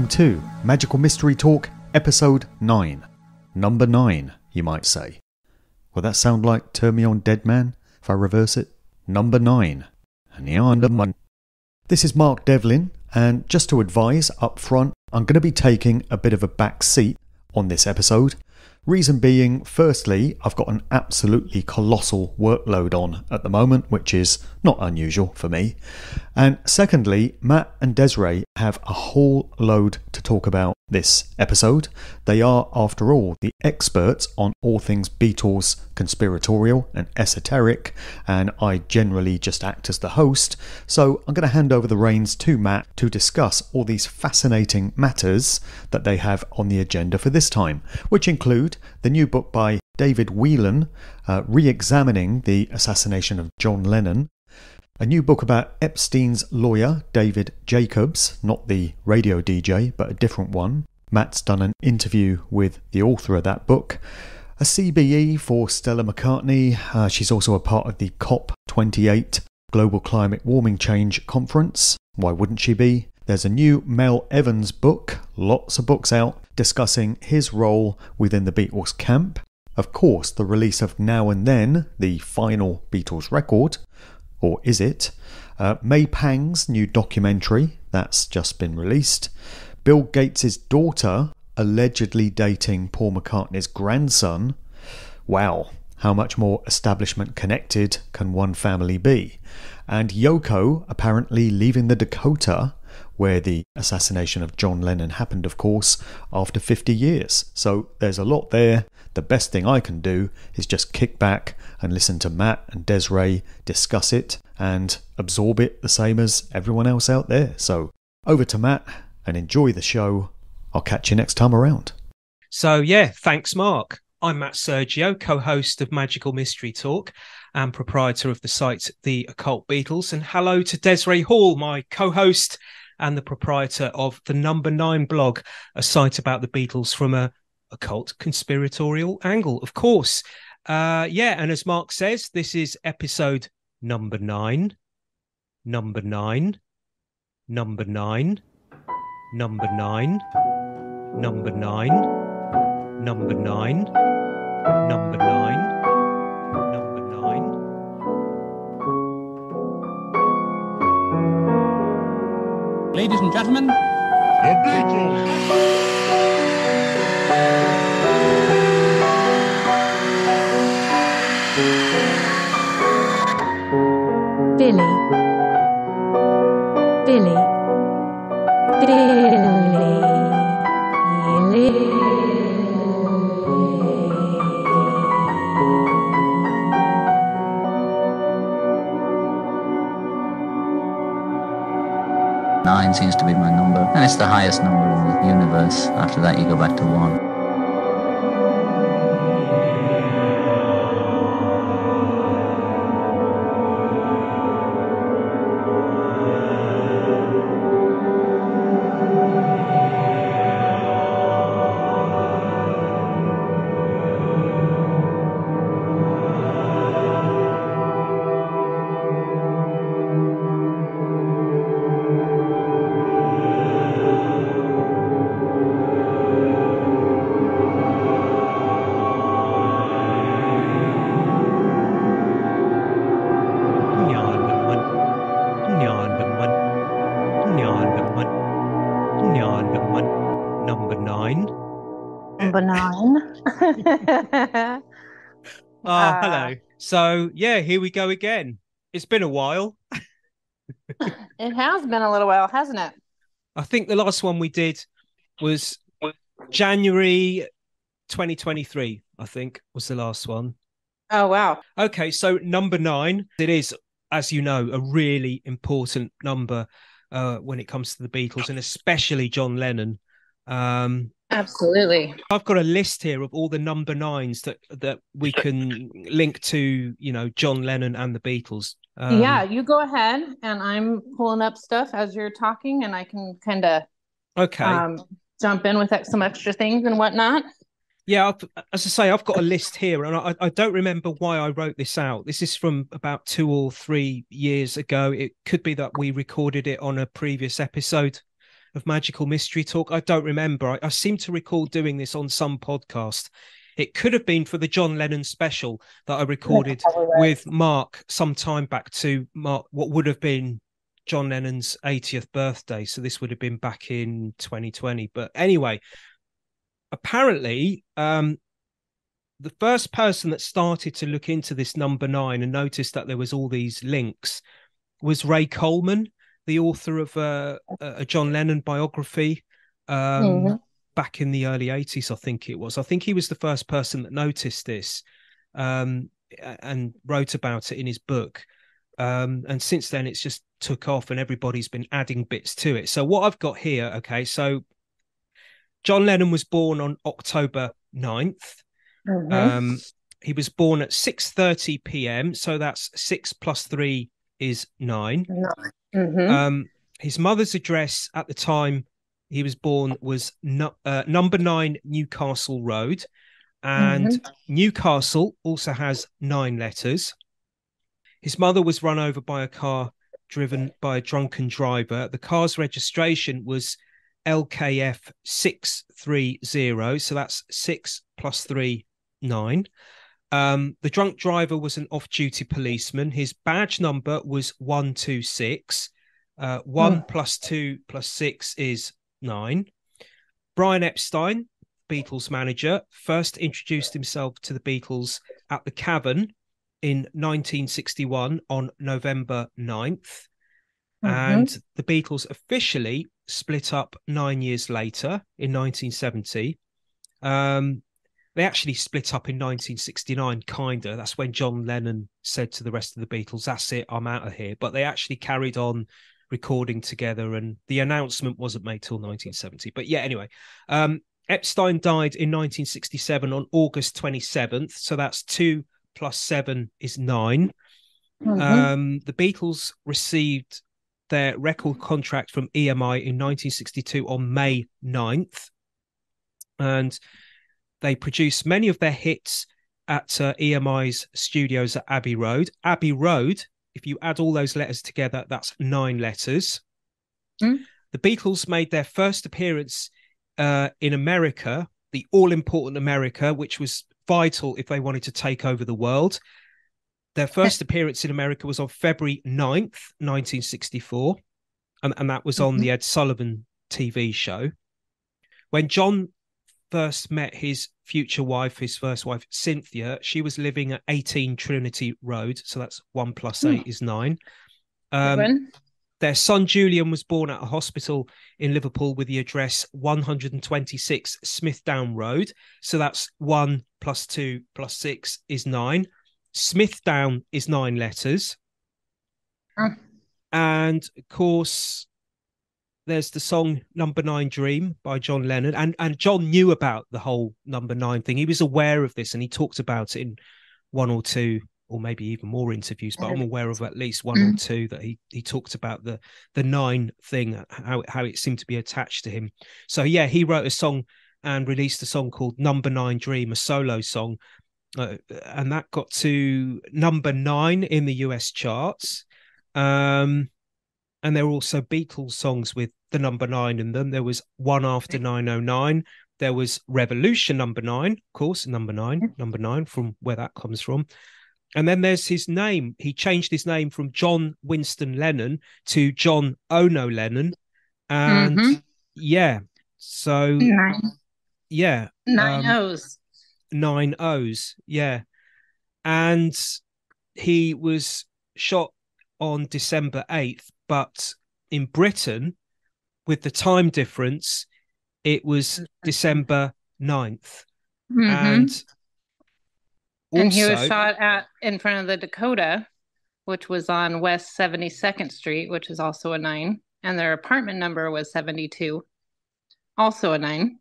welcome to Magical Mystery Talk, Episode 9. Number 9, you might say. Will that sound like Turn Me On Dead Man if I reverse it? Number 9. And This is Mark Devlin, and just to advise up front, I'm going to be taking a bit of a back seat on this episode Reason being, firstly, I've got an absolutely colossal workload on at the moment, which is not unusual for me. And secondly, Matt and Desiree have a whole load to talk about this episode. They are, after all, the experts on all things Beatles conspiratorial and esoteric, and I generally just act as the host. So I'm going to hand over the reins to Matt to discuss all these fascinating matters that they have on the agenda for this time, which include the new book by David Whelan, uh, re examining the assassination of John Lennon, a new book about Epstein's lawyer, David Jacobs, not the radio DJ, but a different one. Matt's done an interview with the author of that book. A CBE for Stella McCartney. Uh, she's also a part of the COP28 Global Climate Warming Change Conference. Why wouldn't she be? There's a new Mal Evans book, lots of books out, discussing his role within the Beatles camp. Of course, the release of Now and Then, the final Beatles record, or is it? Uh, May Pang's new documentary, that's just been released. Bill Gates' daughter allegedly dating Paul McCartney's grandson. Wow, how much more establishment connected can one family be? And Yoko apparently leaving the Dakota, where the assassination of John Lennon happened, of course, after 50 years. So there's a lot there. The best thing I can do is just kick back and listen to Matt and Desiree discuss it and absorb it the same as everyone else out there. So over to Matt and enjoy the show. I'll catch you next time around. So, yeah, thanks, Mark. I'm Matt Sergiou, co host of Magical Mystery Talk and proprietor of the site The Occult Beatles. And hello to Desiree Hall, my co host and the proprietor of the Number Nine blog, a site about the Beatles from a occult conspiratorial angle, of course. Uh, yeah, and as Mark says, this is episode number nine, number nine, number nine, number nine, number nine, number nine, number nine, Ladies and gentlemen, the Beatles. Billy. Billy. Billy. 9 seems to be my number, and it's the highest number in the universe. After that, you go back to 1. Yeah, here we go again. It's been a while. it has been a little while, hasn't it? I think the last one we did was January 2023, I think was the last one. Oh wow. Okay, so number 9, it is as you know a really important number uh, when it comes to the Beatles and especially John Lennon. Um, Absolutely. I've got a list here of all the number nines that that we can link to, you know, John Lennon and the Beatles. Um, yeah, you go ahead, and I'm pulling up stuff as you're talking, and I can kind of okay um, jump in with some extra things and whatnot. Yeah, I've, as I say, I've got a list here, and I, I don't remember why I wrote this out. This is from about two or three years ago. It could be that we recorded it on a previous episode of Magical Mystery Talk? I don't remember. I, I seem to recall doing this on some podcast. It could have been for the John Lennon special that I recorded with Mark some time back to Mark what would have been John Lennon's 80th birthday. So this would have been back in 2020. But anyway, apparently, um, the first person that started to look into this number nine and noticed that there was all these links was Ray Coleman, the author of uh, a John Lennon biography. Um, Mhm. Back in the early 80s, I think it was. I think he was the first person that noticed this um, and wrote about it in his book. Um, and since then, it's just took off and everybody's been adding bits to it. So, what I've got here, okay, so John Lennon was born on October 9th. Mhm. Um, he was born at 6:30 p.m. So that's six plus three is nine. Mhm. Um, his mother's address at the time he was born was nu- uh, number nine Newcastle Road, and Newcastle also has nine letters. His mother was run over by a car driven by a drunken driver. The car's registration was LKF 630. So that's six plus three, nine. Um, the drunk driver was an off duty policeman. His badge number was 126. Uh, one plus two plus six is nine. Brian Epstein, Beatles manager, first introduced himself to the Beatles at the Cavern in 1961 on November 9th. And the Beatles officially split up nine years later in 1970. Um, they actually split up in 1969, kinda. That's when John Lennon said to the rest of the Beatles, That's it, I'm out of here. But they actually carried on recording together, and the announcement wasn't made till 1970. But yeah, anyway, um, Epstein died in 1967 on August 27th. So that's two plus seven is 9 Mhm. Um, the Beatles received their record contract from EMI in 1962 on May 9th. And they produced many of their hits at uh, EMI's studios at Abbey Road. Abbey Road, if you add all those letters together, that's nine letters. Hmm. The Beatles made their first appearance uh, in America, the all important America, which was vital if they wanted to take over the world. Their first appearance in America was on February 9th, 1964. And, and that was on the Ed Sullivan TV show. When John first met his future wife, his first wife, Cynthia, she was living at 18 Trinity Road. So that's one plus eight is nine. Um, their son Julian was born at a hospital in Liverpool with the address 126 Smithdown Road. So that's one plus two plus six is nine. Smithdown is nine letters. And of course, there's the song Number Nine Dream by John Lennon. And and John knew about the whole number nine thing. He was aware of this and he talked about it in one or two or maybe even more interviews, but I'm aware of at least one or two that he he talked about the the nine thing, how how it seemed to be attached to him. So yeah, he wrote a song and released a song called Number Nine Dream, a solo song, uh, and that got to number nine in the US charts. Um, and there were also Beatles songs with the number nine in them. There was one after 909. There was Revolution number nine, of course, number nine, number nine, from where that comes from. And then there's his name. He changed his name from John Winston Lennon to John Ono Lennon. And Mhm. yeah, so Nine, yeah, nine Um, O's. nine O's. Yeah. And he was shot on December 8th, but in Britain, with the time difference, it was December 9th. Mhm. And also, and he was shot at in front of the Dakota, which was on West 72nd Street, which is also a nine. And their apartment number was 72, also a nine.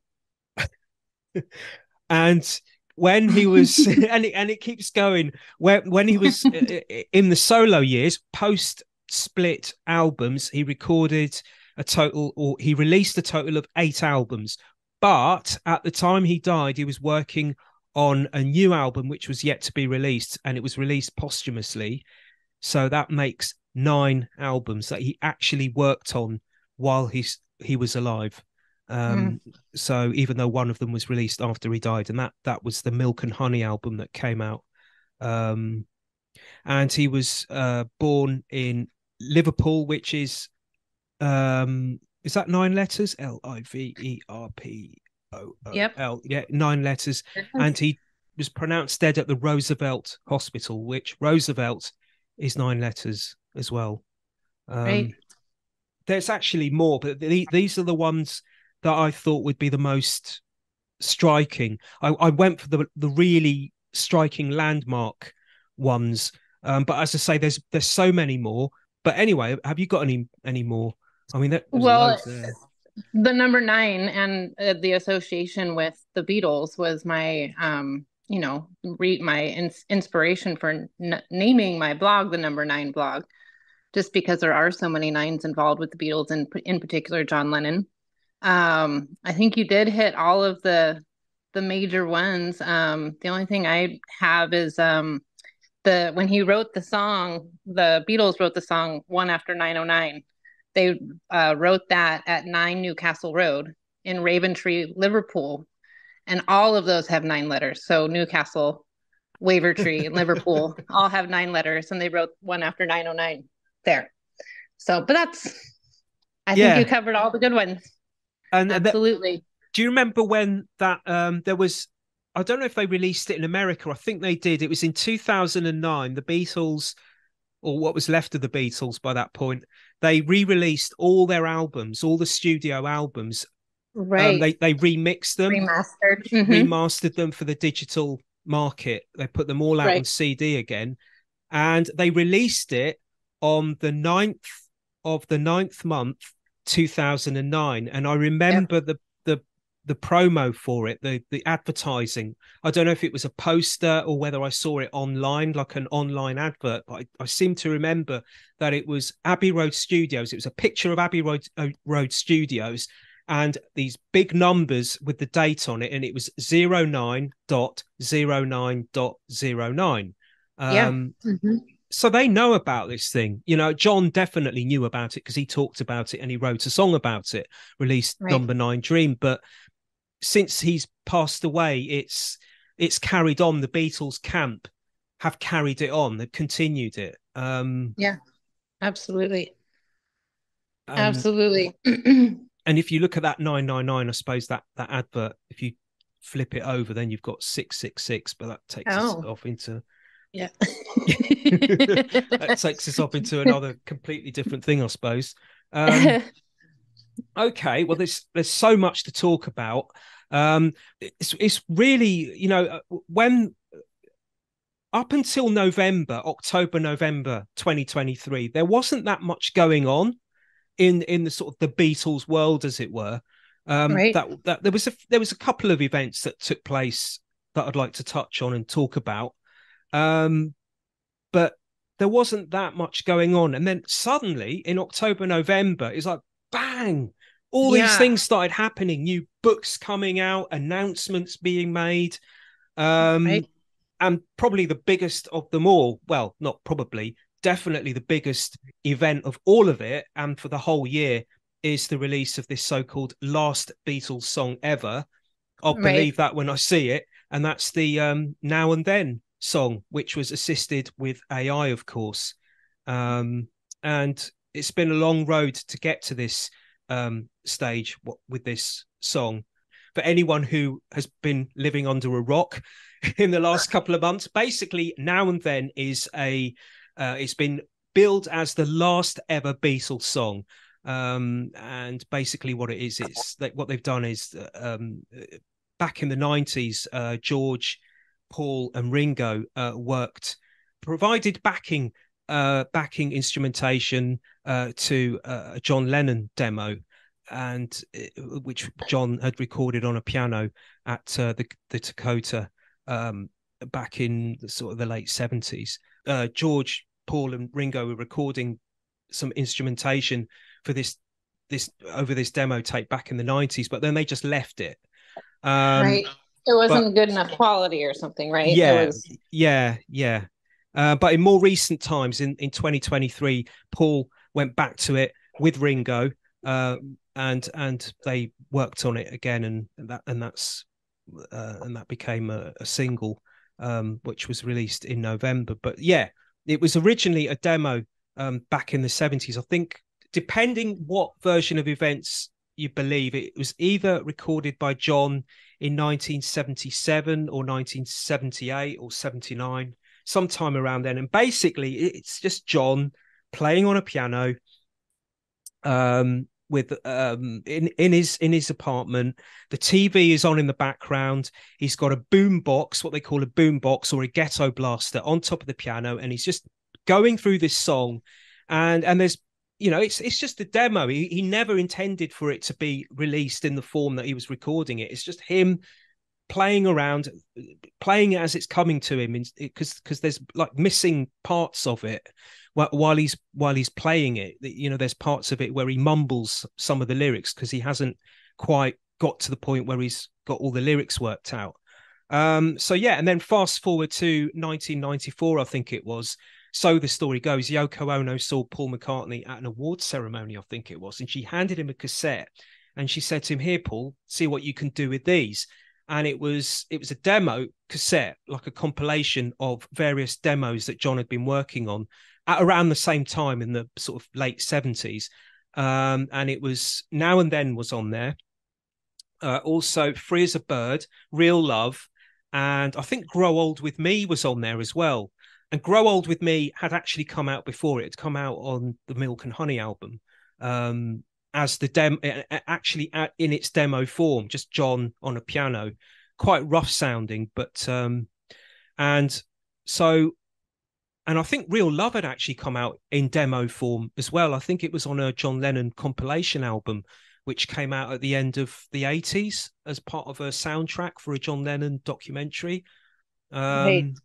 and when he was and it, and it keeps going when when he was uh, in the solo years post split albums he recorded a total or he released a total of 8 albums but at the time he died he was working on a new album which was yet to be released and it was released posthumously so that makes 9 albums that he actually worked on while he's he was alive. Um, So even though one of them was released after he died, and that that was the Milk and Honey album that came out. Um, and he was uh, born in Liverpool, which is um, is that nine letters? L I V E R P O Yep. Yeah, nine letters. And he was pronounced dead at the Roosevelt Hospital, which Roosevelt is nine letters as well. Um, Right. There's actually more, but the, these are the ones that I thought would be the most striking. I, I went for the the really striking landmark ones, um, but as I say, there's there's so many more. But anyway, have you got any any more? I mean, there's Well, the number nine and uh, the association with the Beatles was my, um, you know, re- my ins- inspiration for n- naming my blog the number nine blog, just because there are so many nines involved with the Beatles and in particular John Lennon. Um, I think you did hit all of the the major ones. Um, the only thing I have is um, the when he wrote the song, the Beatles wrote the song one after 909 they uh, wrote that at 9 Newcastle Road in Wavertree, Liverpool. And all of those have nine letters. So Newcastle, Wavertree, and Liverpool all have nine letters. And they wrote one after 909 there. So, but that's, I Yeah. think you covered all the good ones. And, and that- Absolutely. do you remember when that um there was I don't know if they released it in America. I think they did. It was in 2009. The Beatles, or what was left of the Beatles by that point, they re-released all their albums, all the studio albums. right. Um, they they remixed them, Remastered. Mhm. remastered them for the digital market. They put them all out on CD again, and they released it on the 9th of the ninth month, 2009. And I remember the the the promo for it, the the advertising. I don't know if it was a poster or whether I saw it online, like an online advert. But I, I seem to remember that it was Abbey Road Studios. It was a picture of Abbey Road uh, Road Studios and these big numbers with the date on it, and it was 09.09.09. Yeah. Um, Mhm. so they know about this thing. You know, John definitely knew about it because he talked about it and he wrote a song about it, released Right. Number Nine Dream. But since he's passed away, it's it's carried on. The Beatles camp have carried it on. They've continued it. Um, yeah, Absolutely. and- Absolutely. And if you look at that 999, I suppose that that advert, if you flip it over, then you've got 666, but that takes us Oh. off into yeah. that takes us off into another completely different thing, I suppose. Um, okay, well, there's there's so much to talk about. Um, it's it's really you know uh, when up until November, October, November 2023, there wasn't that much going on in in the sort of the Beatles world, as it were. Um, Right. That that there was a there was a couple of events that took place that I'd like to touch on and talk about. Um, but there wasn't that much going on, and then suddenly in October, November, it's like bang, all these things started happening. New books coming out, announcements being made. Um, Right. and probably the biggest of them all well not probably definitely the biggest event of all of it and for the whole year is the release of this so-called last beatles song ever i'll Right. believe that when i see it and that's the um now and then song which was assisted with ai of course um and it's been a long road to get to this um stage with this song for anyone who has been living under a rock in the last couple of months. Basically, now and then is a uh, it's been billed as the last ever Beatles song. Um, and basically, what it is, it's that what they've done is uh, um, back in the nineties, uh, George, Paul, and Ringo uh, worked, provided backing, uh, backing instrumentation uh, to uh, a John Lennon demo, and uh, which John had recorded on a piano at uh, the the Dakota um, back in the, sort of the late seventies. Uh, George, Paul, and Ringo were recording some instrumentation for this this over this demo tape back in the nineties, but then they just left it. Um, right. It wasn't good enough quality or something, right? Yeah, was- yeah, yeah. Uh, but in more recent times, in in 2023, Paul went back to it with Ringo, uh, and and they worked on it again, and that and that's uh, and that became a, a single, um, which was released in November. But yeah, it was originally a demo um, back in the seventies. I think, depending what version of events you believe, it was either recorded by John in 1977 or 1978 or 79, sometime around then. And basically, it's just John playing on a piano um, with um, in in his in his apartment. The TV is on in the background. He's got a boom box, what they call a boom box or a ghetto blaster, on top of the piano, and he's just going through this song. And and there's you know it's it's just a demo. He he never intended for it to be released in the form that he was recording it. It's just him playing around playing it as it's coming to him because because there's like missing parts of it while while he's while he's playing it. You know there's parts of it where he mumbles some of the lyrics because he hasn't quite got to the point where he's got all the lyrics worked out. Um so yeah and then fast forward to 1994 i think it was. So the story goes yoko ono saw paul mccartney at an awards ceremony i think it was and she handed him a cassette and she said to him here paul see what you can do with these and it was it was a demo cassette like a compilation of various demos that john had been working on at around the same time in the sort of late 70s. Um, and it was now and then was on there. Uh, also, Free as a Bird, Real Love, and I think Grow Old with Me was on there as well. And Grow Old with Me had actually come out before it had come out on the Milk and Honey album um, as the demo, actually in its demo form, just John on a piano, quite rough sounding, but um, and so and I think Real Love had actually come out in demo form as well. I think it was on a John Lennon compilation album, which came out at the end of the 80s as part of a soundtrack for a John Lennon documentary. Um,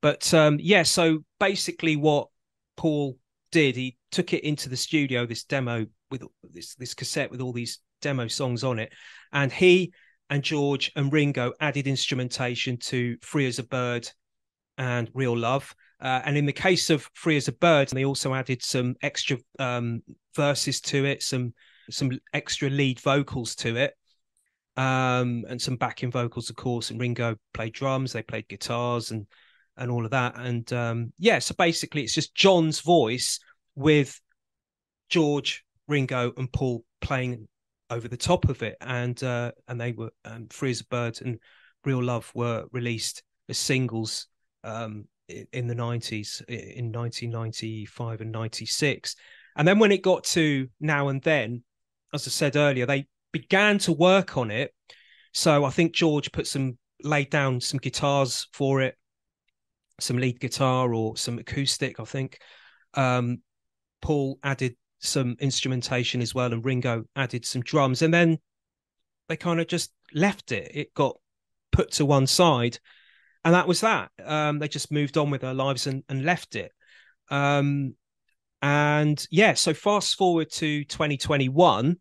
But um, yeah, so basically, what Paul did, he took it into the studio, this demo with this this cassette with all these demo songs on it, and he and George and Ringo added instrumentation to "Free as a Bird" and "Real Love." Uh, and in the case of Free as a Bird, they also added some extra um, verses to it, some some extra lead vocals to it, um, and some backing vocals, of course. And Ringo played drums, they played guitars, and and all of that. And um, yeah, so basically, it's just John's voice with George, Ringo, and Paul playing over the top of it. And uh, and they were um, Free as a Bird and Real Love were released as singles um, in the 90s in 1995 and 96 and then when it got to now and then as i said earlier they began to work on it so i think george put some laid down some guitars for it some lead guitar or some acoustic i think um, paul added some instrumentation as well and ringo added some drums and then they kind of just left it it got put to one side and that was that. Um, they just moved on with their lives and, and left it. Um, and yeah, so fast forward to 2021,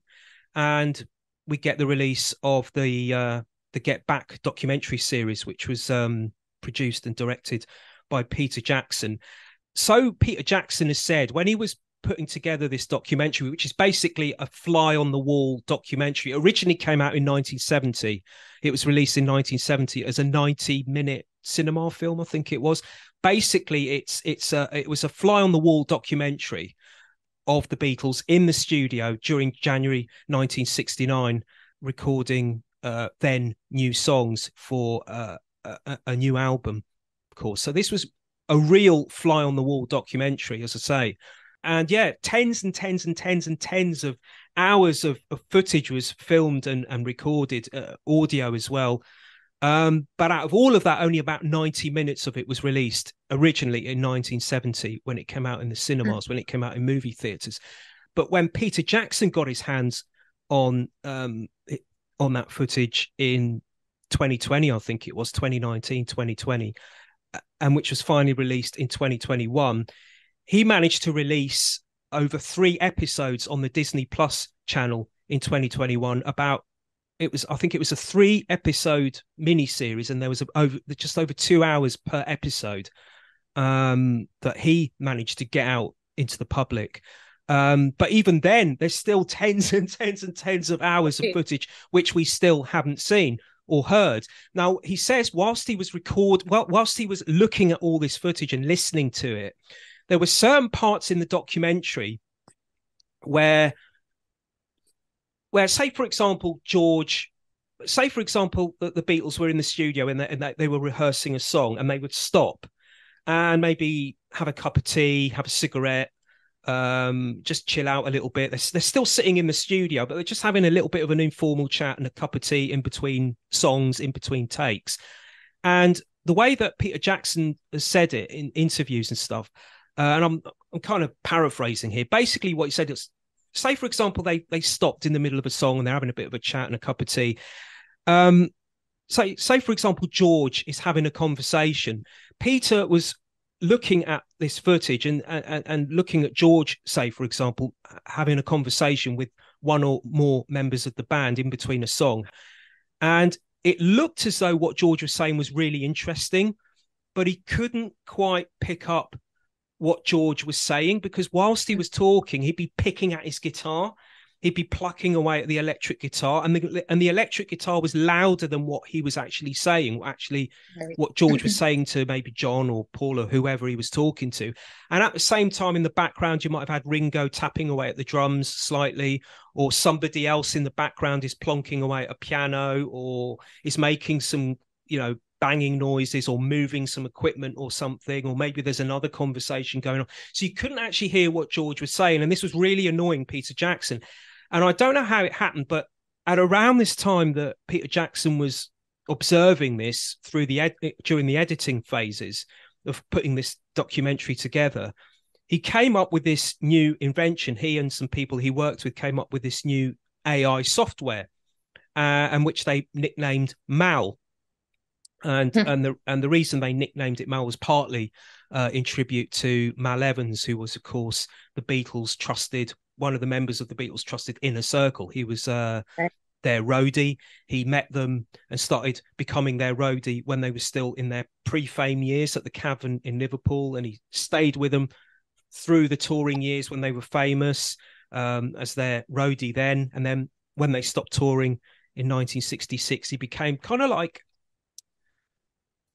and we get the release of the uh, the Get Back documentary series, which was um, produced and directed by Peter Jackson. So Peter Jackson has said when he was putting together this documentary, which is basically a fly on the wall documentary, it originally came out in 1970. It was released in 1970 as a 90 minute cinema film, I think it was. Basically, it's it's a it was a fly on the wall documentary of the Beatles in the studio during January 1969, recording uh, then new songs for uh, a, a new album, of course. So this was a real fly on the wall documentary, as I say. And yeah, tens and tens and tens and tens of hours of, of footage was filmed and, and recorded, uh, audio as well, um, but out of all of that, only about 90 minutes of it was released originally in 1970 when it came out in the cinemas, mm. when it came out in movie theaters. But when Peter Jackson got his hands on um, on that footage in 2020, I think it was 2019, 2020, and which was finally released in 2021, he managed to release over three episodes on the Disney Plus channel in 2021 about it was I think it was a three episode mini series, and there was a, over just over two hours per episode um, that he managed to get out into the public. Um, but even then, there's still tens and tens and tens of hours of footage which we still haven't seen or heard. Now he says whilst he was record, whilst he was looking at all this footage and listening to it, there were certain parts in the documentary where, where say for example, George, say for example that the Beatles were in the studio and, they, and they were rehearsing a song and they would stop and maybe have a cup of tea, have a cigarette, um, just chill out a little bit. They're, they're still sitting in the studio, but they're just having a little bit of an informal chat and a cup of tea in between songs, in between takes. And the way that Peter Jackson has said it in interviews and stuff, uh, and I'm I'm kind of paraphrasing here. Basically, what he said is, say for example, they they stopped in the middle of a song and they're having a bit of a chat and a cup of tea. Um, say say for example, George is having a conversation. Peter was looking at this footage and, and and looking at George, say for example, having a conversation with one or more members of the band in between a song, and it looked as though what George was saying was really interesting, but he couldn't quite pick up what George was saying because whilst he was talking, he'd be picking at his guitar he'd be plucking away at the electric guitar and the and the electric guitar was louder than what he was actually saying actually right. what george was saying to maybe john or paul or whoever he was talking to and at the same time in the background you might have had ringo tapping away at the drums slightly or somebody else in the background is plonking away at a piano or is making some you know banging noises or moving some equipment or something, or maybe there's another conversation going on. So you couldn't actually hear what George was saying. And this was really annoying Peter Jackson. And I don't know how it happened, but at around this time that Peter Jackson was observing this through the ed- during the editing phases of putting this documentary together, he came up with this new invention. He and some people he worked with came up with this new AI software, uh, and which they nicknamed Mal. And hmm. and the and the reason they nicknamed it Mal was partly uh, in tribute to Mal Evans, who was of course the Beatles' trusted one of the members of the Beatles' trusted inner circle. He was uh, their roadie. He met them and started becoming their roadie when they were still in their pre-fame years at the Cavern in Liverpool, and he stayed with them through the touring years when they were famous um, as their roadie then, and then when they stopped touring in 1966, he became kind of like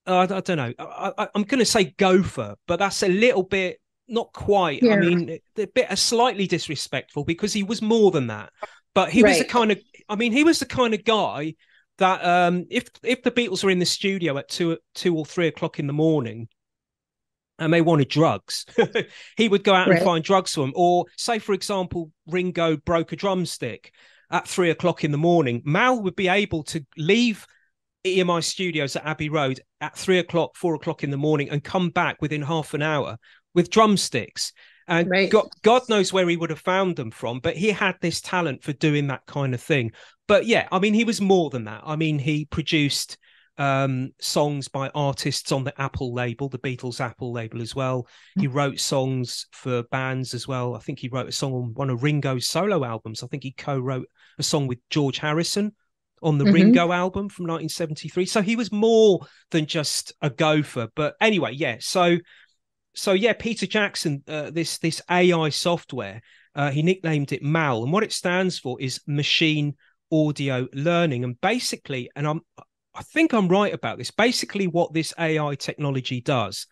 I, I, don't know. I, am going to say gopher, but that's a little bit not quite. Yeah. I mean, a bit a slightly disrespectful because he was more than that. But he right. was the kind of, I mean, he was the kind of guy that um, if if the Beatles were in the studio at two two or three o'clock in the morning, and they wanted drugs, he would go out right. and find drugs for them. Or say, for example, Ringo broke a drumstick at three o'clock in the morning. Mal would be able to leave EMI Studios at Abbey Road at three o'clock, four o'clock in the morning, and come back within half an hour with drumsticks. And right. God, God knows where he would have found them from, but he had this talent for doing that kind of thing. But yeah, I mean, he was more than that. I mean, he produced um, songs by artists on the Apple label, the Beatles Apple label as well. He hmm. wrote songs for bands as well. I think he wrote a song on one of Ringo's solo albums. I think he co-wrote a song with George Harrison on the mm-hmm. Ringo album from 1973. So he was more than just a gopher. But anyway, yeah. So so yeah, Peter Jackson, uh, this this AI software, uh, he nicknamed it MAL, and what it stands for is machine audio learning. And basically, and I'm I think I'm right about this. Basically, what this AI technology does,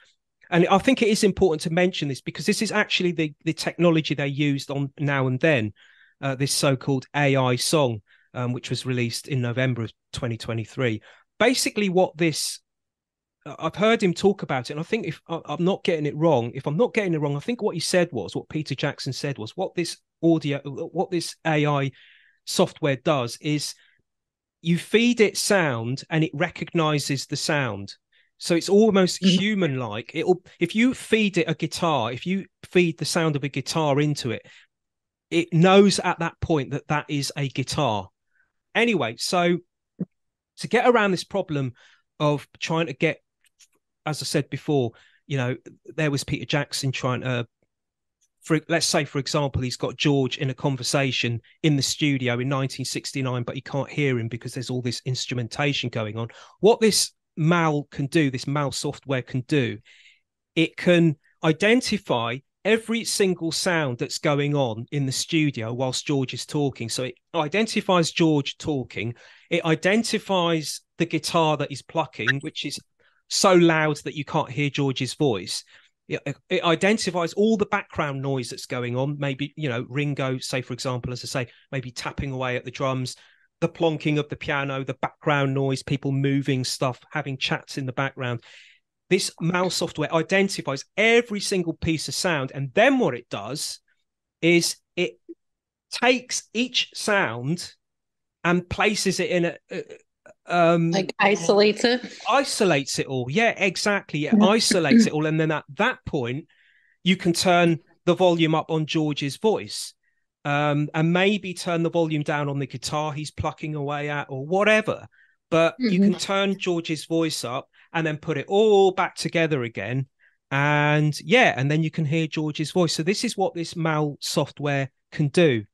and I think it is important to mention this because this is actually the the technology they used on Now and Then, uh, this so-called AI song, um, which was released in November of 2023. Basically, what this I've heard him talk about it, and I think if I'm not getting it wrong, if I'm not getting it wrong, I think what he said was what Peter Jackson said was what this audio, what this AI software does is you feed it sound and it recognizes the sound. So it's almost mm-hmm. human like. It'll if you feed it a guitar, if you feed the sound of a guitar into it, it knows at that point that that is a guitar. Anyway, so to get around this problem of trying to get as I said before, you know, there was Peter Jackson trying to, for let's say, for example, he's got George in a conversation in the studio in 1969, but he can't hear him because there's all this instrumentation going on. What this MAL can do, this MAL software can do, it can identify every single sound that's going on in the studio whilst George is talking. So it identifies George talking, it identifies the guitar that he's plucking, which is so loud that you can't hear George's voice. It, it identifies all the background noise that's going on. Maybe, you know, Ringo, say, for example, as I say, maybe tapping away at the drums, the plonking of the piano, the background noise, people moving stuff, having chats in the background. This Mal software identifies every single piece of sound. And then what it does is it takes each sound and places it in a, um like isolates it? Isolates it all. Yeah exactly. It isolates it all. And then at that point you can turn the volume up on george's voice. Um and maybe turn the volume down on the guitar he's plucking away at or whatever. But mm-hmm. you can mm-hmm. turn george's voice up and then put it all back together again. And yeah and then you can hear george's voice. So this is what this mal software can do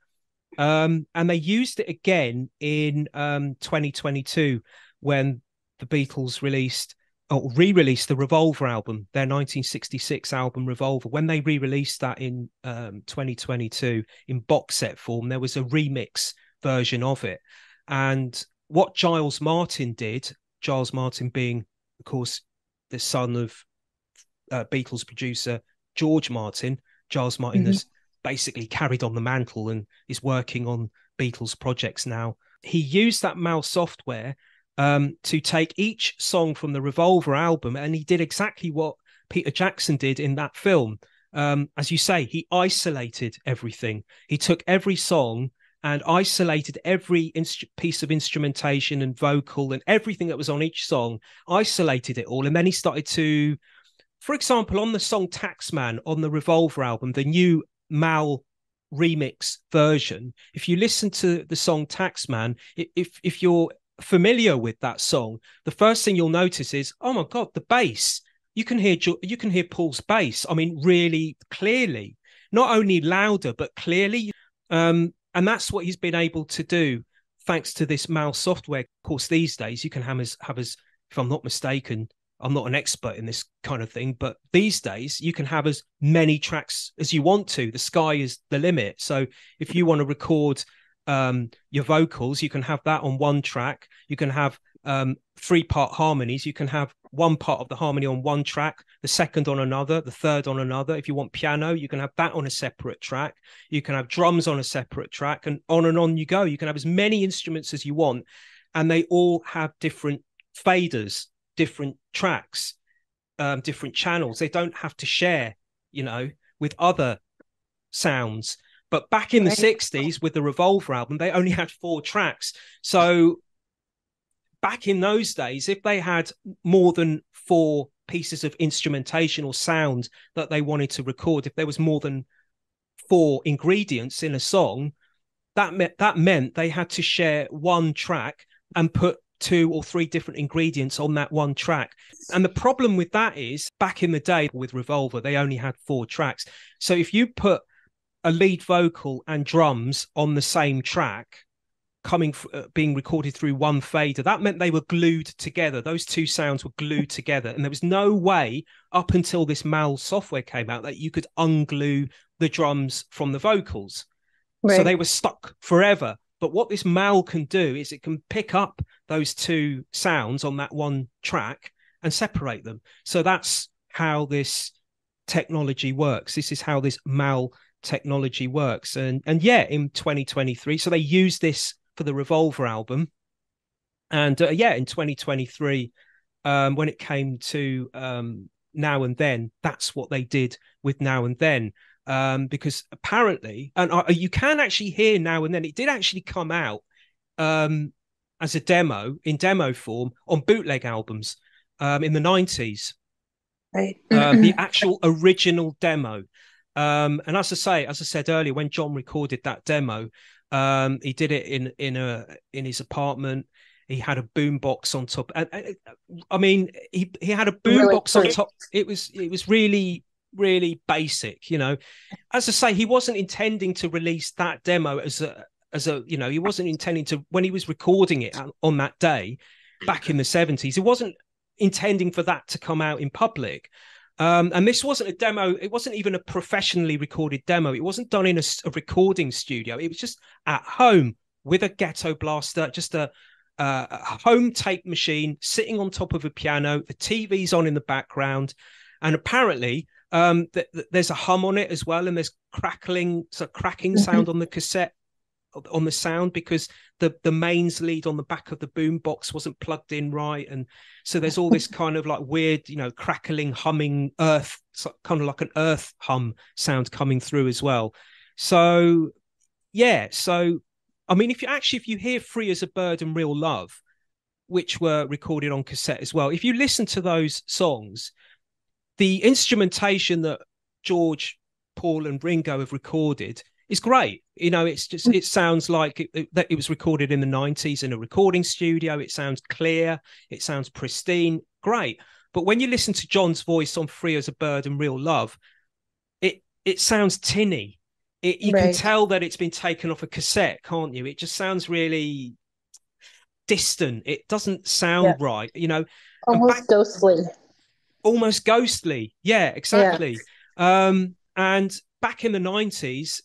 um, and they used it again in um, 2022 when the Beatles released or re-released the Revolver album, their 1966 album Revolver. When they re-released that in um, 2022 in box set form, there was a remix version of it. And what Giles Martin did, Giles Martin being, of course, the son of uh, Beatles producer George Martin, Giles Martin mm-hmm. Basically carried on the mantle and is working on Beatles projects now. He used that Mal software um, to take each song from the Revolver album, and he did exactly what Peter Jackson did in that film. Um, as you say, he isolated everything. He took every song and isolated every inst- piece of instrumentation and vocal and everything that was on each song, isolated it all. And then he started to, for example, on the song Taxman on the Revolver album, the new Mal remix version. If you listen to the song Taxman, if if you're familiar with that song, the first thing you'll notice is, oh my god, the bass. You can hear you can hear Paul's bass. I mean, really clearly, not only louder but clearly. Um, and that's what he's been able to do thanks to this Mal software. Of course, these days you can have as have as, if I'm not mistaken, I'm not an expert in this kind of thing, but these days you can have as many tracks as you want to. The sky is the limit. So if you want to record um, your vocals, you can have that on one track. You can have um, three part harmonies. You can have one part of the harmony on one track, the second on another, the third on another. If you want piano, you can have that on a separate track. You can have drums on a separate track, and on and on you go. You can have as many instruments as you want, and they all have different faders different tracks, um, different channels. They don't have to share, you know, with other sounds. But back in the 60s with the Revolver album, they only had four tracks. So back in those days, if they had more than four pieces of instrumentation or sound that they wanted to record, if there was more than four ingredients in a song, that meant that meant they had to share one track and put two or three different ingredients on that one track. And the problem with that is back in the day with Revolver, they only had four tracks. So if you put a lead vocal and drums on the same track, coming uh, being recorded through one fader that meant they were glued together those two sounds were glued together and there was no way up until this mal software came out that you could unglue the drums from the vocals right. so they were stuck forever but what this mal can do is it can pick up those two sounds on that one track and separate them. So that's how this technology works. This is how this mal technology works. And and yeah, in 2023, so they used this for the Revolver album. And uh, yeah, in 2023, um, when it came to um, Now and Then, that's what they did with Now and Then um, because apparently, and uh, you can actually hear now and then, it did actually come out um, as a demo in demo form on bootleg albums um, in the 90s. Right. Um, the actual original demo. Um, and as I say, as I said earlier, when John recorded that demo, um, he did it in in a in his apartment. He had a boombox on top. And, I mean, he he had a boombox really on top. It was it was really really basic you know as i say he wasn't intending to release that demo as a as a you know he wasn't intending to when he was recording it on that day back in the 70s he wasn't intending for that to come out in public Um, and this wasn't a demo. It wasn't even a professionally recorded demo. It wasn't done in a, a recording studio. It was just at home with a ghetto blaster, just a, a home tape machine sitting on top of a piano. The TV's on in the background, and apparently um, th- th- there's a hum on it as well, and there's crackling, so cracking Mm-hmm. sound on the cassette on the sound because the the mains lead on the back of the boom box wasn't plugged in right and so there's all this kind of like weird you know crackling humming earth kind of like an earth hum sound coming through as well so yeah so i mean if you actually if you hear free as a bird and real love which were recorded on cassette as well if you listen to those songs the instrumentation that george paul and ringo have recorded is great. You know it's just it sounds like it, it- that it was recorded in the 90s in a recording studio. It sounds clear. It sounds pristine. Great. But when you listen to john's voice on free as a bird and real love it it sounds tinny. It, you can tell that it's been taken off a cassette can't you? It just sounds really distant. It doesn't sound Yeah. right you know? Almost back- ghostly. Almost ghostly. Yeah exactly. Um and back in the 90s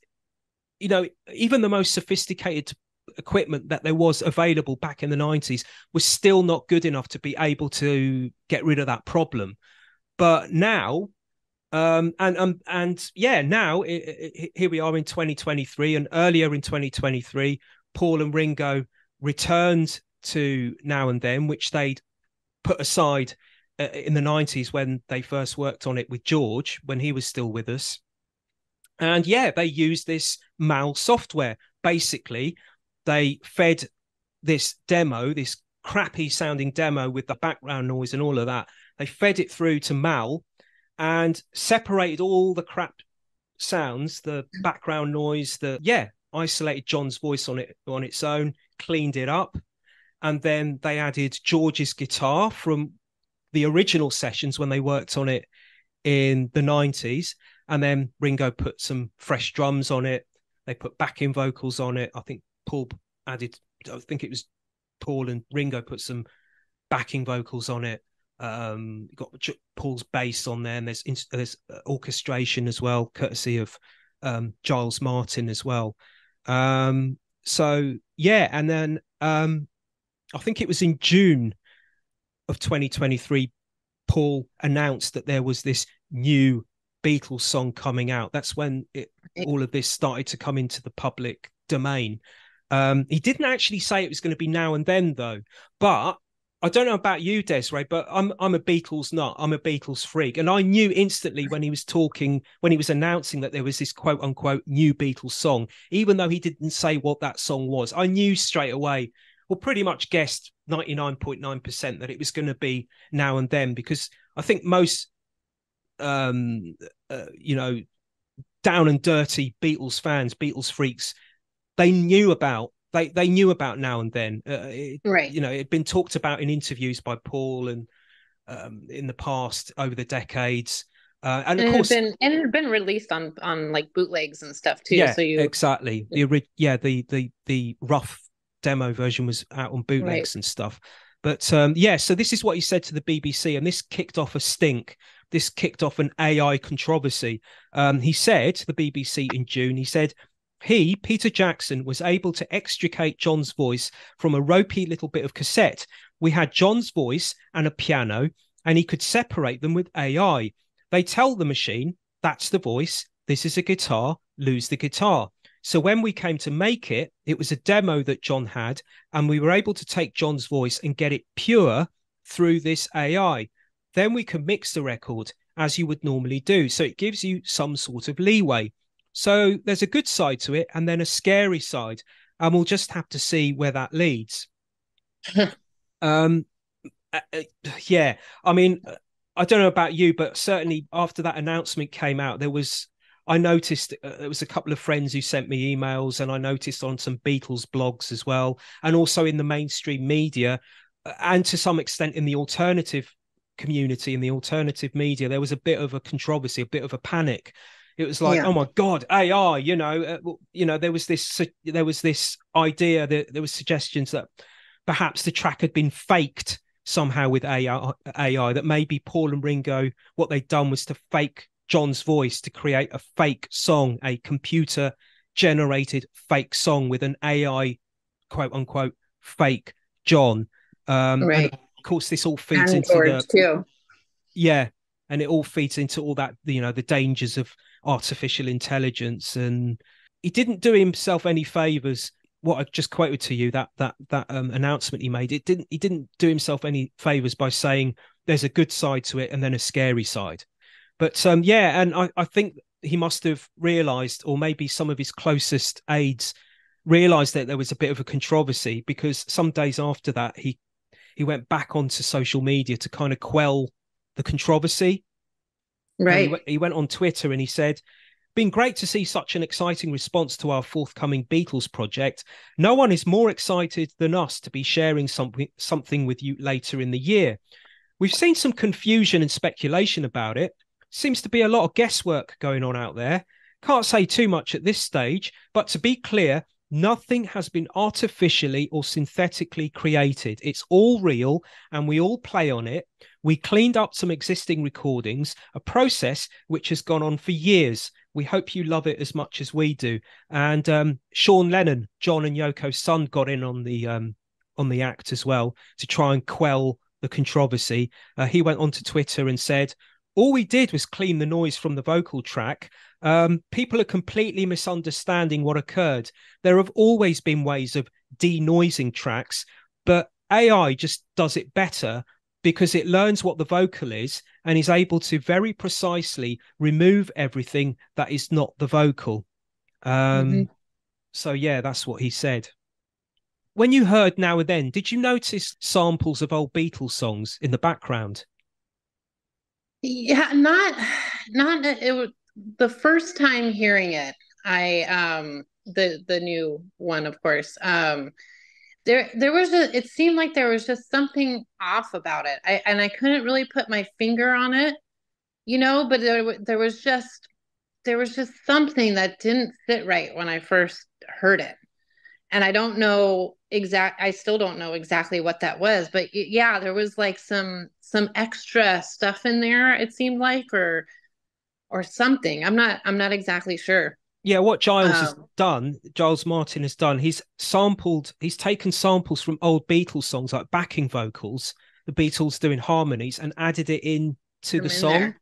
you know even the most sophisticated equipment that there was available back in the 90s was still not good enough to be able to get rid of that problem. But now um and um and yeah now i i here we are in 2023 and earlier in 2023 paul and ringo returned to now and then which they'd put aside Uh, in the 90s when they first worked on it with George when he was still with us. And yeah, they used this MAL software. Basically, they fed this demo, this crappy sounding demo with the background noise and all of that. They fed it through to MAL and separated all the crap sounds, the background noise, the yeah, isolated John's voice on it on its own, cleaned it up, and then they added George's guitar from the original sessions when they worked on it in the 90s and then Ringo put some fresh drums on it. They put backing vocals on it. I think Paul added i think it was Paul and Ringo put some backing vocals on it. Um got Paul's bass on there. And there's there's uh, orchestration as well courtesy of um Giles Martin as well. Um so yeah. And then um I think it was in June of 2023, Paul announced that there was this new Beatles song coming out. That's when it, all of this started to come into the public domain. Um, he didn't actually say it was going to be now and then, though. But I don't know about you, Desiree, but I'm I'm a Beatles nut. I'm a Beatles freak, and I knew instantly when he was talking, when he was announcing that there was this quote unquote new Beatles song, even though he didn't say what that song was. I knew straight away well, pretty much guessed 99.9% that it was going to be now and then because I think most, um, uh, you know, down and dirty Beatles fans, Beatles freaks, they knew about they they knew about now and then. Uh, it, Right. You know, it had been talked about in interviews by Paul and um, in the past over the decades, uh, and And of course, been and it had been released on on like bootlegs and stuff too. yeah, so you exactly. The yeah, the the the rough demo version was out on bootlegs Right. and stuff. But um, yeah, so this is what he said to the BBC, and this kicked off a stink. This kicked off an AI controversy. Um, he said to the BBC in June, he said he, Peter Jackson, was able to extricate John's voice from a ropey little bit of cassette. We had John's voice and a piano, and he could separate them with AI. They tell the machine, that's the voice, this is a guitar, lose the guitar. So when we came to make it, it was a demo that John had, and we were able to take John's voice and get it pure through this AI. Then we can mix the record as you would normally do. So it gives you some sort of leeway. So there's a good side to it and then a scary side. And we'll just have to see where that leads. um, uh, uh, yeah, I mean, uh, I don't know about you, but certainly after that announcement came out, there was I noticed uh, there was a couple of friends who sent me emails, and I noticed on some Beatles blogs as well, and also in the mainstream media, uh, and to some extent in the alternative community, in the alternative media, there was a bit of a controversy, a bit of a panic. It was like, Yeah. oh my god, AI! You know, uh, you know, there was this, there was this idea that there was suggestions that perhaps the track had been faked somehow with AI, AI that maybe Paul and Ringo, what they'd done was to fake John's voice to create a fake song, a computer generated fake song with an AI quote unquote fake John. Um, Right. of course, this all feeds And into George the too. yeah, and it all feeds into all that you know the dangers of artificial intelligence, and he didn't do himself any favors. What I just quoted to you that that that um, announcement he made, it didn't he didn't do himself any favors by saying there's a good side to it and then a scary side. But um, yeah, and I, I think he must have realized, or maybe some of his closest aides realized that there was a bit of a controversy because some days after that he he went back onto social media to kind of quell the controversy. Right. He, went- he went on Twitter and he said, been great to see such an exciting response to our forthcoming Beatles project. No one is more excited than us to be sharing something something with you later in the year. We've seen some confusion and speculation about it. Seems to be a lot of guesswork going on out there. Can't say too much at this stage, but to be clear, nothing has been artificially or synthetically created. It's all real and we all play on it. We cleaned up some existing recordings, a process which has gone on for years. We hope you love it as much as we do. And um, Sean Lennon, John and Yoko's son, got in on the um, on the act as well to try and quell the controversy. Uh, he went onto Twitter and said, "All we did was clean the noise from the vocal track. Um, people are completely misunderstanding what occurred. There have always been ways of denoising tracks, but AI just does it better." Because it learns what the vocal is and is able to very precisely remove everything that is not the vocal. Um, Mhm. So, yeah, that's what he said. When you heard now and then, did you notice samples of old Beatles songs in the background? Yeah, not not it was the first time hearing it. I um the the new one, of course. Um there there was a it seemed like there was just something off about it. I and I couldn't really put my finger on it, you know, but there there was just there was just something that didn't sit right when I first heard it. And I don't know exact I still don't know exactly what that was, but yeah, there was like some some extra stuff in there it seemed like or or something. I'm not I'm not exactly sure. Yeah, what Giles has Um, done, Giles Martin has done, he's sampled, he's taken samples from old Beatles songs like backing vocals, the Beatles doing harmonies, and added it in to the in song. there.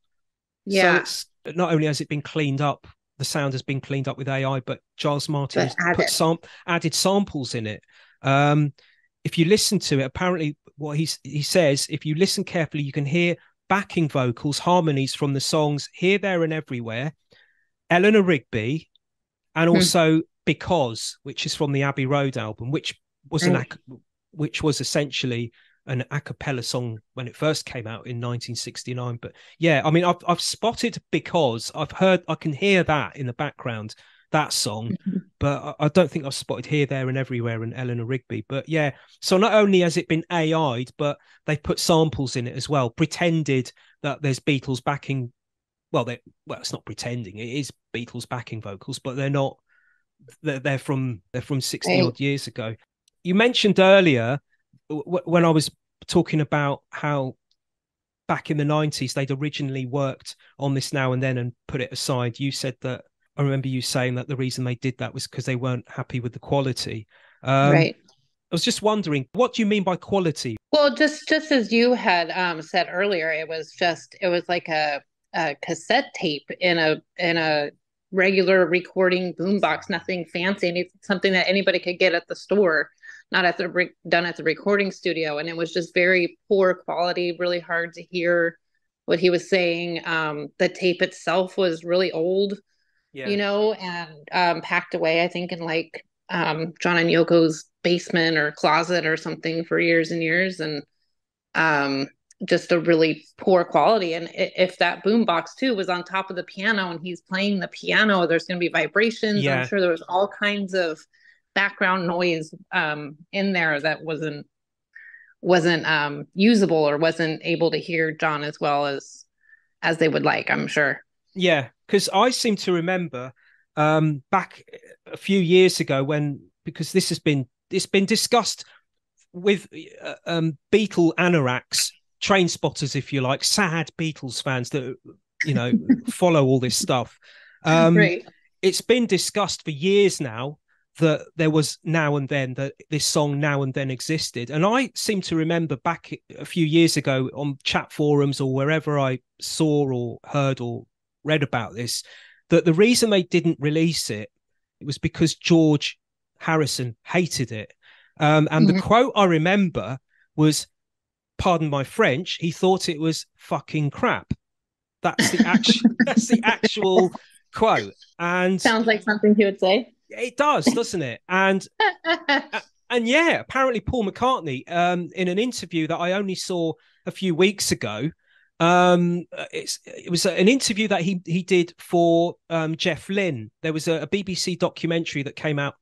Yeah. So it's not only has it been cleaned up, the sound has been cleaned up with AI, but Giles Martin But has put added. some added samples in it. Um, if you listen to it, apparently what he's he says, if you listen carefully, you can hear backing vocals, harmonies from the songs Here, There, and Everywhere, Eleanor Rigby, and Hmm. also Because, which is from the Abbey Road album, which was an Right. which was essentially an a cappella song when it first came out in 1969. But yeah, I mean, I've I've spotted because I've heard I can hear that in the background that song, but I, I don't think I've spotted here, there, and everywhere and Eleanor Rigby. But yeah, so not only has it been AI'd, but they put samples in it as well, pretended that there's Beatles backing. Well, they well, it's not pretending; it is Beatles backing vocals, but they're not. They're, they're from they're from sixty odd years ago. You mentioned earlier w- when I was talking about how back in the 90s they'd originally worked on this now and then and put it aside you said that i remember you saying that the reason they did that was because they weren't happy with the quality. Um, right. i was just wondering what do you mean by quality? Well, just just as you had um, said earlier, it was just it was like a, a cassette tape in a in a regular recording boombox, nothing fancy, something that anybody could get at the store, not at the re- done at the recording studio, and it was just very poor quality, really hard to hear what he was saying. Um, the tape itself was really old, yeah you know, and um, packed away, I think, in like um, John and Yoko's basement or closet or something for years and years, and um, just a really poor quality. And if that boombox too was on top of the piano and he's playing the piano, there's going to be vibrations. Yeah. I'm sure there was all kinds of background noise um, in there that wasn't wasn't um, usable or wasn't able to hear John as well as as they would like. I'm sure. Yeah, because I seem to remember um, back a few years ago when because this has been it's been discussed with uh, um, Beatle anoraks, train spotters, if you like, sad Beatles fans that you know follow all this stuff. Um, right. It's been discussed for years now that there was now and then that this song now and then existed, and I seem to remember back a few years ago on chat forums or wherever I saw or heard or read about this that the reason they didn't release it it was because George Harrison hated it. Um, and Mhm. the quote I remember was, pardon my French, he thought it was fucking crap. That's the actual that's the actual quote. And Sounds like something he would say. It does, doesn't it? And and yeah, apparently Paul McCartney, um, in an interview that I only saw a few weeks ago, um, it's it was an interview that he he did for um, Jeff Lynne. There was a, a BBC documentary that came out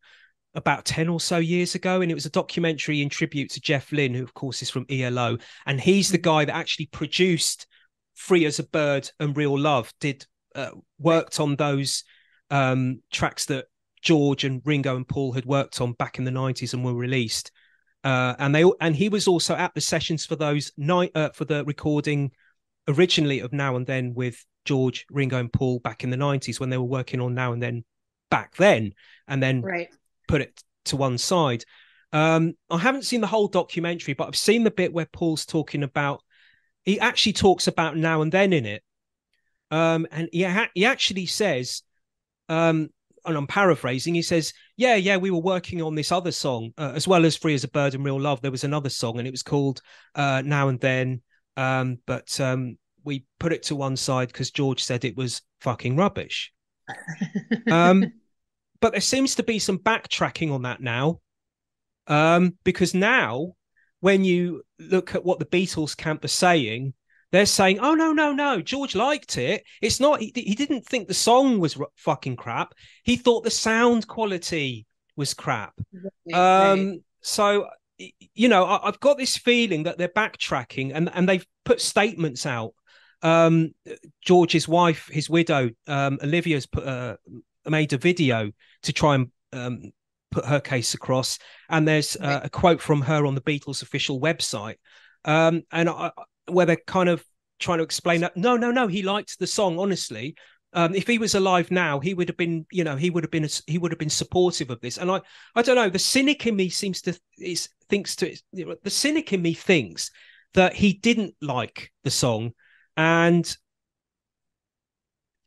about 10 or so years ago and it was a documentary in tribute to Jeff Lynne who of course is from ELO and he's the guy that actually produced Free as a Bird and Real Love did uh, worked on those um, tracks that George and Ringo and Paul had worked on back in the 90s and were released uh, and they and he was also at the sessions for those night uh, for the recording originally of Now and Then with George Ringo and Paul back in the 90s when they were working on Now and Then back then and then right. put it to one side. Um, I haven't seen the whole documentary, but I've seen the bit where Paul's talking about. He actually talks about now and then in it, um, and he ha- he actually says, um, and I'm paraphrasing. He says, "Yeah, yeah, we were working on this other song uh, as well as Free as a Bird and Real Love. There was another song, and it was called uh, Now and Then, um, but um, we put it to one side because George said it was fucking rubbish." Um, but there seems to be some backtracking on that now um, because now when you look at what the beatles camp are saying they're saying oh no no no george liked it. It's not he, he didn't think the song was r- fucking crap. He thought the sound quality was crap. Um so you know I, i've got this feeling that they're backtracking and and they've put statements out. Um george's wife his widow um olivia's put uh, made a video to try and um, put her case across. And there's uh, a quote from her on the Beatles official website, um, and I, where they're kind of trying to explain that no, no, no, he liked the song. Honestly, um, if he was alive now, he would have been, you know, he would have been, he would have been supportive of this. And I, I don't know. The cynic in me seems to is thinks to you know, the cynic in me thinks that he didn't like the song, and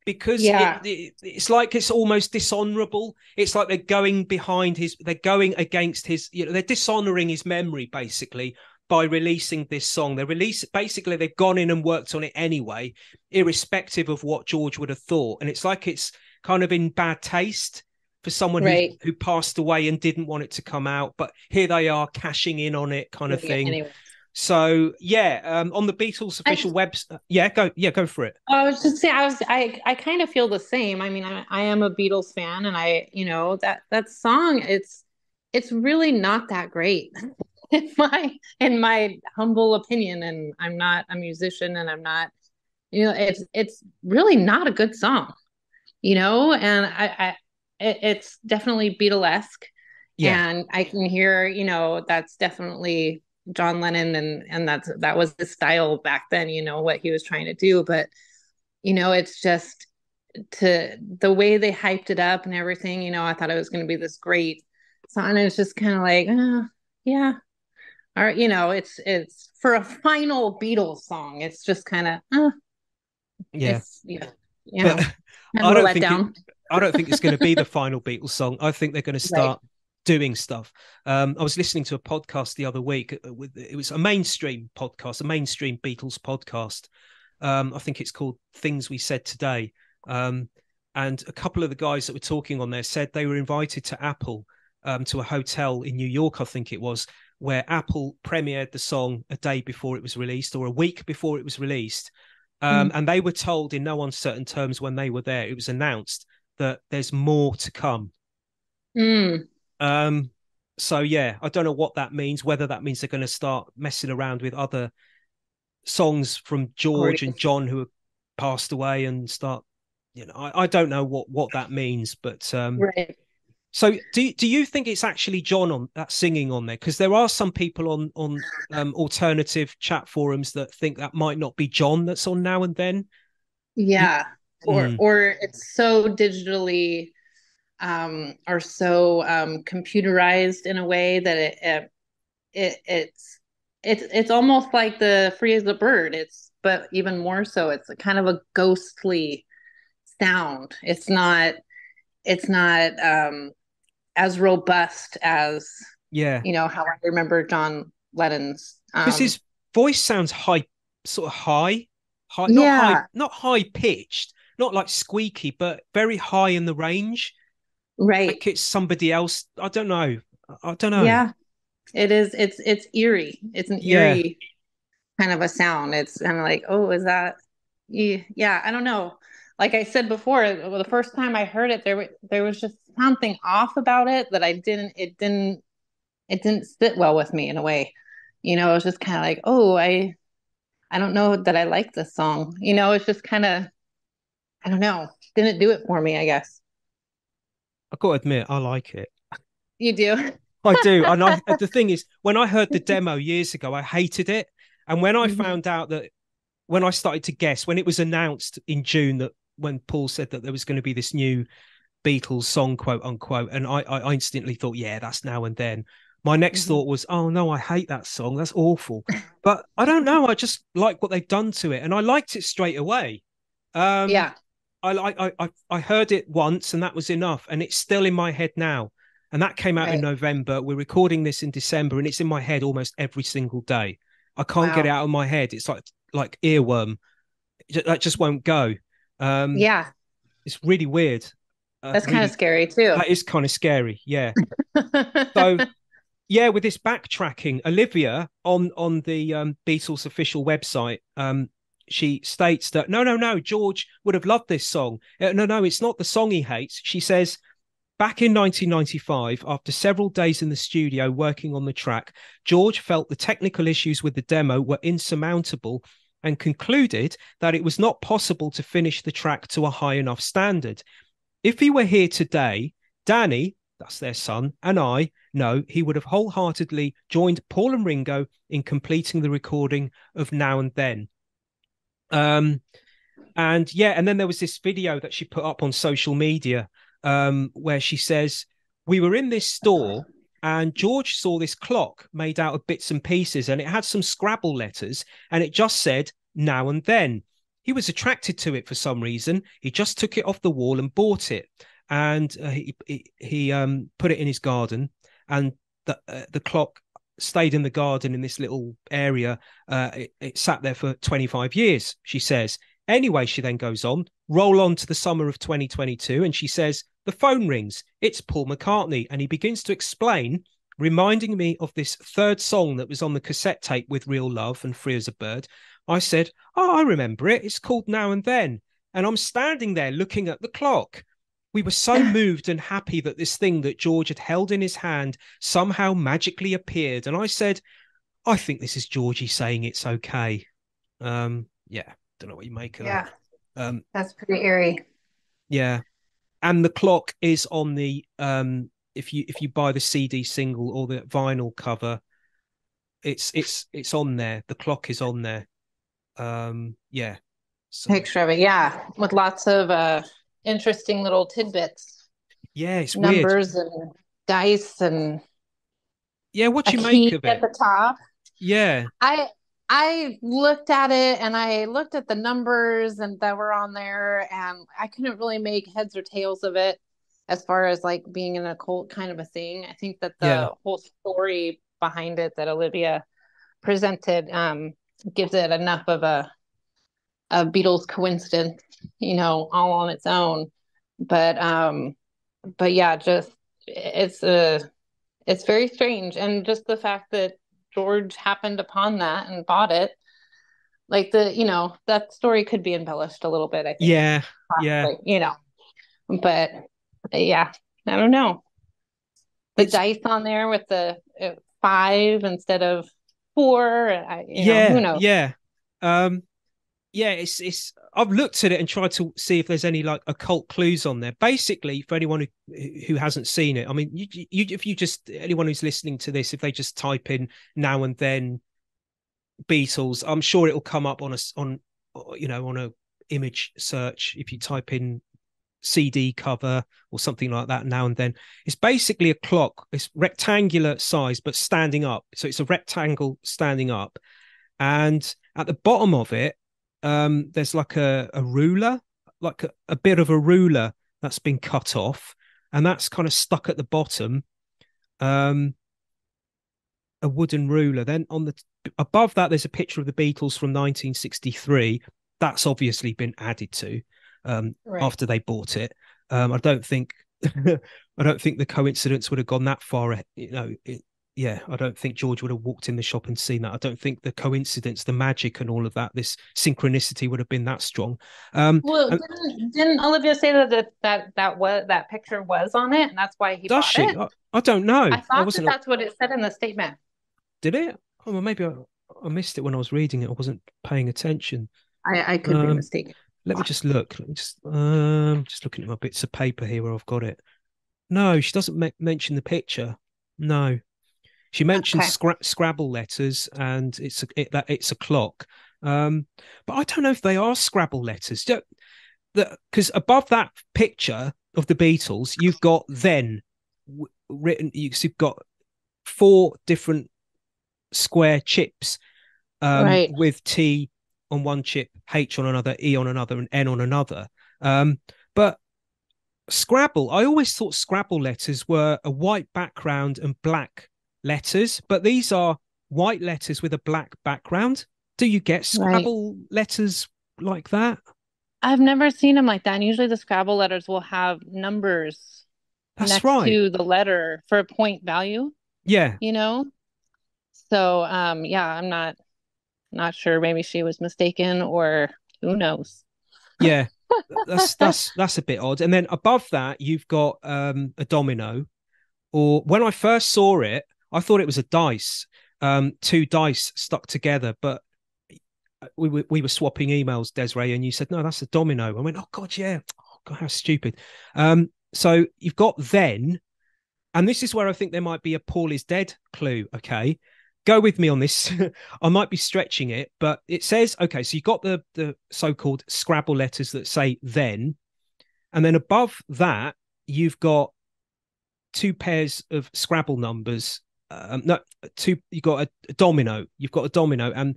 because Yeah. it, it- it's like it's almost dishonorable. It's like they're going behind his, they're going against his, you know, they're dishonoring his memory basically by releasing this song. They release basically they've gone in and worked on it anyway, irrespective of what George would have thought. And it's like it's kind of in bad taste for someone Right. who, who passed away and didn't want it to come out, but here they are cashing in on it, kind of thing. Anyway. So yeah, um, on the Beatles official website, yeah, go, yeah, go for it. I was just saying, I was, I, I kind of feel the same. I mean, I, I am a Beatles fan, and I, you know, that that song, it's, it's really not that great, in my, in my humble opinion. And I'm not a musician, and I'm not, you know, it's, it's really not a good song, you know. And I, I, it, it's definitely Beatlesque, Yeah, and I can hear, you know, that's definitely John Lennon and and that's that was his style back then, you know, what he was trying to do. But you know, it's just to the way they hyped it up and everything, you know, I thought it was gonna be this great song. And it's just kind of like, uh, yeah. Or, you know, it's it's for a final Beatles song, it's just kind of uh, yeah. yeah, you know, I don't think it- I don't think it's going to be the final Beatles song. I think they're going to start doing stuff. Um, I was listening to a podcast the other week. uh, With it was a mainstream podcast, a mainstream Beatles podcast. Um, I think it's called Things We Said Today. Um, and a couple of the guys that were talking on there said they were invited to Apple um, to a hotel in New York, I think it was, where Apple premiered the song a day before it was released or a week before it was released. Um, And they were told in no uncertain terms when they were there, it was announced that there's more to come. Mm, Um, so yeah, I don't know what that means. Whether that means they're going to start messing around with other songs from George and John who have passed away and start, you know, I, I don't know what what that means, but um, right. So do do you think it's actually John on that singing on there? Because there are some people on on um, alternative chat forums that think that might not be John that's on now and then. Yeah. Or Mm. or it's so digitally um or so um computerized in a way that it it, it it's it's it's almost like the free as a bird. It's but even more so it's a kind of a ghostly sound. It's not it's not um as robust as Yeah, you know how I remember John Lennon's um, because his voice sounds high, sort of high, high, not Yeah. high, not high pitched, not like squeaky, but very high in the range. right Like it's somebody else. I don't know. I don't know. Yeah, it is. It's it's eerie. It's an Yeah. eerie kind of a sound. It's kind of like, oh, is that? Yeah, I don't know. Like I said before, the first time I heard it, there there was just something off about it that I didn't. It didn't. It didn't sit well with me in a way. You know, it was just kind of like, oh, I, I don't know that I like this song. You know, it's just kind of, I don't know, didn't do it for me. I guess I got to admit, I like it. you do. I do. And I, the thing is, when I heard the demo years ago, I hated it. And when I Mhm. found out that, when I started to guess, when it was announced in June that when Paul said that there was going to be this new Beatles song, quote unquote, and I, I instantly thought, yeah, that's now and then. My next Mhm. thought was, oh no, I hate that song. That's awful. But I don't know. I just like what they've done to it, and I liked it straight away. Um, yeah. I I, I I heard it once and that was enough, and it's still in my head now. And that came out in November. We're recording this in December, and it's in my head almost every single day. I can't get it out of my head. It's like like earworm. That just won't go. Um, Yeah. it's really weird. Uh, That's kind of scary too. That is kind of scary. Yeah. So yeah, with this backtracking, Olivia on on the um, Beatles official website, um, she states that no, no, no, George would have loved this song. Uh, no, no, it's not the song he hates. She says. Back in 1995, after several days in the studio working on the track, George felt the technical issues with the demo were insurmountable and concluded that it was not possible to finish the track to a high enough standard. If he were here today, Dhani, that's their son, and I know he would have wholeheartedly joined Paul and Ringo in completing the recording of Now and Then. Um, and yeah, and then there was this video that she put up on social media um, where she says, We were in this store and George saw this clock made out of bits and pieces and it had some Scrabble letters and it just said now and then. He was attracted to it for some reason. He just took it off the wall and bought it. And uh, he, he, um, put it in his garden and the, uh, the clock stayed in the garden in this little area. Uh, it, it sat there for 25 years, she says. Anyway, she then goes on, roll on to the summer of 2022, and she says, The phone rings. It's Paul McCartney. And he begins to explain, reminding me of this third song that was on the cassette tape with Real Love and Free as a Bird. I said, Oh, I remember it. It's called Now and Then. And I'm standing there looking at the clock. We were so moved and happy that this thing that George had held in his hand somehow magically appeared. And I said, I think this is Georgie saying it's okay. Um, yeah, don't know what you make of yeah, that. Um, that's pretty eerie. yeah, and the clock is on the um. If you if you buy the CD single or the vinyl cover, it's it's it's on there. The clock is on there. Um, yeah. So, Picture of it, yeah, with lots of uh interesting little tidbits, yeah, it's weird. numbers and dice and Yeah, what you make of it at the top. Yeah, I I looked at it and I looked at the numbers and that were on there and I couldn't really make heads or tails of it as far as like being an occult kind of a thing. I think that the Yeah. whole story behind it that Olivia presented um gives it enough of a a Beatles coincidence, you know, all on its own. But um but yeah, just it's a it's very strange and just the fact that George happened upon that and bought it. Like the, you know, that story could be embellished a little bit, I think. yeah, yeah. You know, but yeah, I don't know. The It's- dice on there with the uh, five instead of I, you know, yeah, who knows? yeah. Um, yeah, it's it's. I've looked at it and tried to see if there's any like occult clues on there. Basically, for anyone who who hasn't seen it, I mean, you, you if you just anyone who's listening to this, if they just type in now and then Beatles, I'm sure it'll come up on a on you know on a image search if you type in CD cover or something like that now and then. It's basically a clock. It's rectangular size but standing up. So it's a rectangle standing up, and at the bottom of it, um, there's like a, a ruler, like a, a bit of a ruler that's been cut off, and that's kind of stuck at the bottom. Um, a wooden ruler. Then on the above that, there's a picture of the Beatles from 1963. That's obviously been added to um, Right. after they bought it. Um, I don't think I don't think the coincidence would have gone that far. eh, You know, it, yeah, I don't think George would have walked in the shop and seen that. I don't think the coincidence, the magic, and all of that, this synchronicity would have been that strong. Um, Well, and- didn't, didn't Olivia say that that that that was that picture was on it, and that's why he does bought she? it? I, I don't know. I I, thought that wasn't. that's what it said in the statement. Did it? Oh, well, maybe I, I missed it when I was reading it. I wasn't paying attention. I, I could be Um, mistaken. Let me just look. Let me just um just looking at my bits of paper here where I've got it. No, she doesn't me- mention the picture. No, she mentions Okay. scra- Scrabble letters and it's a, it, that it's a clock. Um, but I don't know if they are Scrabble letters. Because above that picture of the Beatles, you've got then w- written. you- You've got four different square chips um, Right. with T on one chip, H on another, E on another, and N on another. Um, but Scrabble, I always thought Scrabble letters were a white background and black letters, but these are white letters with a black background. Do you get Scrabble letters like that? I've never seen them like that. And usually the Scrabble letters will have numbers That's next right. to the letter for a point value, Yeah. you know? So um yeah, I'm not not sure. Maybe she was mistaken or who knows. Yeah. that's that's that's a bit odd. And then above that, you've got um a domino. Or when I first saw it, I thought it was a dice, um, two dice stuck together, but we were we were swapping emails, Desiree, and you said, No, that's a domino. I went, Oh god, yeah. Oh god, how stupid. Um, so you've got then, and this is where I think there might be a Paul is dead clue. Okay. Go with me on this. I might be stretching it, but it says, okay, so you've got the the so-called Scrabble letters that say then, and then above that, you've got two pairs of Scrabble numbers. Um, no, two. You've got a, a domino. You've got a domino, and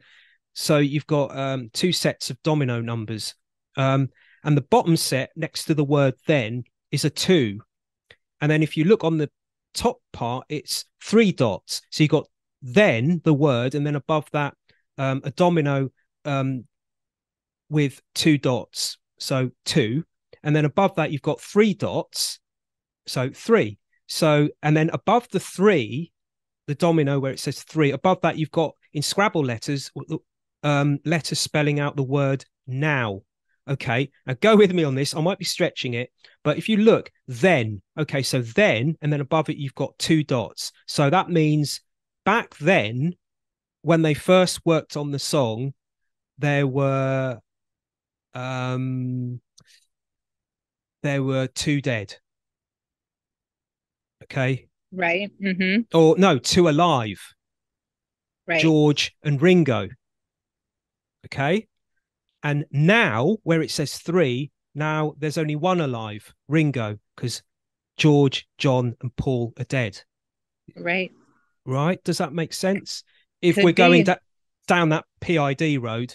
so you've got um, two sets of domino numbers. Um, and the bottom set next to the word then is a two, and then if you look on the top part, it's three dots. So you've got then the word, and then above that, um, a domino um, with two dots. So two. And then above that, you've got three dots. So three. So, and then above the three, the domino where it says three, above that, you've got in Scrabble letters, um, letters spelling out the word now. Okay. Now go with me on this. I might be stretching it, but if you look, then, okay. So then, and then above it, you've got two dots. So that means back then, when they first worked on the song, there were um there were two dead. Okay. Right. Mm-hmm. Or no, two alive. Right. George and Ringo. Okay. And now, where it says three, now there's only one alive, Ringo, because George, John, and Paul are dead. Right. Right? Does that make sense? If Could we're going da- down that PID road.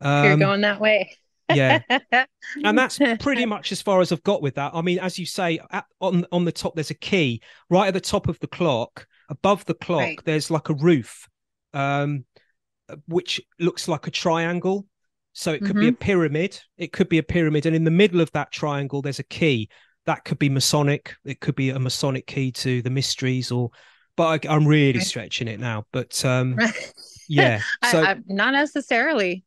If You're Um, going that way. yeah. and that's pretty much as far as I've got with that. I mean, as you say, at, on on the top there's a key. Right at the top of the clock, above the clock, Right. there's like a roof, um, which looks like a triangle. So it could be a Mm-hmm. pyramid. It could be a pyramid, and in the middle of that triangle, there's a key. That could be Masonic. It could be a Masonic key to the mysteries, or. But I, I'm really stretching it now. But um, yeah. So I, not necessarily.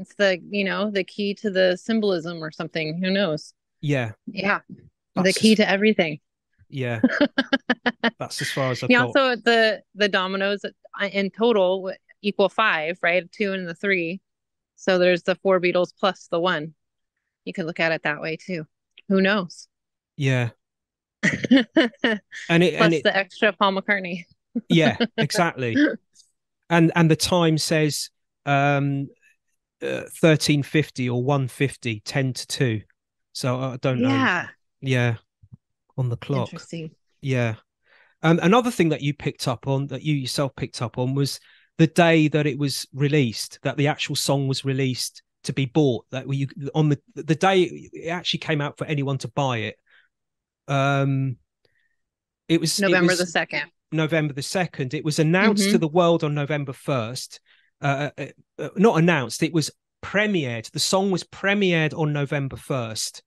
It's the, you know, the key to the symbolism or something. Who knows? yeah, Yeah. the key as- to everything. yeah. That's as far as I've Yeah, also the the dominoes in total equal five, right? Two and the three. So there's the four Beatles plus the one. You could look at it that way too. Who knows? Yeah. Plus And it and it the extra Paul McCartney. yeah, exactly. And and the time says um uh, 1350 or 150 10 to 2. So I don't know. Yeah. Yeah. On the clock. Interesting. Yeah. Um, another thing that you picked up on, that you yourself picked up on, was the day that it was released, that the actual song was released to be bought. That you on the the day it actually came out for anyone to buy it. Um, it was it November was the second. November the second. It was announced to Mhm. the world on November first. Uh, uh, uh, not announced. It was premiered. The song was premiered on November first,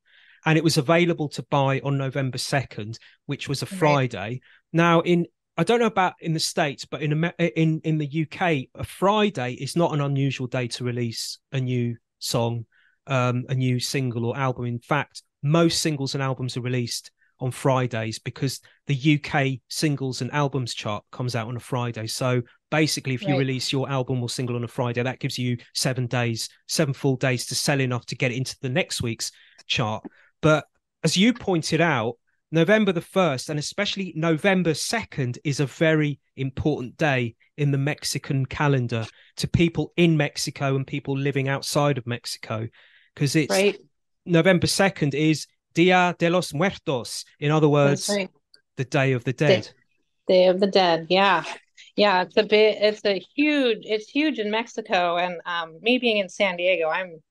and it was available to buy on November second, which was a Right. Friday. Now, in I don't know about in the states, but in in in the UK, a Friday is not an unusual day to release a new song, um, a new single or album. In fact, most singles and albums are released on Fridays because the UK singles and albums chart comes out on a Friday. So basically, if you release your album or single on a Friday, that gives you seven days, seven full days to sell enough to get it into the next week's chart. But as you pointed out, November the 1st and especially November 2nd is a very important day in the Mexican calendar to people in Mexico and people living outside of Mexico because it's Right. November 2nd is Dia de los Muertos. In other words, right. the Day of the Dead. Day of the Dead. Yeah. Yeah, it's a bit it's a huge it's huge in Mexico and um me being in San Diego, I'm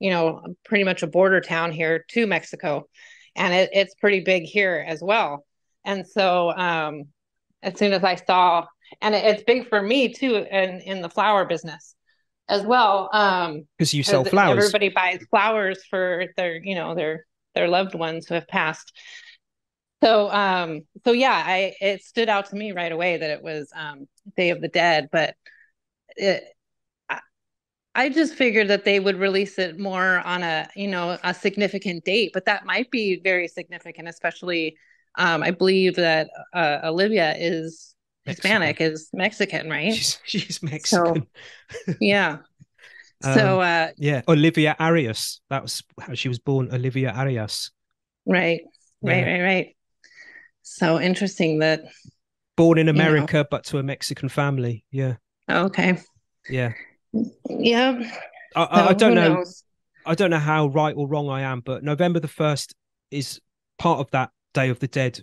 you know, pretty much a border town here to Mexico and it, it's pretty big here as well. And so um as soon as I saw and it, it's big for me too in in the flower business as well. Um Because you sell flowers. Everybody buys flowers for their, you know, their their loved ones who have passed. So um so yeah, I it stood out to me right away that it was um Day of the Dead, but it I, I just figured that they would release it more on a, you know, a significant date, but that might be very significant, especially um I believe that uh, Olivia is Hispanic, is Mexican, right? She's, she's Mexican. Yeah. So Um, uh yeah. Olivia Arias. That was how she was born, Olivia Arias. right, right, Yeah. right, right. So interesting that Born in know. America, but to a Mexican family. Yeah. okay. Yeah. Yeah. I, I, I don't know. knows? I don't know how right or wrong I am, but November the first is part of that Day of the Dead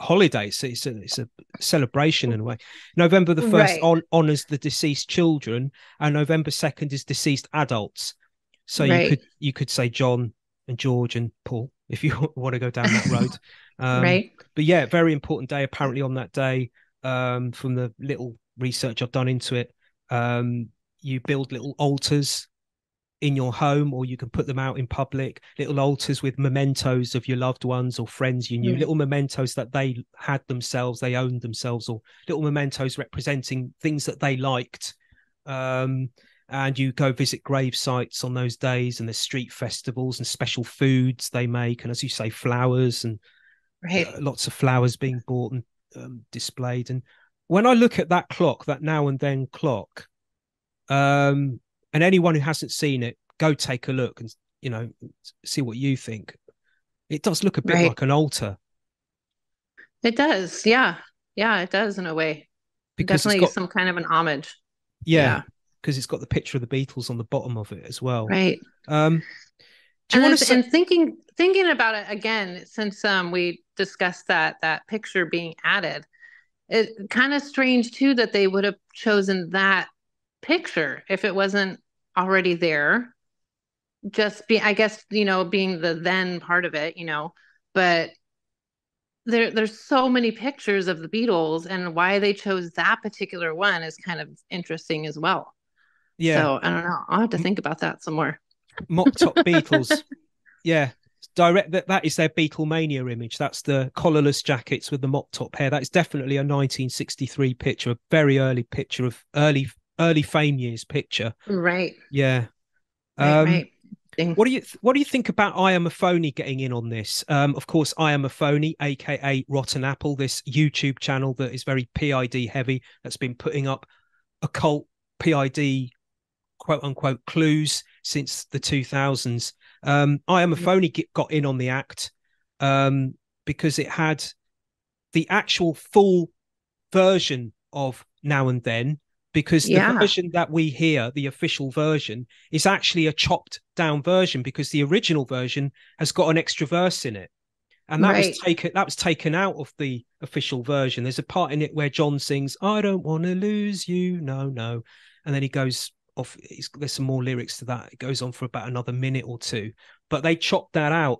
holiday. So it's a, it's a celebration in a way. November the first Right. on, honors the deceased children, and November second is deceased adults. So you could you could say John and George and Paul if you want to go down that road. Um, right. but yeah, very important day apparently on that day. Um, from the little research I've done into it, um, you build little altars in your home, or you can put them out in public. Little altars with mementos of your loved ones or friends you knew. Mm. Little mementos that they had themselves, they owned themselves, or little mementos representing things that they liked. Um, and you go visit grave sites on those days, and there's street festivals and special foods they make, and as you say, flowers and Right. uh, lots of flowers being bought and um, displayed. And when I look at that clock, that now and then clock, um, and anyone who hasn't seen it, go take a look and you know see what you think. It does look a bit Right. like an altar It does. Yeah. Yeah, it does in a way. because Definitely got some kind of an homage. yeah yeah. because it's got the picture of the Beatles on the bottom of it as well. Right. Um, and, say? and thinking thinking about it again, since um we discussed that that picture being added, it kind of strange too that they would have chosen that picture if it wasn't already there. Just be, I guess, you know, being the then part of it, you know, but there there's so many pictures of the Beatles and why they chose that particular one is kind of interesting as well. yeah, So I don't know. I'll have to mm. think about that some more. mock top Beatles. Yeah, direct that that is their Beatlemania image. That's the collarless jackets with the mop top hair. That is definitely a 1963 picture, a very early picture of early early fame years picture. Right. Yeah. Right. Um, right. What do you what do you think about I am a phony getting in on this? Um, of course, I am a phony, aka Rotten Apple, this YouTube channel that is very PID heavy, that's been putting up occult PID quote unquote clues since the 2000s. Um, I am a phony get, got in on the act um, because it had the actual full version of Now and Then. Because Yeah. the version that we hear, the official version, is actually a chopped down version because the original version has got an extra verse in it. And that Right. was taken that was taken out of the official version. There's a part in it where John sings, I don't want to lose you, no, no. And then he goes off he's, there's some more lyrics to that. It goes on for about another minute or two. But they chopped that out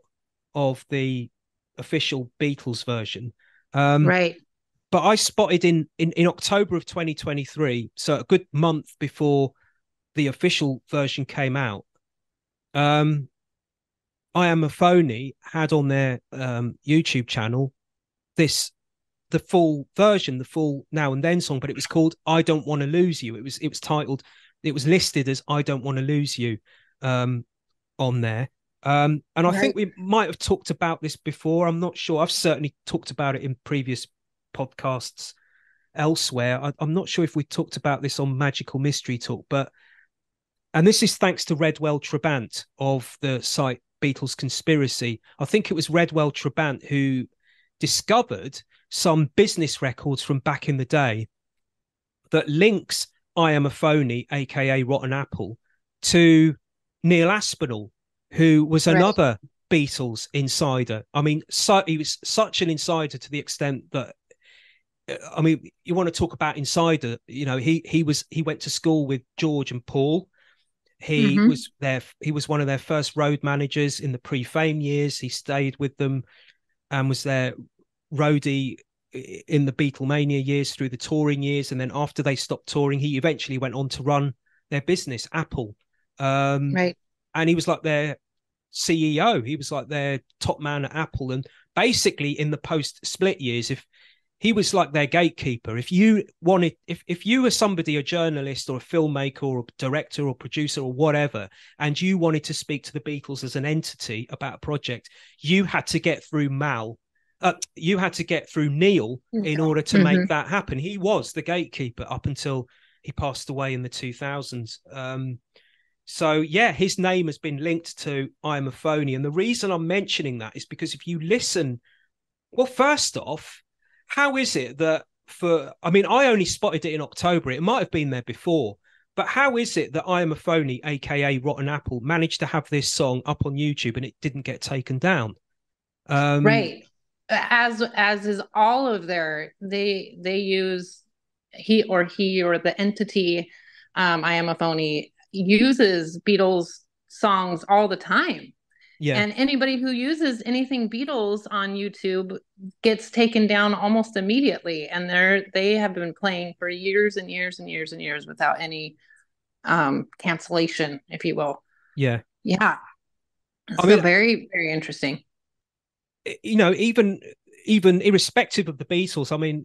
of the official Beatles version. Um, right. But I spotted in, in in October of 2023, so a good month before the official version came out. Um, I am a phony had on their um, YouTube channel this the full version, the full now and then song, but it was called "I Don't Want to Lose You." It was it was titled, it was listed as "I Don't Want to Lose You" um, on there. Um, and I think we might have talked about this before. I'm not sure. I've certainly talked about it in previous podcasts elsewhere. I, I'm not sure if we talked about this on Magical Mystery Talk, but and this is thanks to Redwell Trabant of the site Beatles Conspiracy. I think it was Redwell Trabant who discovered some business records from back in the day that links I Am a Phony, aka Rotten Apple, to Neil Aspinall, who was Right. another Beatles insider. I mean, so, he was such an insider to the extent that I mean, you want to talk about insider? You know, he he was he went to school with George and Paul. He Mhm. was their he was one of their first road managers in the pre-fame years. He stayed with them and was their roadie in the Beatlemania years through the touring years, and then after they stopped touring, he eventually went on to run their business, Apple. Um, Right. and he was like their CEO. He was like their top man at Apple. And basically, in the post split years, if he was like their gatekeeper, if you wanted, if if you were somebody, a journalist or a filmmaker or a director or producer or whatever, and you wanted to speak to the Beatles as an entity about a project, you had to get through Mal. Uh, you had to get through Neil in order to make Mhm. that happen. He was the gatekeeper up until he passed away in the 2000s. Um, so yeah, his name has been linked to I am a phony, and the reason I'm mentioning that is because if you listen, well, first off, how is it that for? I mean, I only spotted it in October. It might have been there before, but how is it that I am a phony, aka Rotten Apple, managed to have this song up on YouTube and it didn't get taken down? Um, right as as is all of their they they use he or he or the entity um i am a phony uses beatles songs all the time Yeah. and anybody who uses anything beatles on youtube gets taken down almost immediately and they're they have been playing for years and years and years and years without any um cancellation if you will yeah. yeah I mean- very very interesting you know, even even irrespective of the Beatles, I mean,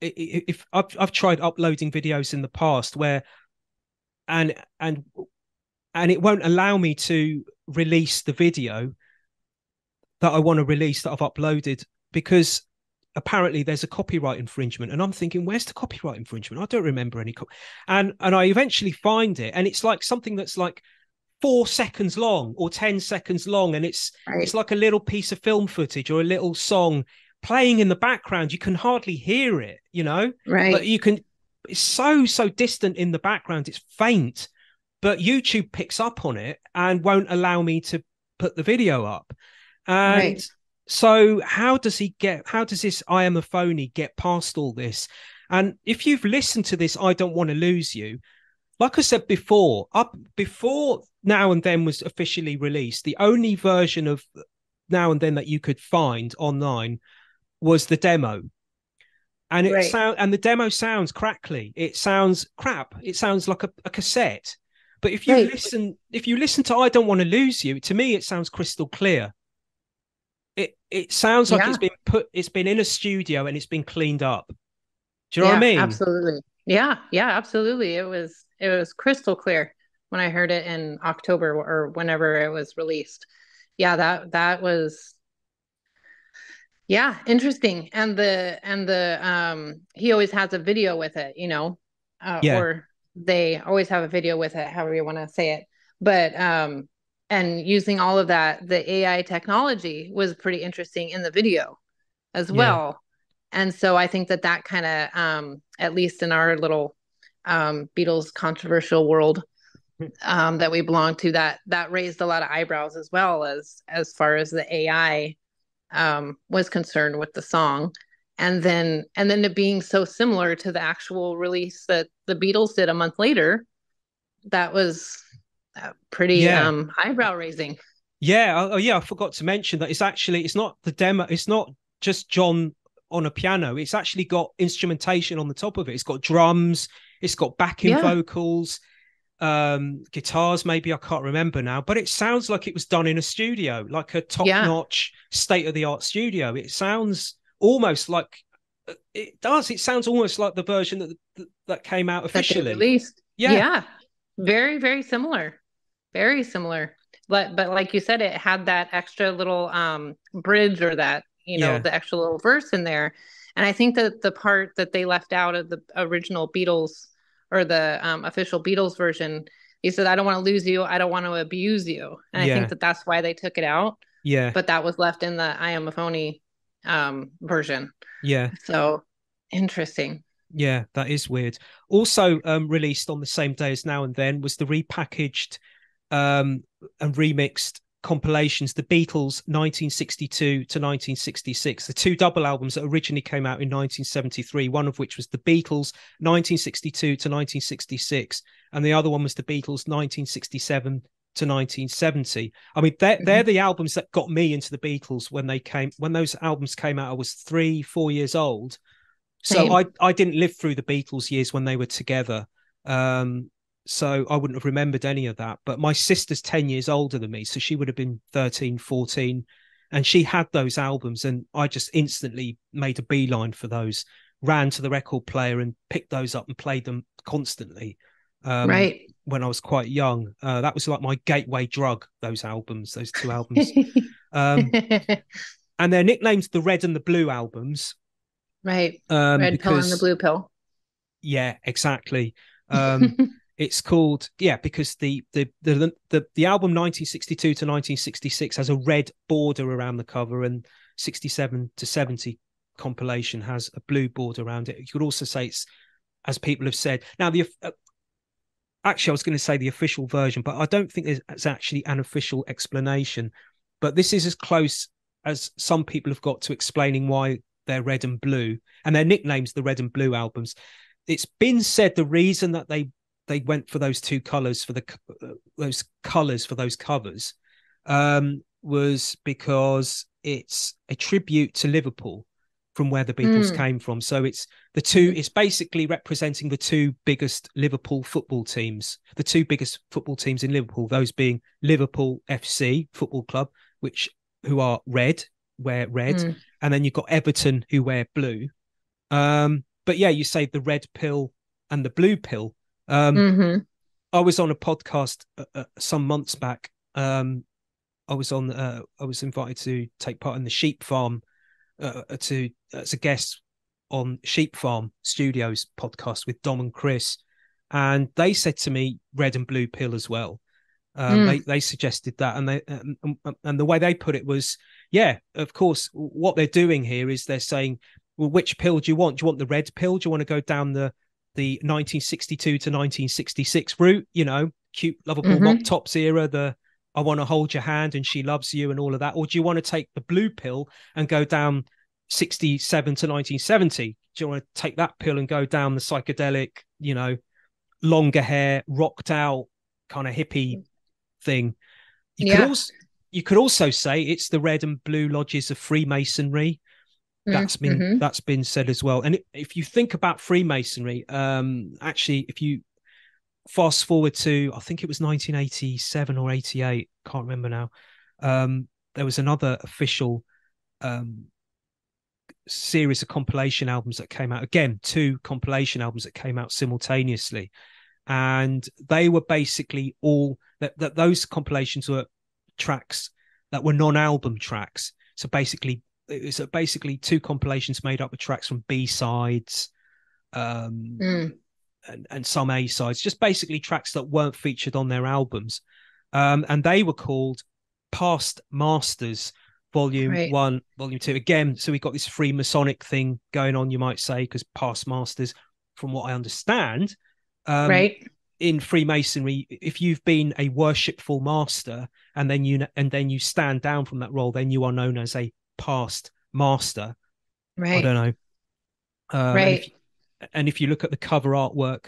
if I've I've tried uploading videos in the past where, and and and it won't allow me to release the video that I want to release that I've uploaded because apparently there's a copyright infringement. And I'm thinking where's the copyright infringement? I don't remember any co-. and and I eventually find it and it's like something that's like 4 seconds long or 10 seconds long and it's right. it's like a little piece of film footage or a little song playing in the background. You can hardly hear it you know? Right. But you can it's so so distant in the background it's faint but youtube picks up on it and won't allow me to put the video up. And Right. so how does he get how does this i am a phony get past all this? And if you've listened to this i don't want to lose you like i said before up before now and then was officially released the only version of now and then that you could find online was the demo. And it Right. sound and the demo sounds crackly. It sounds crap. It sounds like a, a cassette but if you Right. listen if you listen to i don't want to lose you to me it sounds crystal clear it it sounds like Yeah. it's been put it's been in a studio and it's been cleaned up do you know yeah, what i mean Absolutely. Yeah, yeah, absolutely. It was it was crystal clear when I heard it in October or whenever it was released. Yeah, that that was yeah, interesting. And the and the um he always has a video with it, you know. Uh, Yeah. or they always have a video with it, however you want to say it. But um, and using all of that, the AI technology was pretty interesting in the video as Yeah. well. And so I think that that kind of, um, at least in our little um, Beatles controversial world um, that we belong to, that that raised a lot of eyebrows as well as as far as the AI um, was concerned with the song. And then and then it being so similar to the actual release that the Beatles did a month later, that was uh, pretty Yeah. um, eyebrow raising. Yeah, oh oh, yeah, I forgot to mention that it's actually it's not the demo, it's not just John on a piano. It's actually got instrumentation on the top of it. It's got drums, it's got backing Yeah. vocals, um, guitars, maybe I can't remember now, but it sounds like it was done in a studio, like a top-notch, state-of-the-art studio. It sounds almost like uh, it does. It sounds almost like the version that that, came out officially. released. Yeah. yeah, very very similar, very similar. But but like you said, it had that extra little um bridge or that you know Yeah. the extra little verse in there, and I think that the part that they left out of the original Beatles or the um, official Beatles version, he said, "I don't want to lose you, I don't want to abuse you," and I think that that's why they took it out. Yeah, But that was left in the "I Am a Phony" um version. yeah. So interesting. Yeah, that is weird. Also, um, released on the same day as Now and Then was the repackaged um, and remixed compilations, the Beatles 1962 to 1966, the two double albums that originally came out in 1973, one of which was the Beatles 1962 to 1966, and the other one was the Beatles 1967 to 1970. I mean, they're, they're the albums that got me into the Beatles when they came, when those albums came out, I was three, four years old. So Same. I, I didn't live through the Beatles years when they were together. Um, so I wouldn't have remembered any of that. But my sister's 10 years older than me. So she would have been 13, 14. And she had those albums. And I just instantly made a beeline for those, ran to the record player and picked those up and played them constantly. Um, right. When I was quite young. Uh, that was like my gateway drug, those albums, those two albums. um, and they're nicknamed the Red and the Blue albums. right. Um, Red pill and the blue pill. Yeah, exactly. Um, it's called yeah because the the the the, the album 1962 to 1966 has a red border around the cover and 67 to 70 compilation has a blue border around it you could also say it's as people have said now the uh, actually i was going to say the official version but i don't think there's, actually an official explanation. But this is as close as some people have got to explaining why they're red and blue and their nicknames the red and blue albums. It's been said the reason that they they went for those two colors for the uh, those colors for those covers um was because it's a tribute to liverpool from where the beatles Mm. came from so it's the two it's basically representing the two biggest liverpool football teams the two biggest football teams in liverpool those being liverpool fc football club which who are red wear red Mm. and then you've got Everton who wear blue. Um, but yeah, you say the red pill and the blue pill. Um, Mhm. I was on a podcast uh, uh, some months back. Um, I was on. Uh, I was invited to take part in the Sheep Farm uh, to as a guest on Sheep Farm Studios podcast with Dom and Chris, and they said to me red and blue pill as well. Um, Mm. They they suggested that, and they and, and- the way they put it was, yeah, of course. What they're doing here is they're saying, well, which pill do you want? Do you want the red pill? Do you want to go down the the 1962 to 1966 route? You know, cute, lovable Mhm. mop tops era. The I want to hold your hand and she loves you and all of that, or do you want to take the blue pill and go down 67 to 1970? Do you want to take that pill and go down the psychedelic, you know, longer hair, rocked out kind of hippie thing? You could Yeah. also you could also say it's the red and blue lodges of Freemasonry. That's been Mhm. that's been said as well. And if you think about Freemasonry, um, actually, if you fast forward to I think it was 1987 or 88, can't remember now. Um, there was another official um, series of compilation albums that came out. Again, two compilation albums that came out simultaneously, and they were basically all that. That those compilations were tracks that were non-album tracks. So basically, it was basically two compilations made up of tracks from B sides, um, Mm. And, and some A sides, just basically tracks that weren't featured on their albums. Um, and they were called Past Masters, Volume Right. One, Volume Two. Again, so we got this Freemasonic thing going on, you might say, because Past Masters, from what I understand, um, right. in Freemasonry, if you've been a worshipful master and then you and then you stand down from that role, then you are known as a past master. I don't know. Um, if Right. And if you look at the cover artwork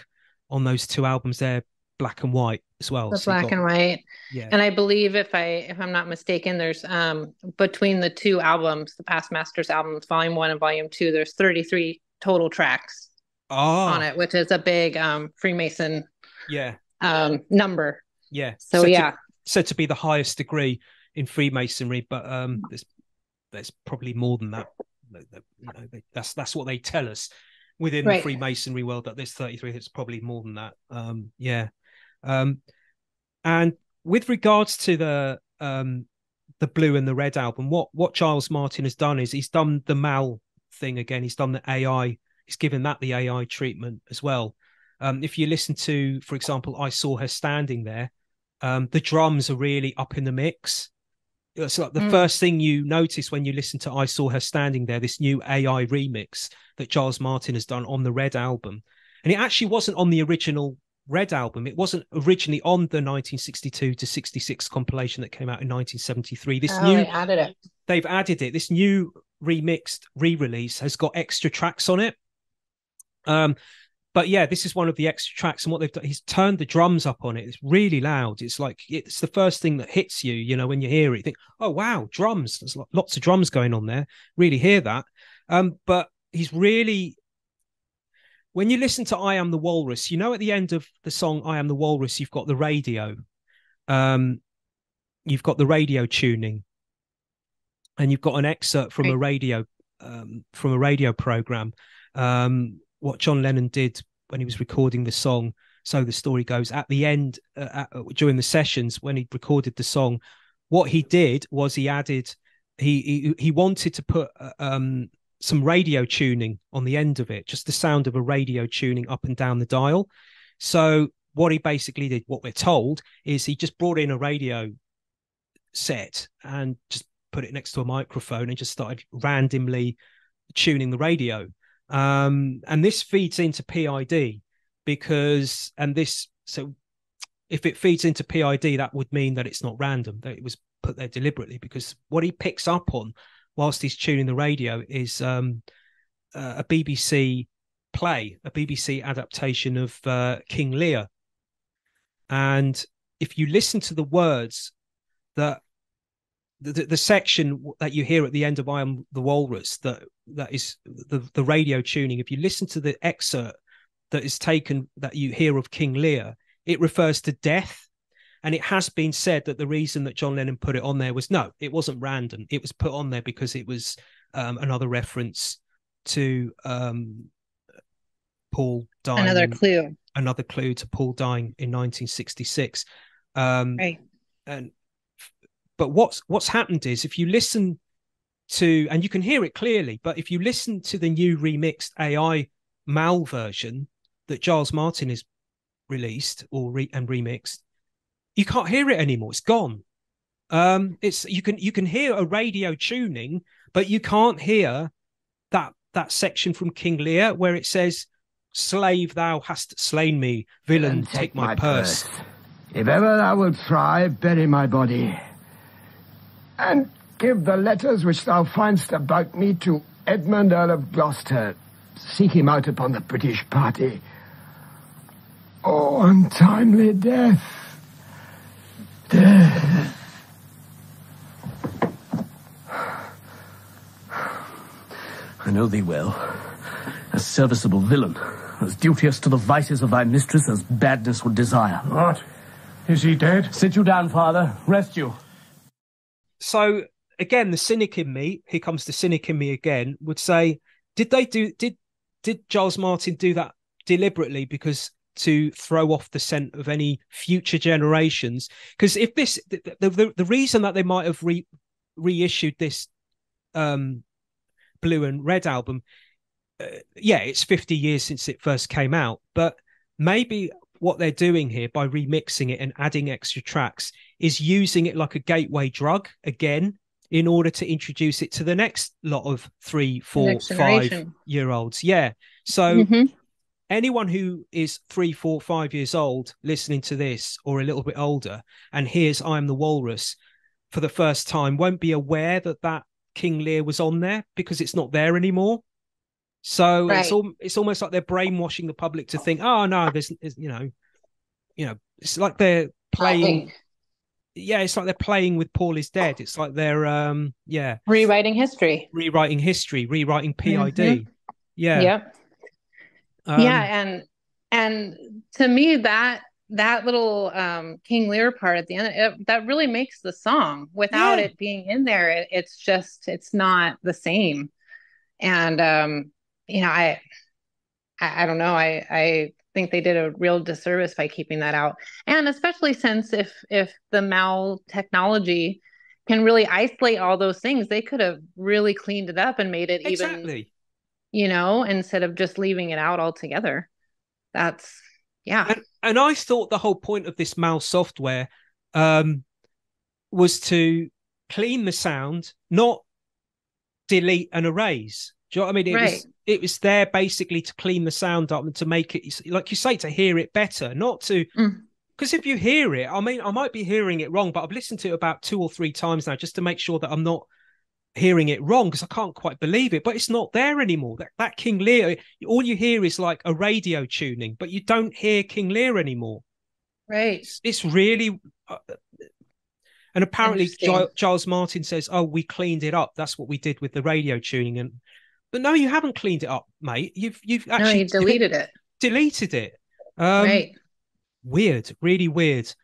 on those two albums, they're black and white as well. The So black got- and white. yeah, And I believe if I if I'm not mistaken, there's um between the two albums, the Past Masters albums, volume one and volume two, there's 33 total tracks ah, on it, which is a big um Freemason yeah, um number. yeah. So, to- yeah, said to be the highest degree in Freemasonry, but um, there's there's probably more than that. That- that- You know, that's that's what they tell us within Right. the Freemasonry world that there's 33. It's probably more than that. Um, yeah. Um, and with regards to the um the blue and the red album, what what Giles Martin has done is he's done the Mal thing again. He's done the AI. He's given that the AI treatment as well. Um, if you listen to, for example, I saw her standing there um, the drums are really up in the mix. It's like the Mm. first thing you notice when you listen to I Saw Her Standing There, this new AI remix that Giles Martin has done on the Red album. And it actually wasn't on the original Red album. It wasn't originally on the 1962 to 66 compilation that came out in 1973. This oh, new they added it. they've added it. This new remixed re-release has got extra tracks on it. Um, but yeah, this is one of the extra tracks, and what they've done, he's turned the drums up on it. It's really loud. It's like it's the first thing that hits you, you know, when you hear it. You think, oh wow, drums! There's lots of drums going on there. Really hear that. Um, but he's really when you listen to I Am the Walrus, you know, at the end of the song I Am the Walrus, you've got the radio. Um, you've got the radio tuning and you've got an excerpt from a radio um, from a radio program um, what john lennon did when he was recording the song so the story goes at the end uh, at, during the sessions when he recorded the song what he did was he added he he, he wanted to put uh, um, some radio tuning on the end of it just the sound of a radio tuning up and down the dial so what he basically did what we're told is he just brought in a radio set and just put it next to a microphone and just started randomly tuning the radio. Um, and this feeds into PID because, and this, so if it feeds into PID, that would mean that it's not random, that it was put there deliberately because what he picks up on whilst he's tuning the radio is um, uh, a BBC play, a BBC adaptation of uh, King Lear. And if you listen to the words that the, the, section that you hear at the end of I Am the Walrus, that that is the, the radio tuning, if you listen to the excerpt that is taken that you hear of King Lear, it refers to death. And it has been said that the reason that John Lennon put it on there was no, it wasn't random. It was put on there because it was um, another reference to um, Paul dying. Another clue. another clue to Paul dying in 1966. Um, Right. and but what's what's happened is if you listen to and you can hear it clearly, but if you listen to the new remixed AI Mal version that Giles Martin has released or re- and remixed, you can't hear it anymore. It's gone. Um, it's you can you can hear a radio tuning, but you can't hear that that section from King Lear where it says, "Slave, thou hast slain me, villain, And take, my, purse." If ever thou wilt try, bury my body. And give the letters which thou findst about me to Edmund Earl of Gloucester. Seek him out upon the British party. Oh, untimely death. Death. I know thee well. A serviceable villain, as duteous to the vices of thy mistress as badness would desire. What? Is he dead? Sit you down, father. Rest you. So again the cynic in me here comes the cynic in me again would say did they do did did giles martin do that deliberately because to throw off the scent of any future generations? Because if this the, the the reason that they might have re, reissued this um blue and red album uh, yeah it's 50 years since it first came out but maybe what they're doing here by remixing it and adding extra tracks is using it like a gateway drug again in order to introduce it to the next lot of three, four, five year olds. Yeah. So Mhm. anyone who is three, four, five years old listening to this or a little bit older and hears I am the Walrus for the first time won't be aware that that King Lear was on there because it's not there anymore. So it's all it's almost like they're brainwashing the public to think, oh no, there's, there's you know, you know, it's like they're playing. Yeah, it's like they're playing with Paul is dead. It's like they're um yeah rewriting history. rewriting history, rewriting PID. Mhm. Yeah. Yep. Um, yeah, and and to me that that little um King Lear part at the end it, that really makes the song. Without Yeah. it being in there, it, it's just it's not the same. And um, you know, I I, I don't know. I I think they did a real disservice by keeping that out. And especially since if if the Mal technology can really isolate all those things, they could have really cleaned it up and made it even exactly. you know, instead of just leaving it out altogether. That's yeah. And, and I thought the whole point of this Mal software um, was to clean the sound, not delete and erase. Do you know what I mean? It Right. was it was there basically to clean the sound up and to make it like you say to hear it better, not to Mm. because if you hear it, I mean, I might be hearing it wrong, but I've listened to it about two or three times now just to make sure that I'm not hearing it wrong because I can't quite believe it. But it's not there anymore. That that King Lear, all you hear is like a radio tuning, but you don't hear King Lear anymore. Right. It's, it's really. Uh, and apparently. Giles Martin says, "Oh, we cleaned it up. That's what we did with the radio tuning." And but no, you haven't cleaned it up, mate. You've you've actually No, you deleted it. deleted it. Um, right. Weird, really weird.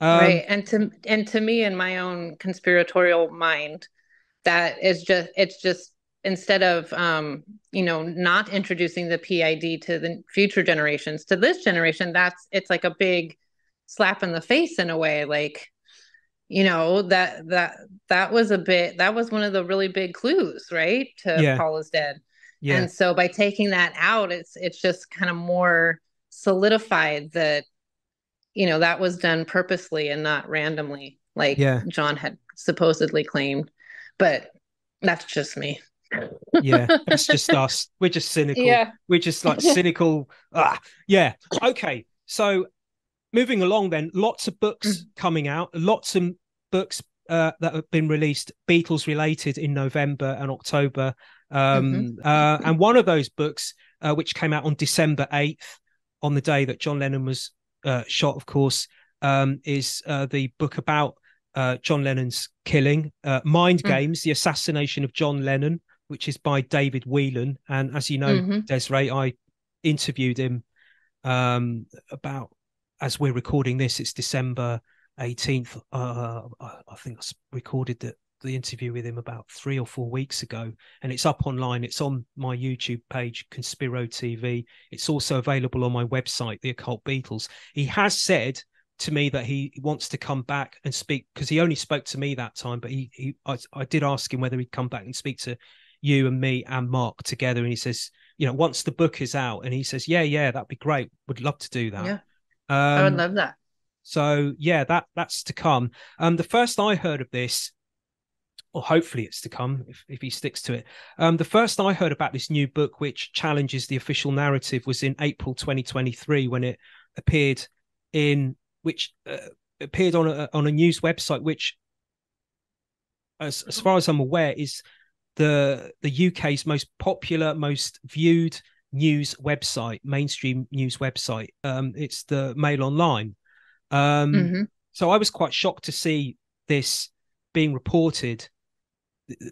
Um, right. And to and to me in my own conspiratorial mind, that is just it's just instead of um, you know, not introducing the PID to the future generations, to this generation, that's it's like a big slap in the face in a way. Like, you know, that that that was a bit that was one of the really big clues, right? To Yeah. Paul is dead. Yeah, And so by taking that out, it's it's just kind of more solidified that you know that was done purposely and not randomly, like Yeah. John had supposedly claimed. But that's just me. yeah. That's just us. We're just cynical. Yeah. We're just like cynical. Ah, yeah. Okay. So moving along, then, lots of books coming out. Lots of books uh, that have been released, Beatles related in November and October. Um, uh, and one of those books, uh, which came out on December eighth, on the day that John Lennon was uh, shot, of course, um, is uh, the book about uh, John Lennon's killing, uh, Mind Mm. Games: The Assassination of John Lennon, which is by David Whelan. And as you know, Mhm. Desiree, I interviewed him um, about as we're recording this. It's December eighteenth. Uh, I think I recorded the the interview with him about three or four weeks ago, and it's up online. It's on my YouTube page, Conspiro TV. It's also available on my website, The Occult Beatles. He has said to me that he wants to come back and speak because he only spoke to me that time, but he, he I, I did ask him whether he'd come back and speak to you and me and Mark together, and he says, you know, once the book is out, and he says, yeah, yeah, that'd be great. Would love to do that. Yeah. I would Um, love that. So yeah, that that's to come. Um, the first I heard of this, or hopefully it's to come if, if he sticks to it. Um, the first I heard about this new book, which challenges the official narrative, was in April 2023 when it appeared in which uh, appeared on a on a news website, which, as as far as I'm aware, is the the UK's most popular, most viewed news website, mainstream news website. Um, it's the Mail Online. Um, Mhm. So I was quite shocked to see this being reported.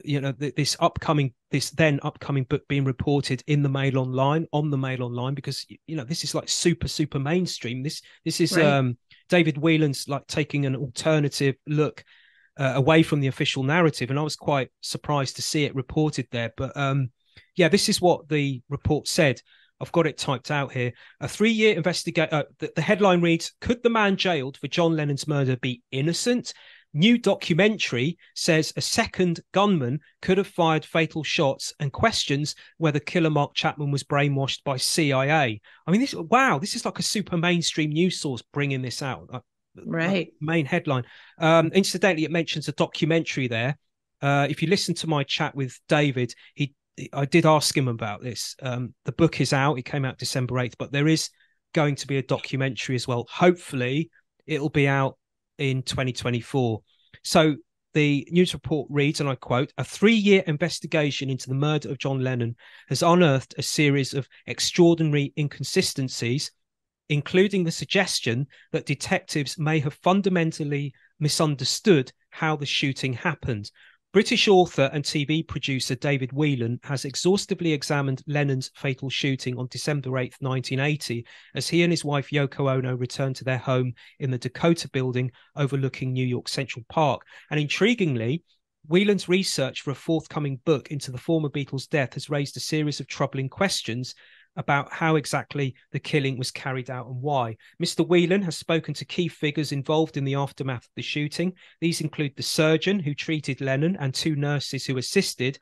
You know, this upcoming, this then upcoming book being reported in the Mail Online, on the Mail Online, because you know this is like super, super mainstream. This, this is Right. um, David Whelan's like taking an alternative look uh, away from the official narrative, and I was quite surprised to see it reported there. But um, yeah, this is what the report said. I've got it typed out here. A three-year investigate. Uh, the, the headline reads: Could the man jailed for John Lennon's murder be innocent? New documentary says a second gunman could have fired fatal shots and questions whether killer Mark Chapman was brainwashed by CIA. I mean, this wow, this is like a super mainstream news source bringing this out. Uh, Right. main headline. Um, incidentally, it mentions a documentary there. Uh, if you listen to my chat with David, he I did ask him about this. Um, the book is out; it came out December eighth, but there is going to be a documentary as well. Hopefully, it'll be out in 2024. So the news report reads, and I quote: "A three-year investigation into the murder of John Lennon has unearthed a series of extraordinary inconsistencies." including the suggestion that detectives may have fundamentally misunderstood how the shooting happened. British author and TV producer David Whelan has exhaustively examined Lennon's fatal shooting on December 8, 1980, as he and his wife Yoko Ono returned to their home in the Dakota building overlooking New York Central Park. And intriguingly, Whelan's research for a forthcoming book into the former Beatles' death has raised a series of troubling questions about how exactly the killing was carried out and why. Mr. Whelan has spoken to key figures involved in the aftermath of the shooting. These include the surgeon who treated Lennon and two nurses who assisted,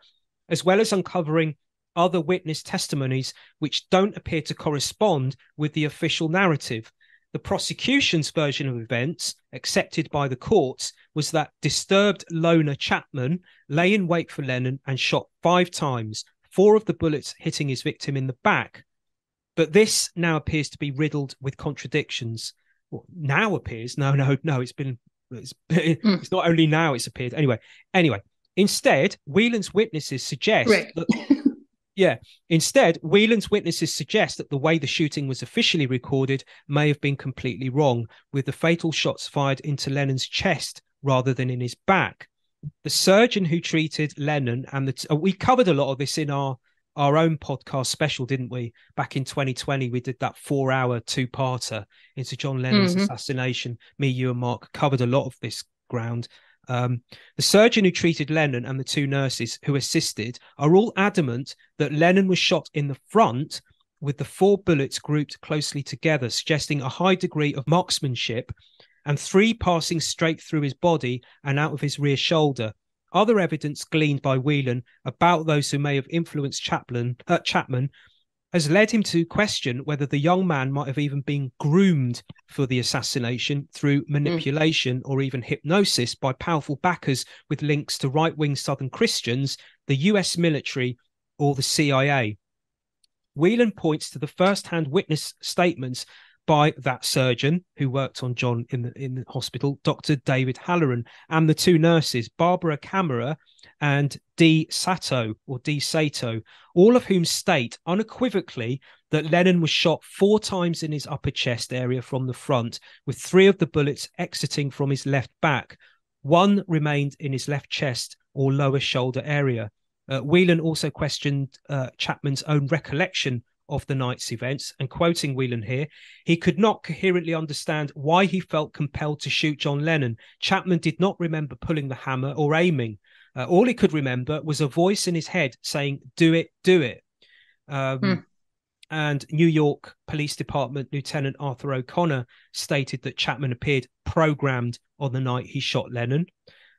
as well as uncovering other witness testimonies which don't appear to correspond with the official narrative. The prosecution's version of events, accepted by the courts, was that disturbed loner Chapman lay in wait for Lennon and shot five times, four of the bullets hitting his victim in the back. But this now appears to be riddled with contradictions. Well, now appears. No, no, no. It's been. It's, it's not only now it's appeared. Anyway, anyway. Instead, Whelan's witnesses suggest Right. that. Yeah. Instead, Whelan's witnesses suggest that the way the shooting was officially recorded may have been completely wrong, with the fatal shots fired into Lennon's chest rather than in his back. The surgeon who treated Lennon and the t- uh, we covered a lot of this in our our own podcast special, didn't we? Back in 2020, we did that four hour two parter into John Lennon's Mhm. assassination. Me, you, and Mark covered a lot of this ground. Um, the surgeon who treated Lennon and the two nurses who assisted are all adamant that Lennon was shot in the front with the four bullets grouped closely together, suggesting a high degree of marksmanship, and three passing straight through his body and out of his rear shoulder. Other evidence gleaned by Whelan about those who may have influenced Chaplin, uh, Chapman has led him to question whether the young man might have even been groomed for the assassination through manipulation or even hypnosis by powerful backers with links to right wing Southern Christians, the US military, or the CIA. Whelan points to the first hand witness statements by that surgeon who worked on John in the in the hospital, Dr. David Halleran, and the two nurses, Barbara Kammerer and D. Sato or D. Sato, all of whom state unequivocally that Lennon was shot four times in his upper chest area from the front, with three of the bullets exiting from his left back. One remained in his left chest or lower shoulder area. Uh, Whelan also questioned uh, Chapman's own recollection of the night's events and quoting Whelan here, he could not coherently understand why he felt compelled to shoot John Lennon. Chapman did not remember pulling the hammer or aiming. Uh, all he could remember was a voice in his head saying, Do it, do it. Um, Hmm. And New York Police Department Lieutenant Arthur O'Connor stated that Chapman appeared programmed on the night he shot Lennon.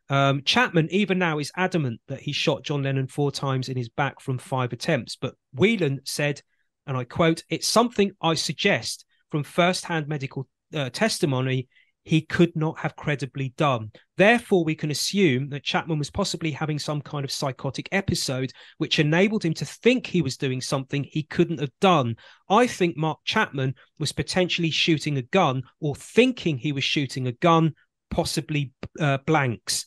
Um, Chapman, even now, is adamant that he shot John Lennon four times in his back from five attempts. But Whelan said, and I quote, It's something I suggest from first hand medical uh, testimony he could not have credibly done. Therefore, we can assume that Chapman was possibly having some kind of psychotic episode which enabled him to think he was doing something he couldn't have done. I think Mark Chapman was potentially shooting a gun or thinking he was shooting a gun, possibly uh, blanks.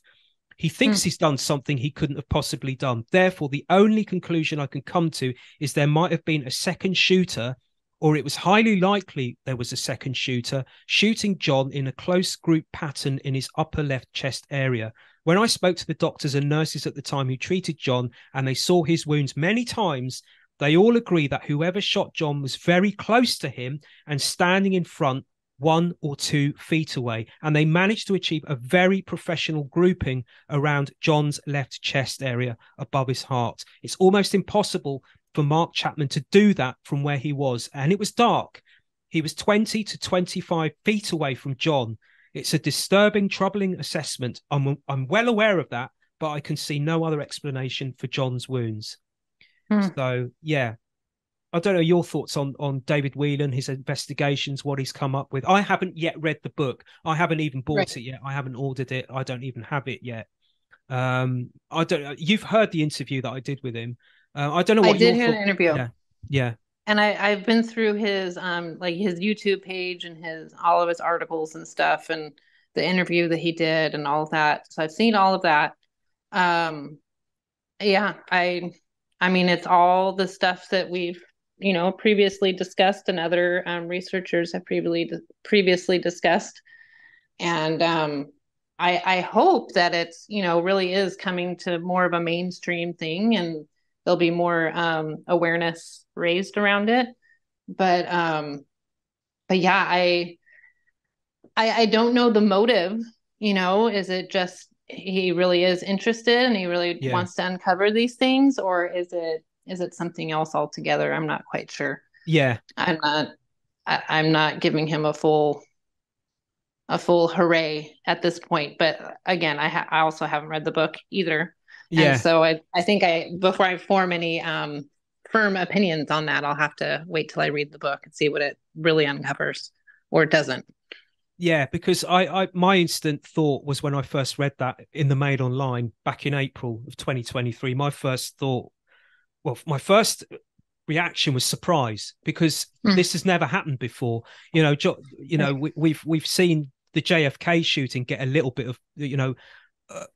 He thinks hmm. he's done something he couldn't have possibly done. Therefore, the only conclusion I can come to is there might have been a second shooter, or it was highly likely there was a second shooter shooting John in a close group pattern in his upper left chest area. When I spoke to the doctors and nurses at the time who treated John and they saw his wounds many times, they all agree that whoever shot John was very close to him and standing in front one or two feet away. And they managed to achieve a very professional grouping around John's left chest area above his heart. It's almost impossible for Mark Chapman to do that from where he was. And it was dark. He was 20 to 25 feet away from John. It's a disturbing, troubling assessment. I'm I'm well aware of that, but I can see no other explanation for John's wounds. Hmm. So yeah, I don't know your thoughts on on David Whelan, his investigations, what he's come up with. I haven't yet read the book. I haven't even bought Right. it yet. I haven't ordered it. I don't even have it yet. Um, I don't. You've heard the interview that I did with him. Uh, I don't know I what did hear thought- the interview. Yeah, yeah, And I, I've been through his um like his YouTube page and his all of his articles and stuff and the interview that he did and all of that. So I've seen all of that. Um yeah, I I mean it's all the stuff that we've, you know, previously discussed and other um researchers have previously previously discussed. And um I I hope that it's, you know, really is coming to more of a mainstream thing and there'll be more um awareness raised around it but um but yeah i i i don't know the motive you know is it just he really is interested and he really Yeah. wants to uncover these things or is it is it something else altogether i'm not quite sure yeah. i'm not I, i'm not giving him a full a full hooray at this point but again i ha- i also haven't read the book either Yeah, and so I, I think I before I form any um firm opinions on that, I'll have to wait till I read the book and see what it really uncovers or doesn't. Yeah, because I, I my instant thought was when I first read that in the Mail Online back in April of 2023. My first thought, well, my first reaction was surprise because Hmm. this has never happened before. You know, jo- you know, we, we've we've seen the JFK shooting get a little bit of you know, uh,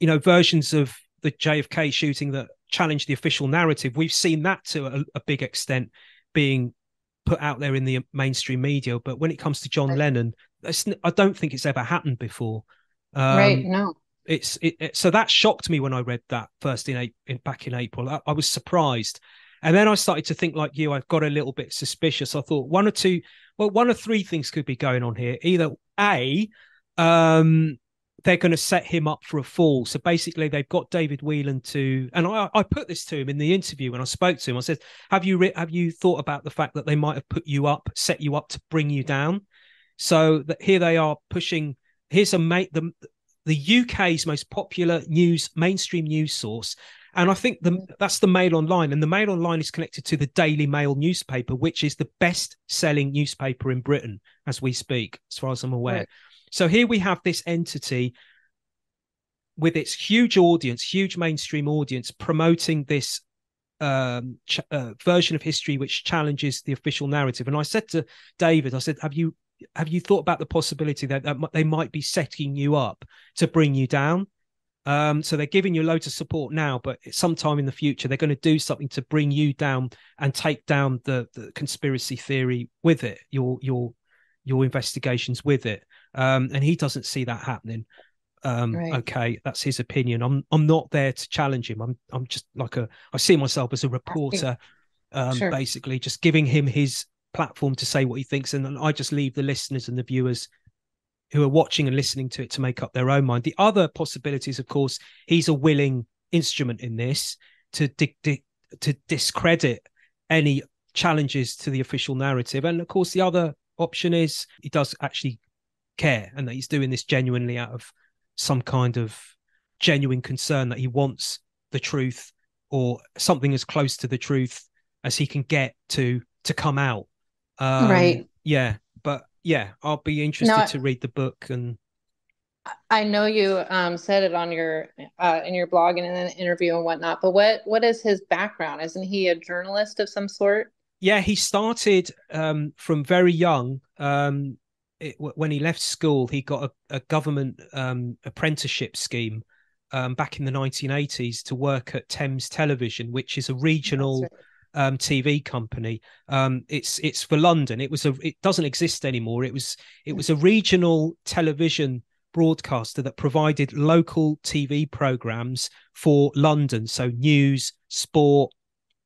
you know, versions of the JFK shooting that challenge the official narrative. We've seen that to a, a big extent being put out there in the mainstream media. But when it comes to John Right. Lennon, that's, I don't think it's ever happened before. Um, right. No. It's it, it- so that shocked me when I read that first in, in back in April. I, I was surprised, and then I started to think like you. I've got a little bit suspicious. I thought one or two, well, one or three things could be going on here. Either a, um, they're going to set him up for a fall. So basically, they've got David Whelan to, and I, I put this to him in the interview when I spoke to him. I said, "Have you re- have you thought about the fact that they might have put you up, set you up to bring you down?" So that here they are pushing. Here's a mate the the UK's most popular news mainstream news source. And I think the, that's the Mail Online, and the Mail Online is connected to the Daily Mail newspaper, which is the best-selling newspaper in Britain as we speak, as far as I'm aware. Right. So here we have this entity with its huge audience, huge mainstream audience, promoting this um, ch- uh, version of history which challenges the official narrative. And I said to David, I said, "Have you have you thought about the possibility that, that they might be setting you up to bring you down?" Um, so they're giving you loads of support now, but sometime in the future they're going to do something to bring you down and take down the, the conspiracy theory with it, your your your investigations with it. Um, and he doesn't see that happening. Um, Right. okay, that's his opinion. I'm I'm not there to challenge him. I'm I'm just like a I see myself as a reporter, um, Sure. basically just giving him his platform to say what he thinks, and I just leave the listeners and the viewers who are watching and listening to it to make up their own mind. The other possibilities, of course, he's a willing instrument in this to di- di- to discredit any challenges to the official narrative, and of course, the other option is he does actually care and that he's doing this genuinely out of some kind of genuine concern that he wants the truth or something as close to the truth as he can get to to come out um, Right. yeah but yeah i'll be interested I- to read the book and I know you um, said it on your uh, in your blog and in an interview and whatnot, but what what is his background? Isn't he a journalist of some sort? yeah he started um, from very young um, it, w- when he left school he got a, a government um, apprenticeship scheme um, back in the 1980s to work at thames television which is a regional right. Um, TV company. Um, it's it's for London. It was a it doesn't exist anymore. It was it was a regional television broadcaster that provided local TV programs for London. So news, sport,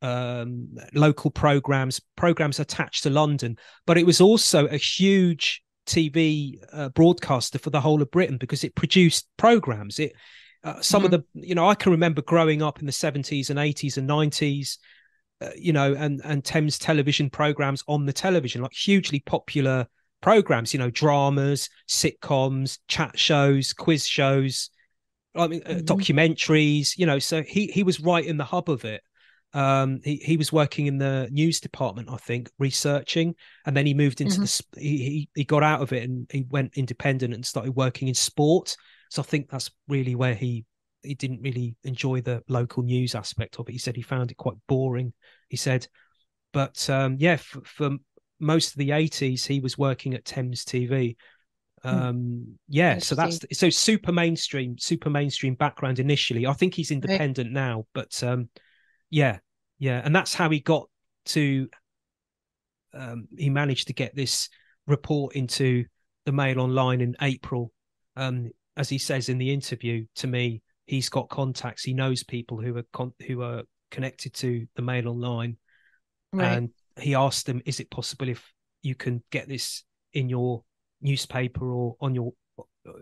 um, local programs, programs attached to London. But it was also a huge TV uh, broadcaster for the whole of Britain because it produced programs. It uh, some of the you know I can remember growing up in the 70s and 80s and 90s uh, you know, and and Thames television programs on the television, like hugely popular programs, you know, dramas, sitcoms, chat shows, quiz shows, I mean, uh, Mhm. documentaries. You know, so he he was right in the hub of it. Um, he he was working in the news department, I think, researching, and then he moved into Mhm. the sp- he, he he got out of it and he went independent and started working in sport. So I think that's really where he he didn't really enjoy the local news aspect of it. He said he found it quite boring. He said, but um, yeah, for, for most of the eighties, he was working at Thames TV. Um, yeah, so that's so super mainstream, super mainstream background initially. I think he's independent now, but um, yeah, yeah, and that's how he got to. Um, he managed to get this report into the Mail Online in April. Um, as he says in the interview to me, he's got contacts. He knows people who are con- who are connected to the Mail Online, Right. and he asked them, "Is it possible if you can get this in your newspaper or on your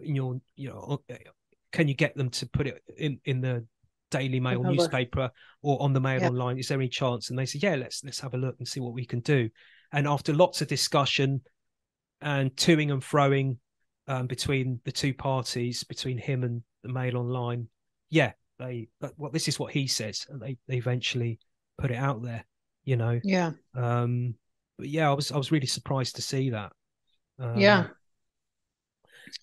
in your you know can you get them to put it in in the Daily Mail look. newspaper or on the Mail Yeah. Online? Is there any chance?" And they said, "Yeah, let's let's have a look and see what we can do." And after lots of discussion and toing and froing um, between the two parties, between him and the Mail Online, yeah, they well, this is what he says, and they they eventually put it out there. You know, Yeah. um, but yeah, I was I was really surprised to see that. Um, yeah.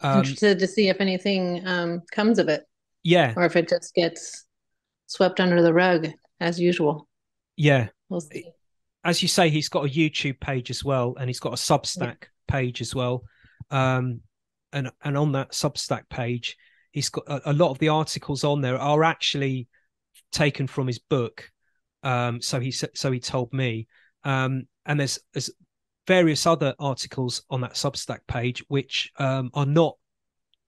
um, Interested to see if anything um, comes of it yeah, or if it just gets swept under the rug as usual. yeah. We'll see. As you say, he's got a YouTube page as well, and he's got a Substack page as well. Um, and and on that Substack page, he's got a, a lot of the articles on there are actually taken from his book. Um, so he so he told me. Um, and there's there's various other articles on that Substack page which um, are not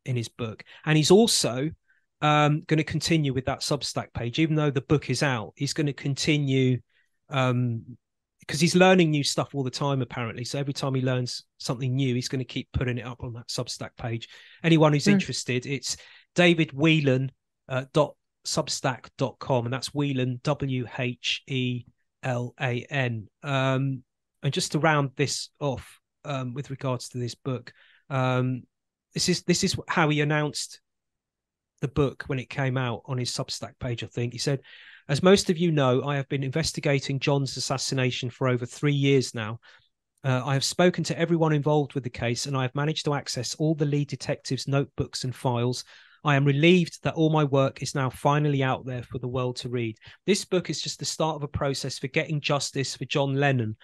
in his book, and he's also um, going to continue with that Substack page, even though the book is out. He's going to continue um, because he's learning new stuff all the time, apparently. So every time he learns something new, he's going to keep putting it up on that Substack page. Anyone who's Hmm. interested, it's David Whelan uh, dot substack.com and that's Whelan W H E L A N. Um, and just to round this off um, with regards to this book, um, this is this is how he announced the book when it came out on his Substack page. I think he said, "As most of you know, I have been investigating John's assassination for over three years now." Uh, I have spoken to everyone involved with the case and I have managed to access all the lead detectives' notebooks and files. I am relieved that all my work is now finally out there for the world to read. This book is just the start of a process for getting justice for John Lennon.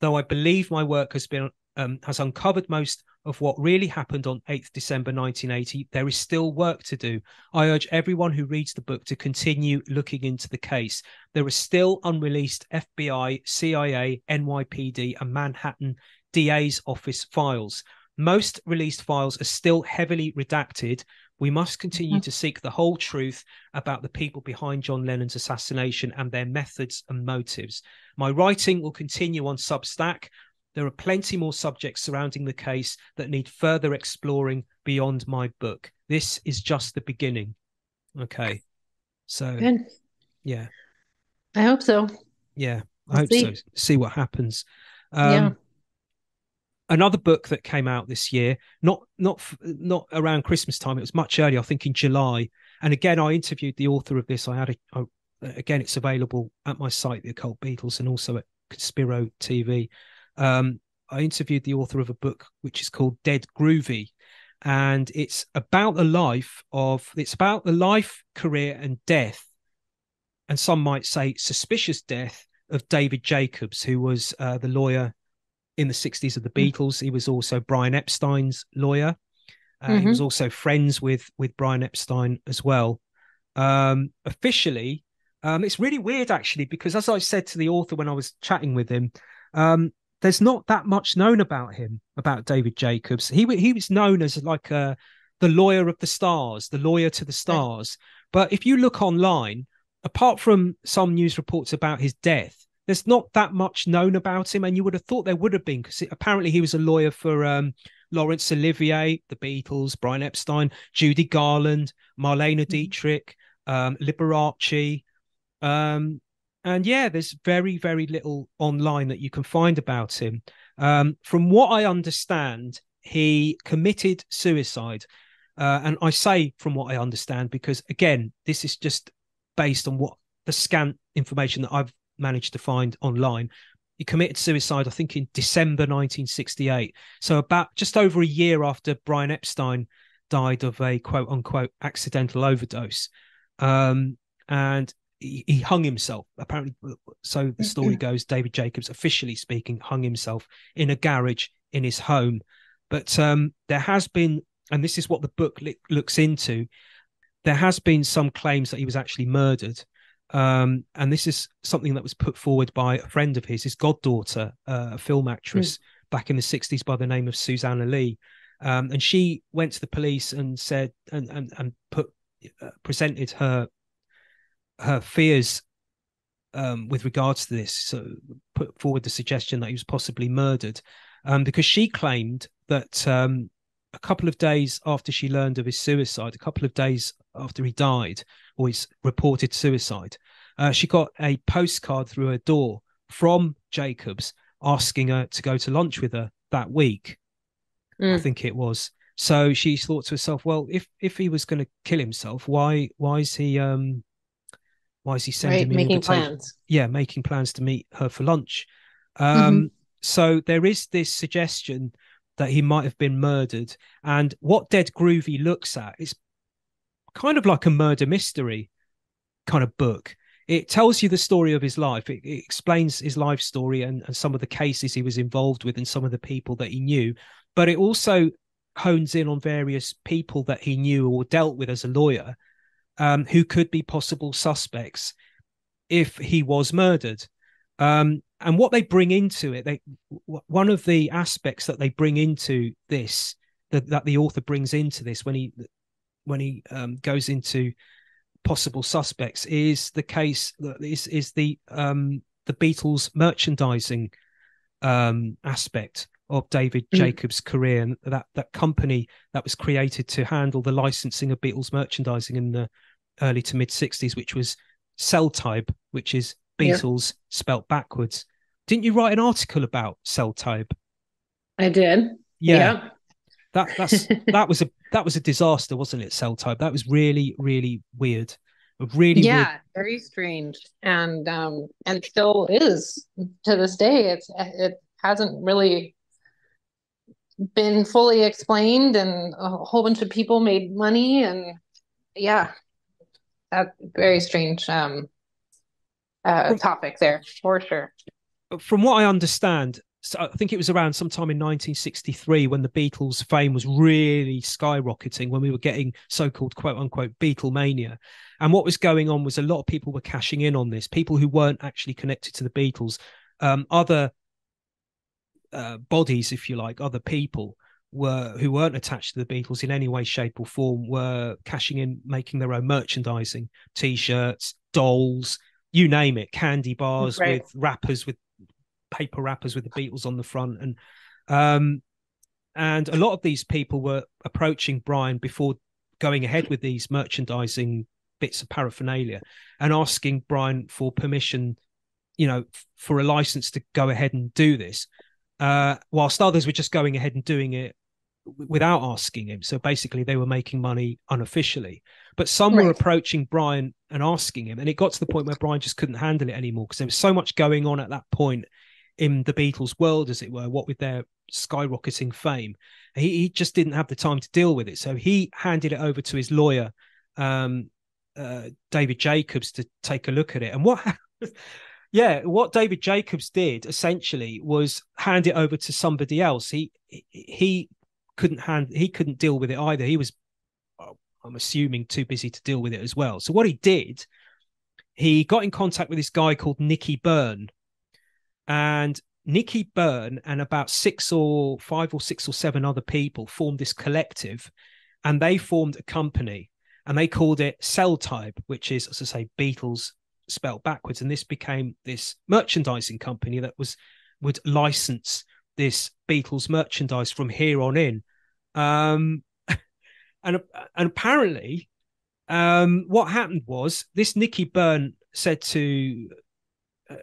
Though I believe my work has been um, has uncovered most of what really happened on 8th December 1980, there is still work to do. I urge everyone who reads the book to continue looking into the case. There are still unreleased FBI, CIA, NYPD, and Manhattan DA's office files. Most released files are still heavily redacted. We must continue to seek the whole truth about the people behind John Lennon's assassination and their methods and motives. My writing will continue on Substack. There are plenty more subjects surrounding the case that need further exploring beyond my book. This is just the beginning. Okay. So, Good. yeah, I hope so. yeah, I hope see. so. See what happens. Um, Yeah. Another book that came out this year, not not not around Christmas time. It was much earlier, I think, in July. And again, I interviewed the author of this. I had a, I, again, it's available at my site, The Occult Beatles, and also at Conspiro TV. Um, I interviewed the author of a book which is called Dead Groovy, and it's about the life of it's about the life, career, and death, and some might say suspicious death of David Jacobs, who was uh, the lawyer in the 60s of the Beatles. He was also Brian Epstein's lawyer. Uh, He was also friends with with Brian Epstein as well. Um, officially, um, it's really weird actually because as I said to the author when I was chatting with him, um, there's not that much known about him about David Jacobs. He he was known as like uh, the lawyer of the stars, the lawyer to the stars. But if you look online, apart from some news reports about his death, there's not that much known about him. And you would have thought there would have been because apparently he was a lawyer for um, Laurence Olivier, the Beatles, Brian Epstein, Judy Garland, Marlene Dietrich, um, Liberace. Um, and yeah, there's very, very little online that you can find about him. Um, from what I understand, he committed suicide. Uh, and I say from what I understand because, again, this is just based on what the scant information that I've managed to find online. He committed suicide, I think, in December 1968. So, about just over a year after Brian Epstein died of a quote unquote accidental overdose. Um, and he, he hung himself. Apparently, so the story goes. David Jacobs, officially speaking, hung himself in a garage in his home. But um, there has been, and this is what the book li- looks into. There has been some claims that he was actually murdered, um, and this is something that was put forward by a friend of his, his goddaughter, uh, a film actress mm. back in the '60s by the name of Suzanna Leigh, um, and she went to the police and said and and, and put uh, presented her her fears um, with regards to this, so put forward the suggestion that he was possibly murdered, um, because she claimed that um, a couple of days after she learned of his suicide, a couple of days after he died or his reported suicide, uh, she got a postcard through her door from Jacobs asking her to go to lunch with her that week. Mm. I think it was. So she thought to herself, well, if if he was going to kill himself, why why is he um why is he sending right, me making plans? Yeah, making plans to meet her for lunch. Um, mm-hmm. So there is this suggestion that he might have been murdered, and what Dead Groovy looks at is kind of like a murder mystery kind of book. It tells you the story of his life. It, it explains his life story and, and some of the cases he was involved with and some of the people that he knew. But it also hones in on various people that he knew or dealt with as a lawyer um, who could be possible suspects if he was murdered. Um, and what they bring into it, they one of the aspects that they bring into this that, that the author brings into this when he when he um, goes into possible suspects is the case is is the um, the Beatles merchandising um, aspect of David mm. Jacobs' career and that that company that was created to handle the licensing of Beatles merchandising in the early to mid 60s, which was Seltaeb, which is Beatles yeah. spelt backwards. Didn't you write an article about Seltaeb? I did. Yeah. yeah. That that's that was a that was a disaster, wasn't it? Seltaeb. That was really really weird. Really yeah, weird. very strange, and um and still is to this day. It's it hasn't really been fully explained and a whole bunch of people made money and yeah. That very strange um uh topic there for sure. From what i understand so i think it was around sometime in 1963 when the beatles fame was really skyrocketing when we were getting so-called quote unquote beatlemania. And what was going on was a lot of people were cashing in on this. People who weren't actually connected to the beatles um, other uh, bodies, if you like, other people were who weren't attached to the Beatles in any way, shape, or form were cashing in, making their own merchandising, t-shirts, dolls, you name it, candy bars right. with wrappers with paper wrappers with the Beatles on the front, and um, and a lot of these people were approaching Brian before going ahead with these merchandising bits of paraphernalia and asking Brian for permission, you know, for a license to go ahead and do this uh, whilst others were just going ahead and doing it without asking him. So basically, they were making money unofficially. But some right. were approaching Brian and asking him, and it got to the point where Brian just couldn't handle it anymore because there was so much going on at that point in the Beatles' world, as it were. What with their skyrocketing fame, he, he just didn't have the time to deal with it. So he handed it over to his lawyer, um, uh, David Jacobs, to take a look at it. And what yeah, what David Jacobs did essentially was hand it over to somebody else. He he couldn't hand he couldn't deal with it either. He was, I'm assuming, too busy to deal with it as well. So what he did, he got in contact with this guy called Nicky Byrne, and Nicky Byrne and about six or five or six or seven other people formed this collective, and they formed a company, and they called it Seltaeb, which is, as I say, Beatles spelled backwards and this became this merchandising company that was would license this beatles merchandise from here on in um and and apparently um what happened was this Nicky Byrne said to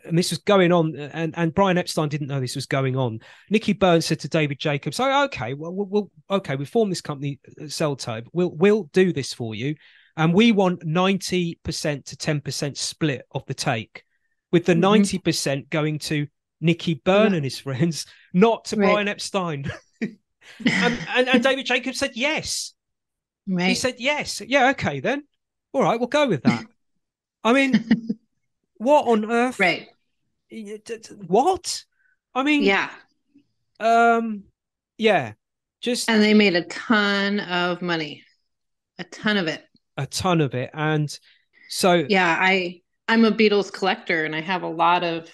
and this was going on, and, and Brian Epstein didn't know this was going on. Nicky Byrne said to David Jacobs, "Oh, okay, well, we'll, we'll okay, we formed this company, uh, Seltaeb. We'll we'll do this for you, and we want ninety percent to ten percent split of the take, with the 90 mm-hmm. percent going to Nicky Byrne yeah. and his friends, not to right. Brian Epstein." and, and, and David Jacobs said yes. Right. He said yes. Yeah, okay then. All right, we'll go with that. I mean, what on earth? Right. What? I mean, yeah. Um, yeah. Just and they made a ton of money, a ton of it, a ton of it, and so yeah, I I'm a Beatles collector, and I have a lot of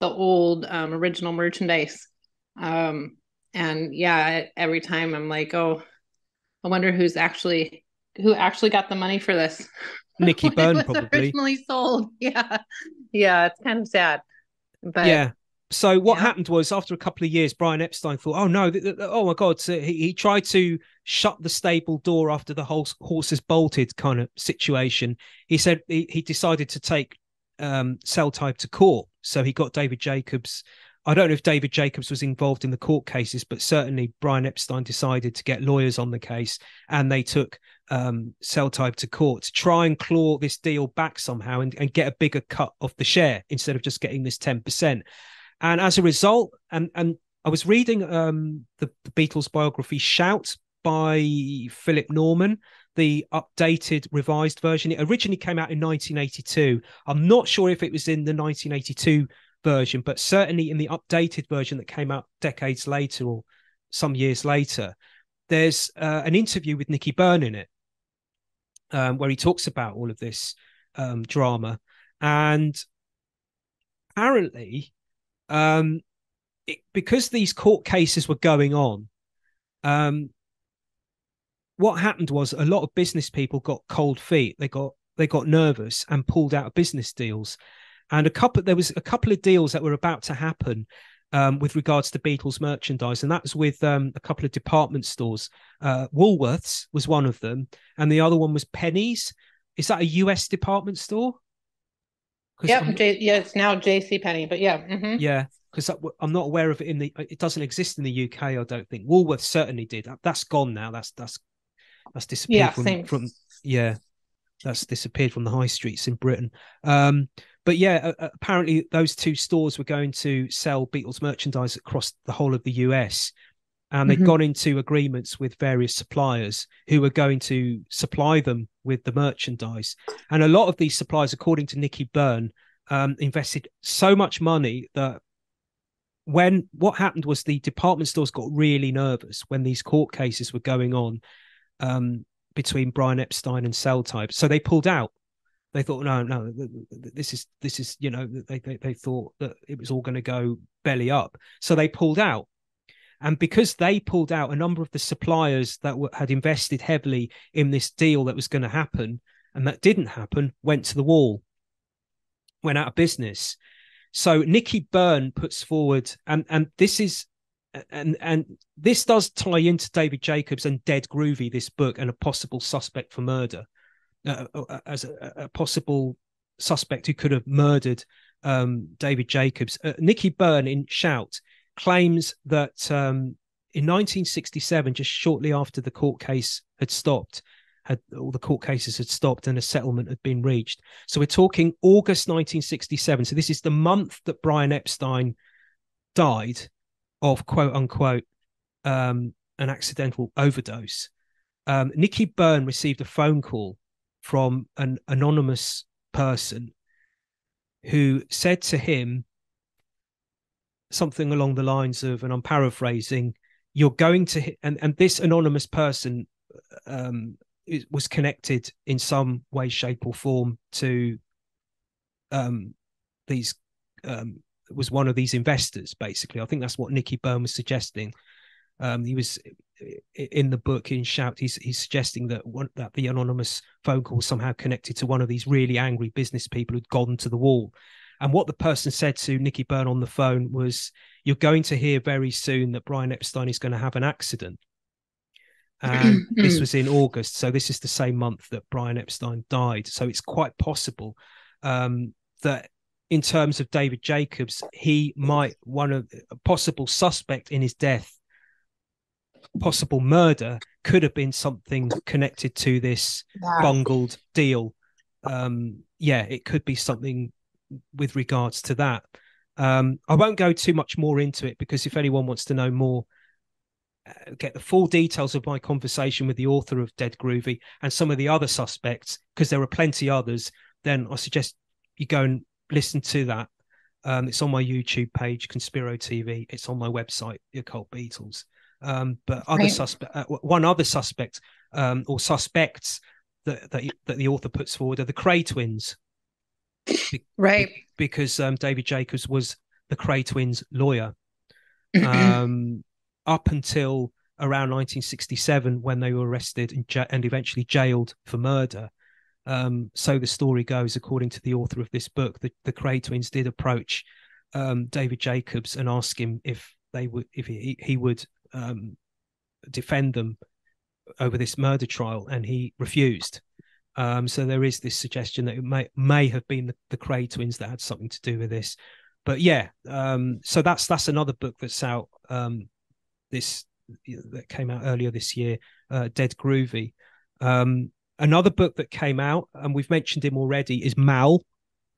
the old um, original merchandise. Um, and yeah, every time I'm like, oh, I wonder who's actually who actually got the money for this. Nicky Byrne probably originally sold. Yeah, yeah, it's kind of sad. But yeah. So what yeah. happened was after a couple of years, Brian Epstein thought, "Oh no, th- th- oh my god!" So he, he tried to shut the stable door after the whole horses bolted kind of situation. He said he, he decided to take um, Seltaeb to court. So he got David Jacobs I don't know if David Jacobs was involved in the court cases, but certainly Brian Epstein decided to get lawyers on the case, and they took um, Seltaeb to court to try and claw this deal back somehow and, and get a bigger cut of the share instead of just getting this ten percent. And as a result, and and I was reading um, the, the Beatles biography "Shout" by Philip Norman, the updated revised version. It originally came out in 1982. I'm not sure if it was in the 1982 version, but certainly in the updated version that came out decades later or some years later, there's uh, an interview with Nicky Byrne in it, um, where he talks about all of this um, drama. And apparently, um, it, because these court cases were going on, um, what happened was a lot of business people got cold feet. They got they got nervous and pulled out of business deals and a couple there was a couple of deals that were about to happen um, with regards to Beatles merchandise, and that was with um, a couple of department stores. Uh, Woolworths was one of them, and the other one was Penneys. Is that a US department store? Yeah, J- yeah, it's now J.C. Penney, but yeah, mm-hmm. yeah, because I'm not aware of it in the. It doesn't exist in the UK. I don't think Woolworth certainly did. That's gone now. That's that's that's disappeared yeah, from, from yeah, that's disappeared from the high streets in Britain. Um, but yeah, uh, apparently those two stores were going to sell Beatles merchandise across the whole of the US. And they'd mm-hmm. gone into agreements with various suppliers who were going to supply them with the merchandise. And a lot of these suppliers, according to Nicky Byrne, um, invested so much money that when what happened was the department stores got really nervous when these court cases were going on um, between Brian Epstein and Seltaeb, So they pulled out they thought no no this is this is you know they they, they thought that it was all going to go belly up so they pulled out and because they pulled out a number of the suppliers that were, had invested heavily in this deal that was going to happen and that didn't happen went to the wall went out of business so Nicky Byrne puts forward and and this is and and this does tie into david jacobs and dead groovy this book and a possible suspect for murder uh, uh, uh, as a, a, possible suspect who could have murdered um, David Jacobs. Uh, Nicky Byrne in Shout claims that um, in 1967, just shortly after the court case had stopped, had all the court cases had stopped and a settlement had been reached. So we're talking August 1967. So this is the month that Brian Epstein died of quote unquote um, an accidental overdose. Um, Nicky Byrne received a phone call from an anonymous person who said to him something along the lines of, and I'm paraphrasing, you're going to, and, and this anonymous person um, was connected in some way, shape, or form to um, these, um, was one of these investors, basically. I think that's what Nicky Byrne was suggesting. Um, he was in the book in shout he's he's suggesting that one that the anonymous phone call was somehow connected to one of these really angry business people who'd gone to the wall and what the person said to Nicky Byrne on the phone was you're going to hear very soon that Brian Epstein is going to have an accident and this was in August so this is the same month that Brian Epstein died so it's quite possible um, that in terms of David Jacobs, he might one of a possible suspect in his death, possible murder, could have been something connected to this Yeah. bungled deal. Um, yeah, it could be something with regards to that. Um, I won't go too much more into it because if anyone wants to know more, uh, get the full details of my conversation with the author of Dead Groovy and some of the other suspects, because there are plenty others, then I suggest you go and listen to that. Um, it's on my YouTube page, Conspiro TV. It's on my website, The Occult Beatles. Um, but other Right. suspect, uh, one other suspect um, or suspects that, that that the author puts forward are the Kray twins Right. because um, David Jacobs was the Kray twins' lawyer um, up until around 1967 when they were arrested and, ja- and eventually jailed for murder. Um, so the story goes, according to the author of this book, the, the Kray twins did approach um, David Jacobs and ask him if they would, if he, he would um, defend them over this murder trial, and he refused. Um, so there is this suggestion that it may may have been the, the Kray twins that had something to do with this. But yeah, um, so that's that's another book that's out um, this that came out earlier this year, uh, Dead Groovy. Um, another book that came out, and we've mentioned him already, is Mal,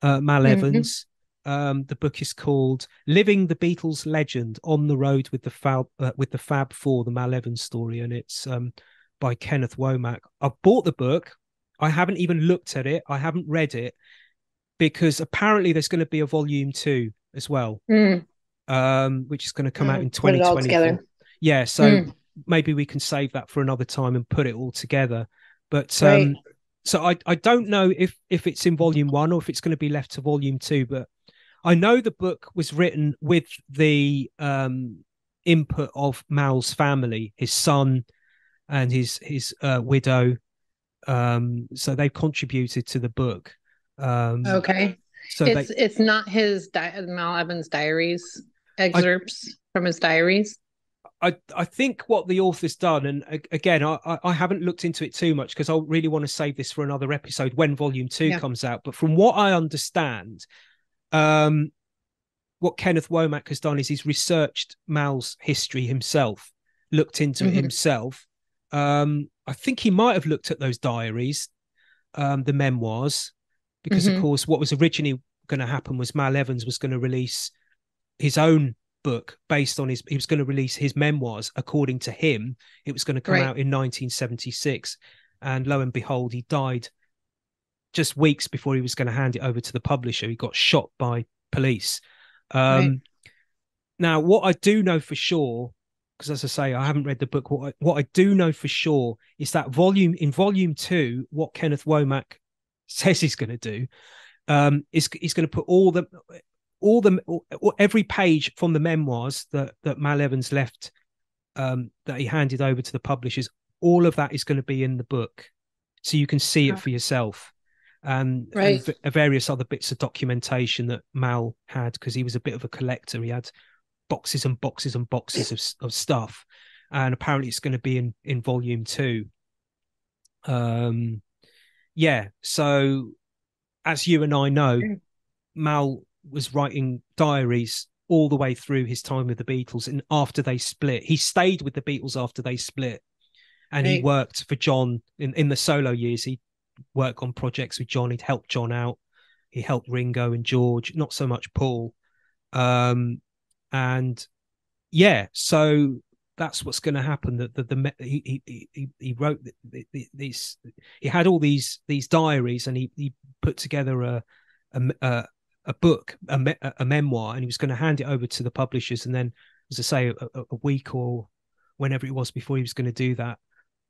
uh, Mal Mhm. Evans. Um, the book is called "Living the Beatles Legend: On the Road with the Fab uh, with the Fab Four: The Mal Evans Story," and it's um, by Kenneth Womack. I've bought the book. I haven't even looked at it. I haven't read it because apparently there's going to be a volume two as well, Mm. um, which is going to come out Mm, in all 2024. together. Yeah, so Mm. maybe we can save that for another time and put it all together. But Right. um, so I I don't know if if it's in volume one or if it's going to be left to volume two. But I know the book was written with the um, input of Mal's family, his son, and his his uh, widow. Um, so they've contributed to the book. Um, Okay. So it's they, it's not his di- Mal Evans diaries excerpts from his diaries. I I think what the author's done, and again, I I- I haven't looked into it too much because I really want to save this for another episode when Volume Two Yeah. comes out. But from what I understand, um, what Kenneth Womack has done is he's researched Mal's history himself, looked into it Mhm. himself. Um, I think he might have looked at those diaries, um, the memoirs, because Mhm. of course, what was originally going to happen was Mal Evans was going to release his own book based on his he was going to release his memoirs according to him it was going to come Right. out in 1976 and lo and behold he died just weeks before he was going to hand it over to the publisher he got shot by police um Right. now what i do know for sure because as i say i haven't read the book. What I, what I do know for sure is that volume in volume 2 what kenneth womack says he's going to do um is he's going to put all the all the all- every page from the memoirs that that Mal Evans left um that he handed over to the publishers all of that is going to be in the book. So you can see it for yourself um Right. and v- various other bits of documentation that Mal had because he was a bit of a collector. He had boxes and boxes and boxes of, of stuff and apparently it's going to be in in volume 2 um yeah so as you and I know. Mal was writing diaries all the way through his time with the Beatles, and after they split, he stayed with the Beatles after they split, and he worked for John in in the solo years. He worked on projects with John. He'd helped John out. He helped Ringo and George, not so much Paul. Um, and yeah, so that's what's going to happen. That the, the, me- he, he he wrote the, the, the, these. He had all these these diaries, and he he put together a a, a, book, a, me, a memoir, and he was going to hand it over to the publishers. And then, as I say, a, a- a week or whenever it was before he was going to do that,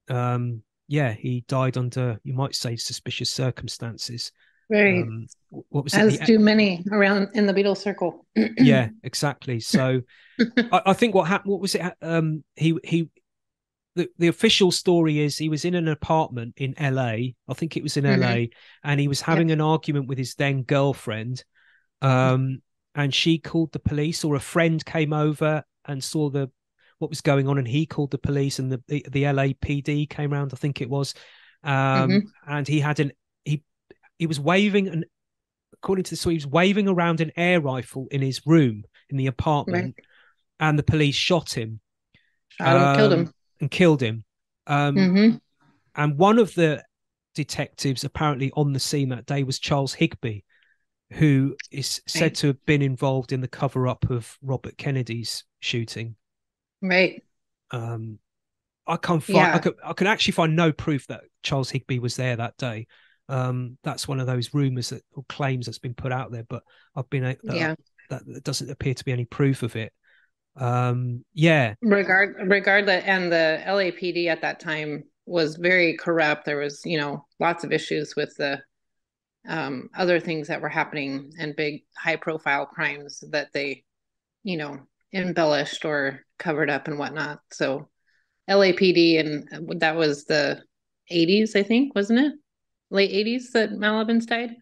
um, yeah, he died under you might say suspicious circumstances. Right. Um, what was As it? Do many around in the Beatles circle. yeah, exactly. So I, I think what happened. What was it? Um, he he. The, the official story is he was in an apartment in LA. I think it was in. LA, and he was having an argument with his then girlfriend. Um, and she called the police, or a friend came over and saw the what was going on, and he called the police, and the the, the LAPD came around. I think it was, um, Mhm. and he had an he was waving an according to the story, he was waving around an air rifle in his room in the apartment, and the police shot him. Him, killed um, him. and killed him. Um, Mhm. And one of the detectives apparently on the scene that day was Charles Higby, who is said Right. to have been involved in the cover up of Robert Kennedy's shooting. Right. Um, I can't find. Yeah. I, can, I can actually find no proof that Charles Higby was there that day. Um, that's one of those rumors that or claims that's been put out there, but I've been that, Yeah. that, that doesn't appear to be any proof of it. Um, yeah, regard regardless and the LAPD at that time was very corrupt there was you know lots of issues with the um other things that were happening and big high profile crimes that they you know embellished or covered up and whatnot so LAPD and that was the 80s I think wasn't it late 80s that Mal Evans died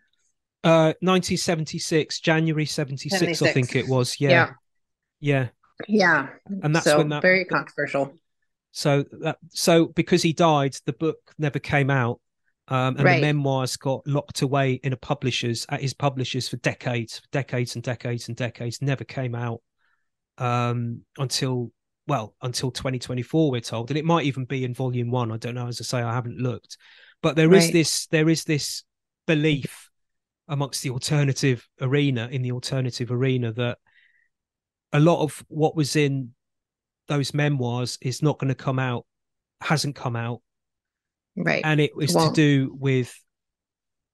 uh, 1976, January 76, I think it was. Yeah, Yeah. yeah. yeah And that's so when that very controversial So that so because he died, the book never came out, um, and Right. the memoirs got locked away in a publisher's at his publishers for decades, decades and decades and decades. Never came out um, until well until 2024. We're told, and it might even be in volume one. I don't know. As I say, I haven't looked, but there is Right. this there is this belief amongst the alternative arena in the alternative arena that a lot of what was in those memoirs is not going to come out hasn't come out. Right. And it was Well- to do with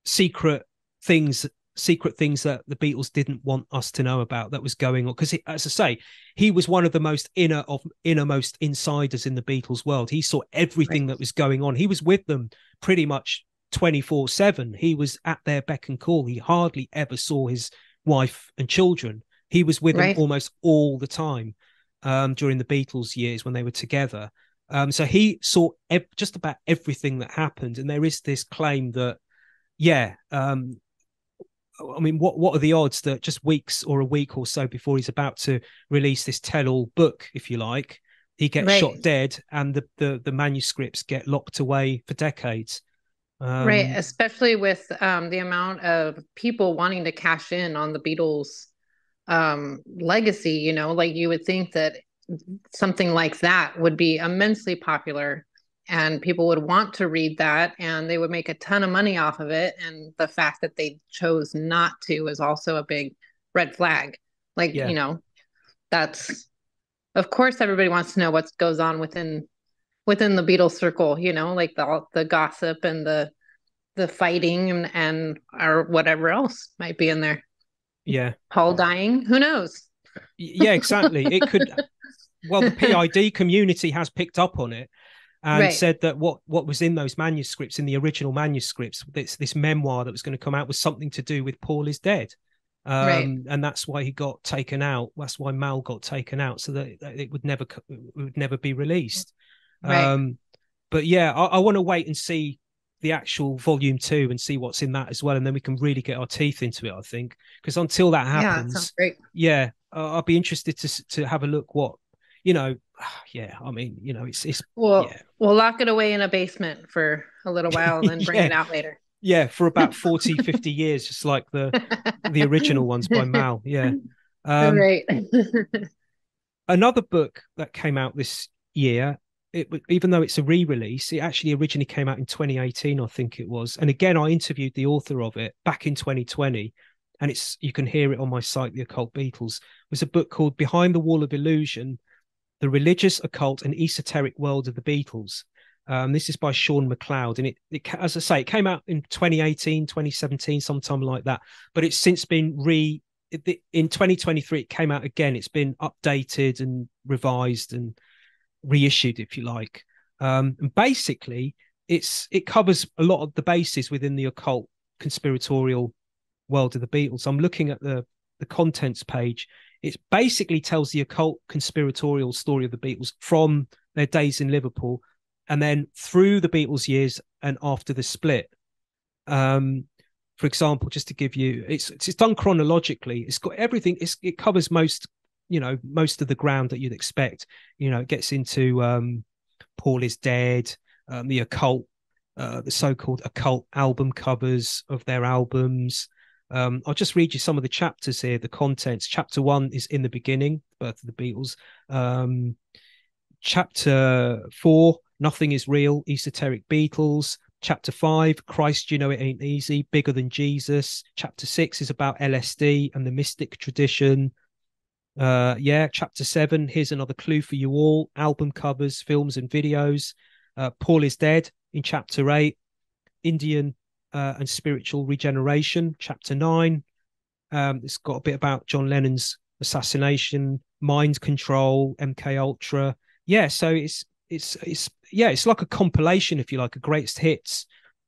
secret things secret things that the beatles didn't want us to know about that was going on. Because as i say he was one of the most inner of innermost insiders in the beatles world. He saw everything that was going on. He was with them pretty much 24 7 he was at their beck and call. He hardly ever saw his wife and children. He was with Right. them almost all the time um, during the beatles years when they were together. Um, so he saw ev- just about everything that happened, and there is this claim that, yeah, um, I mean, what what are the odds that just weeks or a week or so before he's about to release this tell-all book, if you like, he gets Right. shot dead, and the, the the manuscripts get locked away for decades. Um, right especially with um, the amount of people wanting to cash in on the beatles um, legacy you know like you would think that something like that would be immensely popular and people would want to read that and they would make a ton of money off of it and the fact that they chose not to is also a big red flag like Yeah. you know that's of course everybody wants to know what goes on within within the Beatles circle, you know, like the the gossip and the the fighting and and or whatever else might be in there. yeah, Paul dying, who knows? Yeah, exactly. It could. Well, the PID community has picked up on it and Right. said that what what was in those manuscripts, in the original manuscripts, this this memoir that was going to come out was something to do with Paul is dead. Um, Right. and that's why he got taken out. That's why Mal got taken out, so that, that it would never it would never be released. Right. Um, but yeah, I, I want to wait and see the actual volume two and see what's in that as well, and then we can really get our teeth into it. I think because until that Yeah, that happens, great. yeah, uh, I'll be interested to to have a look. What you know, yeah, I mean, you know, it's it's Well, yeah, we'll lock it away in a basement for a little while and then bring it out later. yeah, for about 40, 50 years, just like the the original ones by Mal. Yeah. Um, right. another book that came out this year it even though it's a re-release it actually originally came out in 2018 i think it was and again i interviewed the author of it back in 2020 and it's you can hear it on my site the occult beatles was a book called behind the wall of illusion the religious occult and esoteric world of the beatles. Um, this is by sean mcleod and it, it as i say it came out in 2018 2017 sometime like that but it's since been re it- in 2023 it came out again. It's been updated and revised and reissued if you like. Um and basically it's it covers a lot of the bases within the occult conspiratorial world of the beatles. I'm looking at the the contents page it basically tells the occult conspiratorial story of the beatles from their days in liverpool and then through the beatles years and after the split. Um for example just to give you it's it's done chronologically. It's got everything it's, it covers most you know most of the ground that you'd expect. You know it gets into um paul is dead um, the occult uh, the so-called occult album covers of their albums Um, I'll just read you some of the chapters here, the contents. Chapter one is in the beginning, birth of the Beatles. Um, chapter four, nothing is real, esoteric Beatles. Chapter five, Christ, you know it ain't easy, bigger than Jesus. Chapter six is about LSD and the mystic tradition. Uh, yeah, chapter seven, here's another clue for you all album covers, films, and videos. Uh, Paul is dead in chapter eight. Indian uh, and spiritual regeneration, chapter nine. Um, it's got a bit about John Lennon's assassination, mind control, MK Ultra. Yeah, so it's it's it's yeah, it's like a compilation, if you like, a greatest hits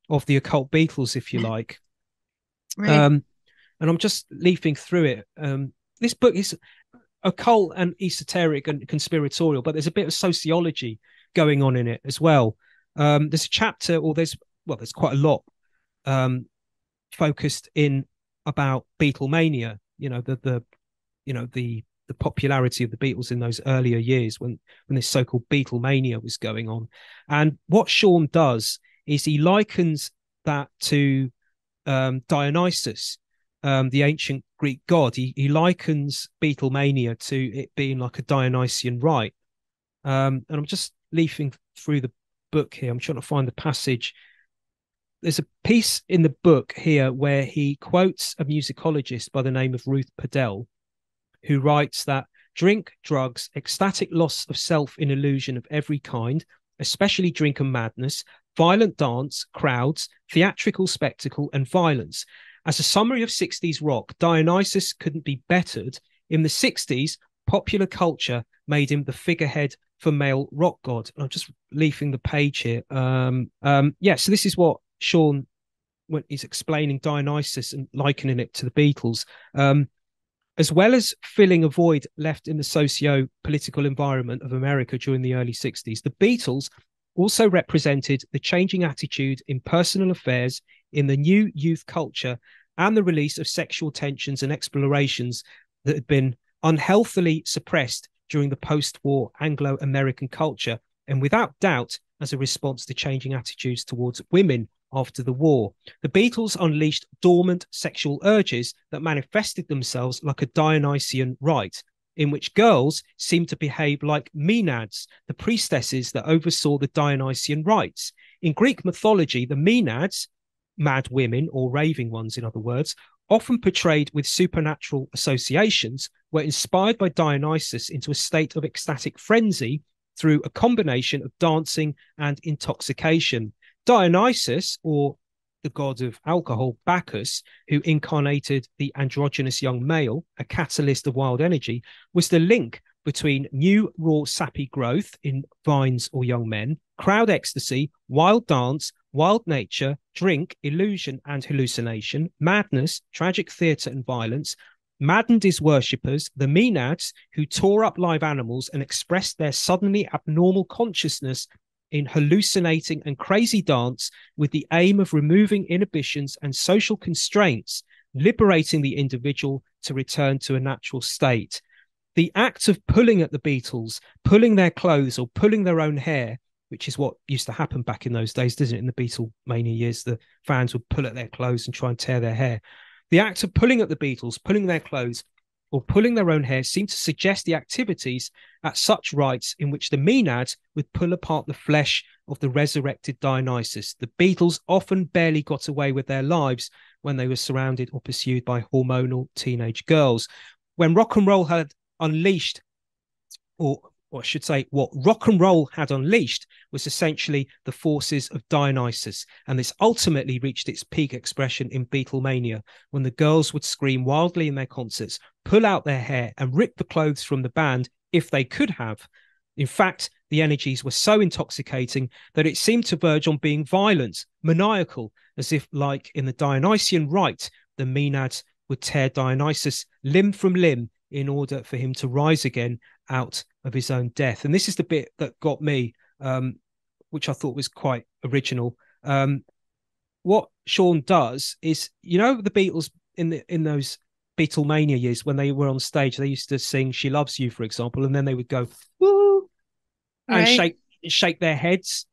of the occult Beatles, if you like. Right. Um, and I'm just leafing through it. Um, this book is occult and esoteric and conspiratorial, but there's a bit of sociology going on in it as well. Um, there's a chapter, or there's well, there's quite a lot um, focused in about Beatlemania. You know the the you know the the popularity of the Beatles in those earlier years when when this so-called Beatlemania was going on. And what Sean does is he likens that to um, Dionysus, um, the ancient Greek god. He, he likens Beatlemania to it being like a Dionysian rite. Um, and I'm just leafing through the book here. I'm trying to find the passage. There's a piece in the book here where he quotes a musicologist by the name of Ruth Padel, who writes that drink, drugs, ecstatic loss of self in illusion of every kind, especially drink and madness, violent dance, crowds, theatrical spectacle, and violence. As a summary of 60s rock, Dionysus couldn't be bettered. In the 60s, popular culture made him the figurehead for male rock god. I'm just leafing the page here. Um, um, yeah, so this is what Sean when he's explaining Dionysus and likening it to the Beatles. Um, as well as filling a void left in the socio political environment of America during the early 60s, the Beatles also represented the changing attitude in personal affairs in the new youth culture and the release of sexual tensions and explorations that had been unhealthily suppressed during the post war Anglo American culture, and without doubt as a response to changing attitudes towards women after the war. The Beatles unleashed dormant sexual urges that manifested themselves like a Dionysian rite, in which girls seemed to behave like Maenads, the priestesses that oversaw the Dionysian rites. In Greek mythology, the Maenads, mad women or raving ones, in other words, often portrayed with supernatural associations, were inspired by Dionysus into a state of ecstatic frenzy through a combination of dancing and intoxication. Dionysus, or the god of alcohol, Bacchus, who incarnated the androgynous young male, a catalyst of wild energy, was the link between new raw sappy growth in vines or young men, crowd ecstasy, wild dance, wild nature, drink, illusion and hallucination, madness, tragic theatre and violence, maddened his worshippers, the Maenads, who tore up live animals and expressed their suddenly abnormal consciousness in hallucinating and crazy dance with the aim of removing inhibitions and social constraints, liberating the individual to return to a natural state. The act of pulling at the Beatles, pulling their clothes or pulling their own hair, which is what used to happen back in those days, doesn't it? In the Beatlemania years, the fans would pull at their clothes and try and tear their hair. The act of pulling at the Beatles, pulling their clothes, or pulling their own hair seemed to suggest the activities at such rites in which the Maenads would pull apart the flesh of the resurrected Dionysus. The Beatles often barely got away with their lives when they were surrounded or pursued by hormonal teenage girls. When rock and roll had unleashed, or or I should say, what rock and roll had unleashed was essentially the forces of Dionysus. And this ultimately reached its peak expression in Beatlemania, when the girls would scream wildly in their concerts, pull out their hair, and rip the clothes from the band if they could have. In fact, the energies were so intoxicating that it seemed to verge on being violent, maniacal, as if, like in the Dionysian rite, the Maenads would tear Dionysus limb from limb in order for him to rise again out of his own death. And this is the bit that got me, um, which I thought was quite original. Um, what Sean does is, you know, the Beatles in the in those Beatlemania years when they were on stage, they used to sing "She Loves You," for example, and then they would go woo and Right. shake shake their heads.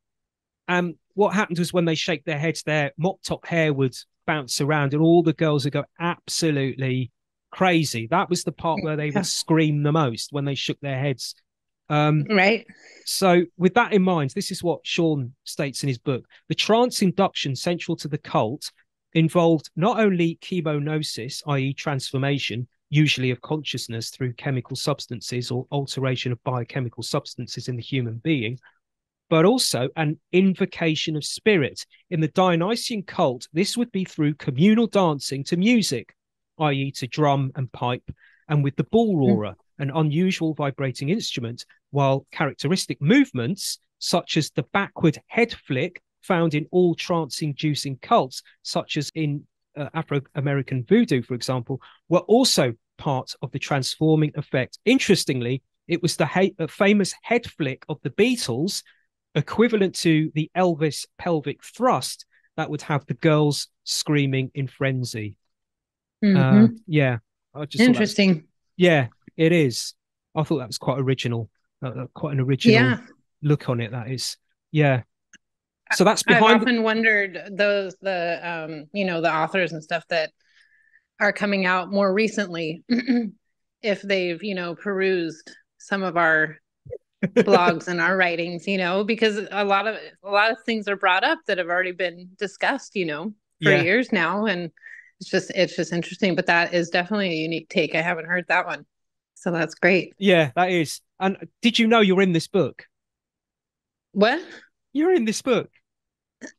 And what happened was when they shake their heads, their mop top hair would bounce around, and all the girls would go absolutely crazy. That was the part where they would scream the most when they shook their heads. Um, Right. so, with that in mind, this is what Sean states in his book. The trance induction central to the cult involved not only chemognosis, i.e., transformation, usually of consciousness through chemical substances or alteration of biochemical substances in the human being, but also an invocation of spirit. In the Dionysian cult, this would be through communal dancing to music, i.e., to drum and pipe, and with the bull roarer, an unusual vibrating instrument, while characteristic movements, such as the backward head flick found in all trance inducing cults, such as in uh, Afro American voodoo, for example, were also part of the transforming effect. Interestingly, it was the ha- uh, famous head flick of the Beatles, equivalent to the Elvis pelvic thrust, that would have the girls screaming in frenzy. Uh, Mhm. yeah, I just that was- Interesting. yeah, it is. I thought that was quite original, uh, uh, quite an original Yeah. look on it. That is, yeah. So that's I've behind. often wondered those the um you know the authors and stuff that are coming out more recently if they've you know perused some of our blogs and our writings you know because a lot of a lot of things are brought up that have already been discussed you know for Yeah. years now and it's just it's just interesting but that is definitely a unique take I haven't heard that one so that's great yeah, that is. And did you know you're in this book? what You're in this book.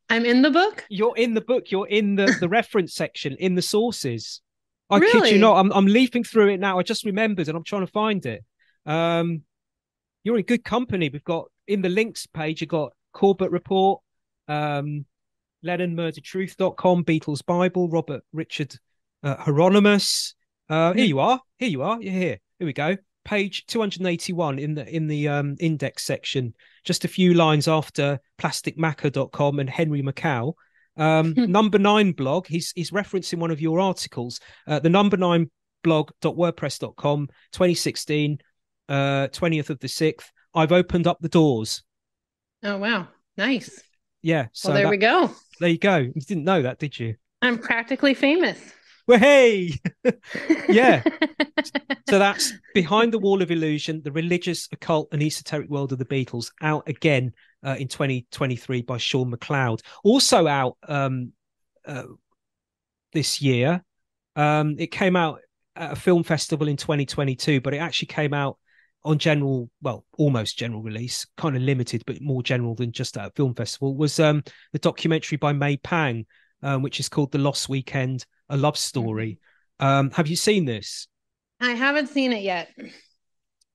I'm in the book You're in the book. You're in the the reference section in the sources. I kid Really? you not. I'm I'm leafing through it now. I just remembered, and I'm trying to find it. Um, you're in good company. We've got in the links page. You've got Corbett Report, um, LennonMurderTruth.com, Beatles Bible, Robert Richard uh, Hieronimus. Uh, here you are. Here you are. You're here. Here we go. Page 281 in the in the um, index section. Just a few lines after PlasticMacker.com and Henry Macau. Um, number nine blog. He's he's referencing one of your articles. Uh, the number nine blog.wordpress.com, 2016, uh, 20th of the sixth. I've opened up the doors. oh wow nice Yeah. So well there that- we go There you go. You didn't know that, did you? I'm practically famous. Well, hey. Yeah. So that's Behind the Wall of Illusion, the religious, occult, and esoteric world of the Beatles, out again uh, in 2023 by Sean McLeod. Also out um, uh, this year. Um, it came out at a film festival in 2022, but it actually came out on general, well, almost general release, kind of limited, but more general than just at a film festival, was um, the documentary by May Pang, um, which is called The Lost Weekend, a love story. Um, have you seen this? I haven't seen it yet.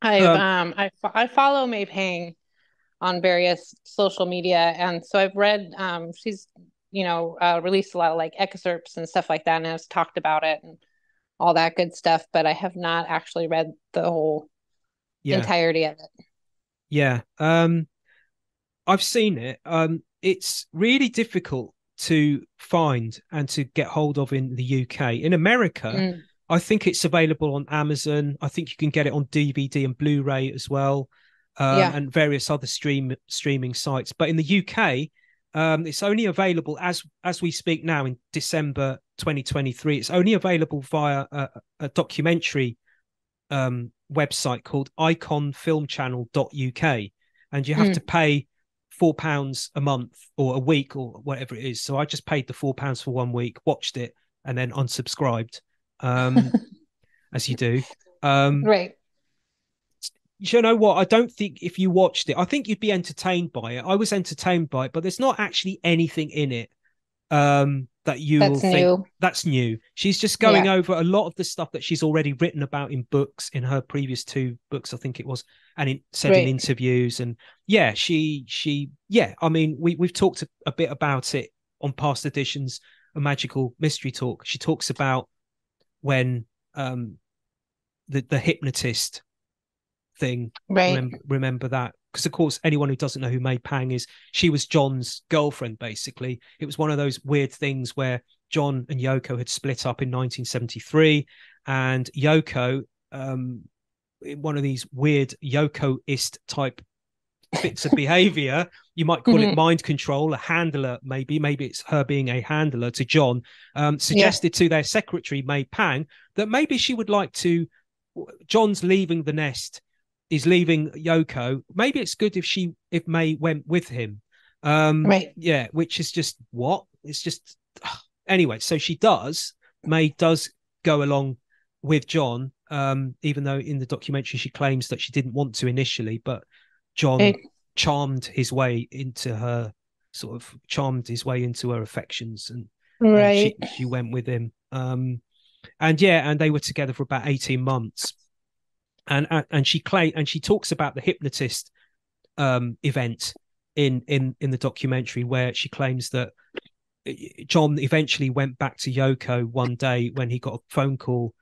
I've Um, um I I follow May Pang on various social media, and so I've read um she's you know uh, released a lot of like excerpts and stuff like that, and has talked about it and all that good stuff. But I have not actually read the whole Yeah. entirety of it. Yeah. Um I've seen it. Um it's really difficult to find and to get hold of in the UK. In America, Mm. I think it's available on Amazon. I think you can get it on DVD and Blu-ray as well. Um, Yeah. and various other stream streaming sites. But in the UK, um, it's only available as as we speak now in December 2023. It's only available via a, a documentary um, website called iconfilmchannel.uk, and you have Mm. to pay four pounds a month or a week or whatever it is. So I just paid the four pounds for one week, watched it, and then unsubscribed, um, as you do. Um, Right. you know what? I don't think if you watched it, I think you'd be entertained by it. I was entertained by it, but there's not actually anything in it um, that you will That's think new. that's new. She's just going Yeah. over a lot of the stuff that she's already written about in books, in her previous two books, I think it was, and in, said in interviews. And yeah, she she yeah. I mean, we we've talked a, a bit about it on past editions of Magical Mystery Talk. She talks about when um the the hypnotist thing Right. remember, remember that because of course anyone who doesn't know who May Pang is she was John's girlfriend basically it was one of those weird things where John and Yoko had split up in 1973 and Yoko um in one of these weird Yokoist type fits of behavior. You might call it Mhm. mind control, a handler, maybe. Maybe it's her being a handler to John. Um, suggested to their secretary, May Pang, that maybe she would like to. John's leaving the nest, is leaving Yoko. Maybe it's good if she, if May went with him. Um, Right. Yeah, which is just what? It's just. Anyway, so she does. May does go along with John, um, even though in the documentary she claims that she didn't want to initially, but John Right. charmed his way into her, sort of charmed his way into her affections, and, and she, she went with him. Um, and yeah, and they were together for about eighteen months, and and- she claim and she talks about the hypnotist um, event in in in the documentary where she claims that John eventually went back to Yoko one day when he got a phone call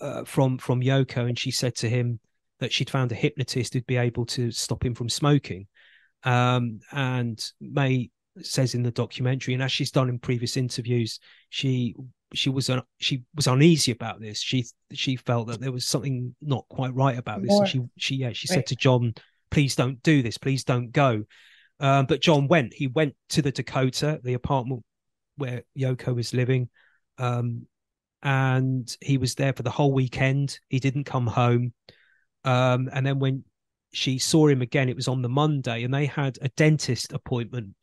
uh, from from Yoko, and she said to him that she'd found a hypnotist who'd be able to stop him from smoking. Um, and May says in the documentary, and as she's done in previous interviews, she she was un, she was uneasy about this. She she felt that there was something not quite right about this, More. and she she yeah she said to John, "Please don't do this. Please don't go." Um, but John went. He went to the Dakota, the apartment where Yoko was living, um, and he was there for the whole weekend. He didn't come home. Um, and then when she saw him again, it was on the Monday, and they had a dentist appointment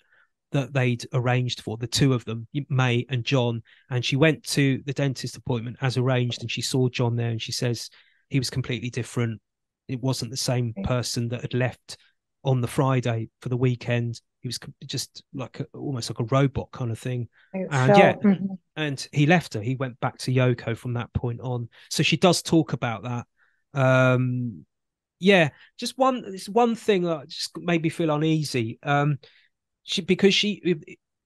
that they'd arranged for the two of them, May and John. And she went to the dentist appointment as arranged, and she saw John there, and she says he was completely different. It wasn't the same person that had left on the Friday for the weekend. He was just like a, almost like a robot kind of thing. And yeah, felt- mhm. and he left her. He went back to Yoko from that point on. So she does talk about that. Um, yeah, just one. It's one thing that just made me feel uneasy. Um, she because she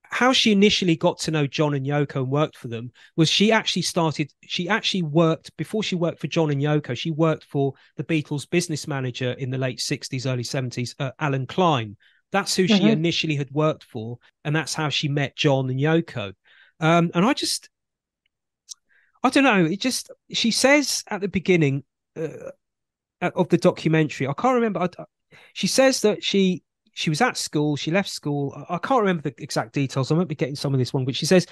how she initially got to know John and Yoko and worked for them was she actually started. She actually worked before she worked for John and Yoko. She worked for the Beatles' business manager in the late '60s, early '70s, uh, Allen Klein. That's who she Mhm. initially had worked for, and that's how she met John and Yoko. Um, and I just, I don't know. It just she says at the beginning uh, of the documentary. I can't remember. I, she says that she she was at school. She left school. I, can't remember the exact details. I might be getting some of this wrong, but she says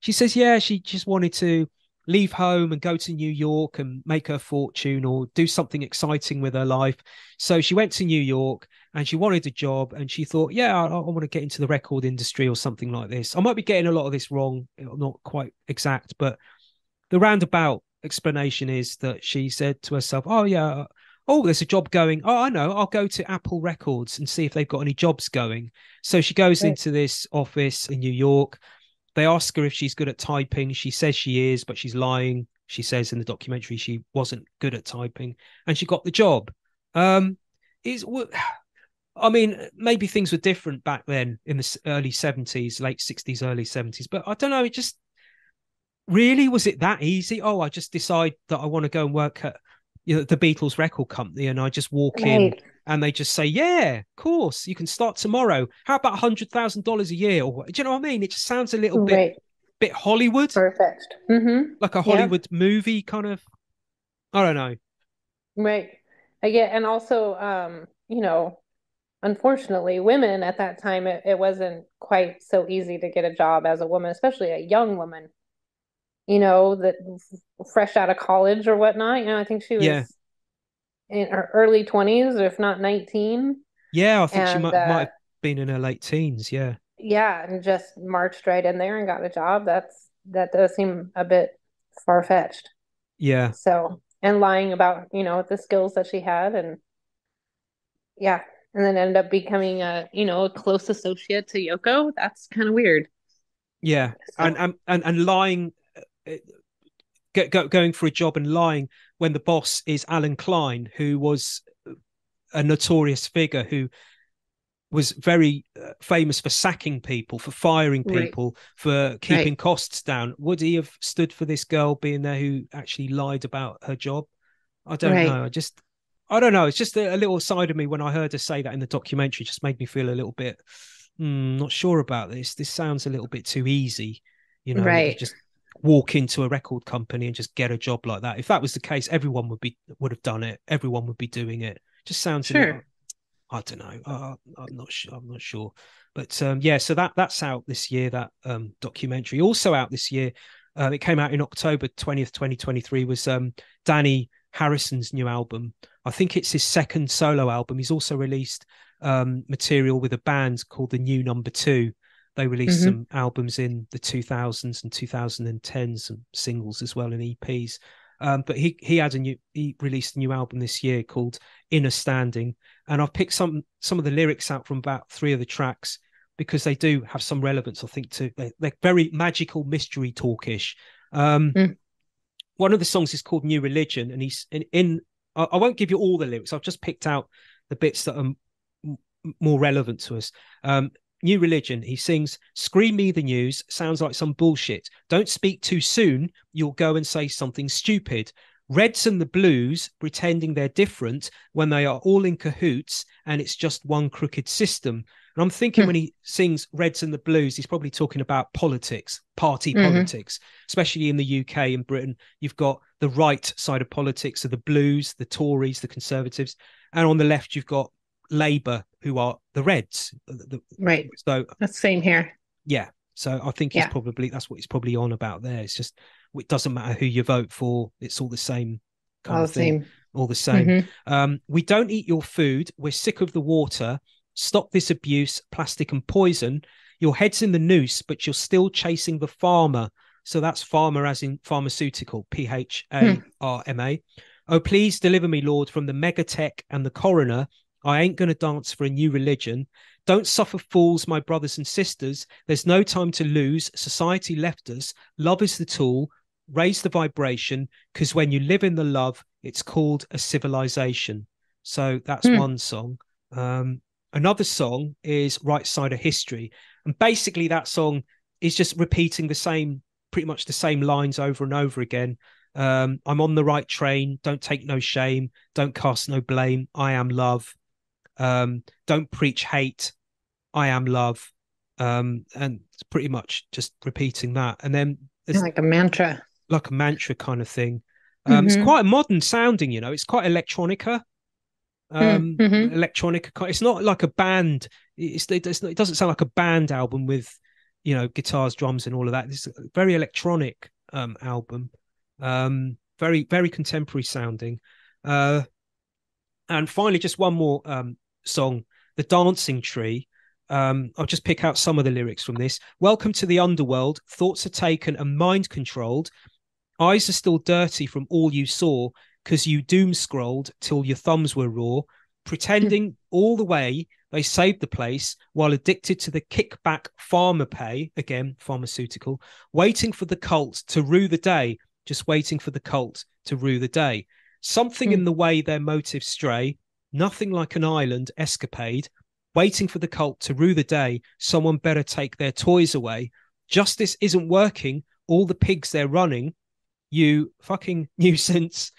she says yeah, she just wanted to leave home and go to New York and make her fortune or do something exciting with her life. So she went to New York and she wanted a job and she thought, yeah, I, I want to get into the record industry or something like this. I might be getting a lot of this wrong, uh, not quite exact, but the roundabout explanation is that she said to herself, oh, yeah, oh, there's a job going. Oh, I know. I'll go to Apple Records and see if they've got any jobs going. So she goes Right. into this office in New York. They ask her if she's good at typing. She says she is, but she's lying. She says in the documentary she wasn't good at typing, and she got the job. Um, is I mean, maybe things were different back then in the early seventies, late sixties, early seventies, but I don't know. It just really was it that easy? Oh, I just decide that I want to go and work at you know, the Beatles record company, and I just walk in and they just say, "Yeah, of course, you can start tomorrow. How about hundred thousand dollars a year?" Or do you know what I mean? It just sounds a little bit Right. bit Hollywood, Perfect. Mm-hmm. like a Yeah. Hollywood movie kind of. I don't know. Right. I get, and also, um, you know, unfortunately, women at that time, it, it wasn't quite so easy to get a job as a woman, especially a young woman, you know, that fresh out of college or whatnot. You know, I think she was Yeah. in her early 20s, if not 19. Yeah, I think she might uh, might have been in her late teens. Yeah, Yeah, and just marched right in there and got a job. That's that does seem a bit far-fetched. yeah, So, and lying about, you know, the skills that she had and yeah, and then ended up becoming a, you know, a close associate to Yoko. That's kind of weird. yeah, So- and and and, and lying, go, go, going for a job and lying when the boss is Allen Klein, who was a notorious figure who was very uh, famous for sacking people, for firing Right. people, for keeping costs down. Would he have stood for this girl being there who actually lied about her job? I don't Right. know. I just, I don't know. It's just a, a little side of me when I heard her say that in the documentary. Just made me feel a little bit, hmm, not sure about this. This sounds a little bit too easy. You know, Right. just walk into a record company and just get a job like that. If that was the case, everyone would be would have done it. Everyone would be doing it. Just sounds Sure. little, I don't know. Uh, I'm not sure. I'm not sure. But um, yeah, so that that's out this year. That um, documentary also out this year. Uh, it came out in October twentieth, twenty twenty three. Was um, Dhani Harrison's new album. I think it's his second solo album. He's also released um, material with a band called the New Number Two. They released Mhm. some albums in the 2000s and 2010s and singles as well and EPs. Um, but he he had a new he released a new album this year called Inner Standing, and I've picked some some of the lyrics out from about three of the tracks because they do have some relevance. I think to they're, they're very magical mystery talkish. Um, Mm. One of the songs is called New Religion, and he's in. in I, I won't give you all the lyrics. I've just picked out the bits that are m- more relevant to us. Um, New Religion, he sings, Scream me the news, sounds like some bullshit. Don't speak too soon, you'll go and say something stupid. Reds and the blues pretending they're different when they are all in cahoots and it's just one crooked system. And I'm thinking Hmm. when he sings Reds and the Blues, he's probably talking about politics, party Mhm. politics, especially in the UK and Britain. You've got the right side of politics of the Blues, the Tories, the Conservatives, and on the left you've got Labour, who are the Reds. The- Right. So That's same here. yeah, so I think he's Yeah. probably that's what he's probably on about there. It's just it doesn't matter who you vote for; it's all the same kind All of the thing, same. all the same. Mhm. Um, we don't eat your food. We're sick of the water. Stop this abuse, plastic and poison. Your head's in the noose, but you're still chasing the farmer. So that's farmer as in pharmaceutical, P H A R M A. Oh, please deliver me, Lord, from the megatech and the coroner. I ain't going to dance for a new religion. Don't suffer fools, my brothers and sisters. There's no time to lose. Society left us. Love is the tool. Raise the vibration, because when you live in the love, it's called a civilization. So that's Hmm. one song. Um, another song is Right Side of History. And basically, that song is just repeating the same, pretty much the same lines over and over again. Um, I'm on the right train. Don't take no shame. Don't cast no blame. I am love. Um, don't preach hate. I am love. Um, and it's pretty much just repeating that. And then there's Like a mantra. like a mantra kind of thing. Um, It's Mhm. quite modern sounding, you know. It's quite electronica. Um, mhm. electronica. It's not like a band. It's, it, does- it doesn't sound like a band album with, you know, guitars, drums, and all of that. It's a very electronic um album. Um, very very contemporary sounding. Uh, and finally, just one more um song, "The Dancing Tree." Um, I'll just pick out some of the lyrics from this. Welcome to the underworld. Thoughts are taken and mind controlled. Eyes are still dirty from all you saw because you doom scrolled till your thumbs were raw, pretending all the way they saved the place while addicted to the kickback farmer pay, again, pharmaceutical, waiting for the cult to rue the day, just waiting for the cult to rue the day. Something in the way their motives stray, nothing like an island escapade, waiting for the cult to rue the day, someone better take their toys away. Justice isn't working, all the pigs they're running, you fucking nuisance.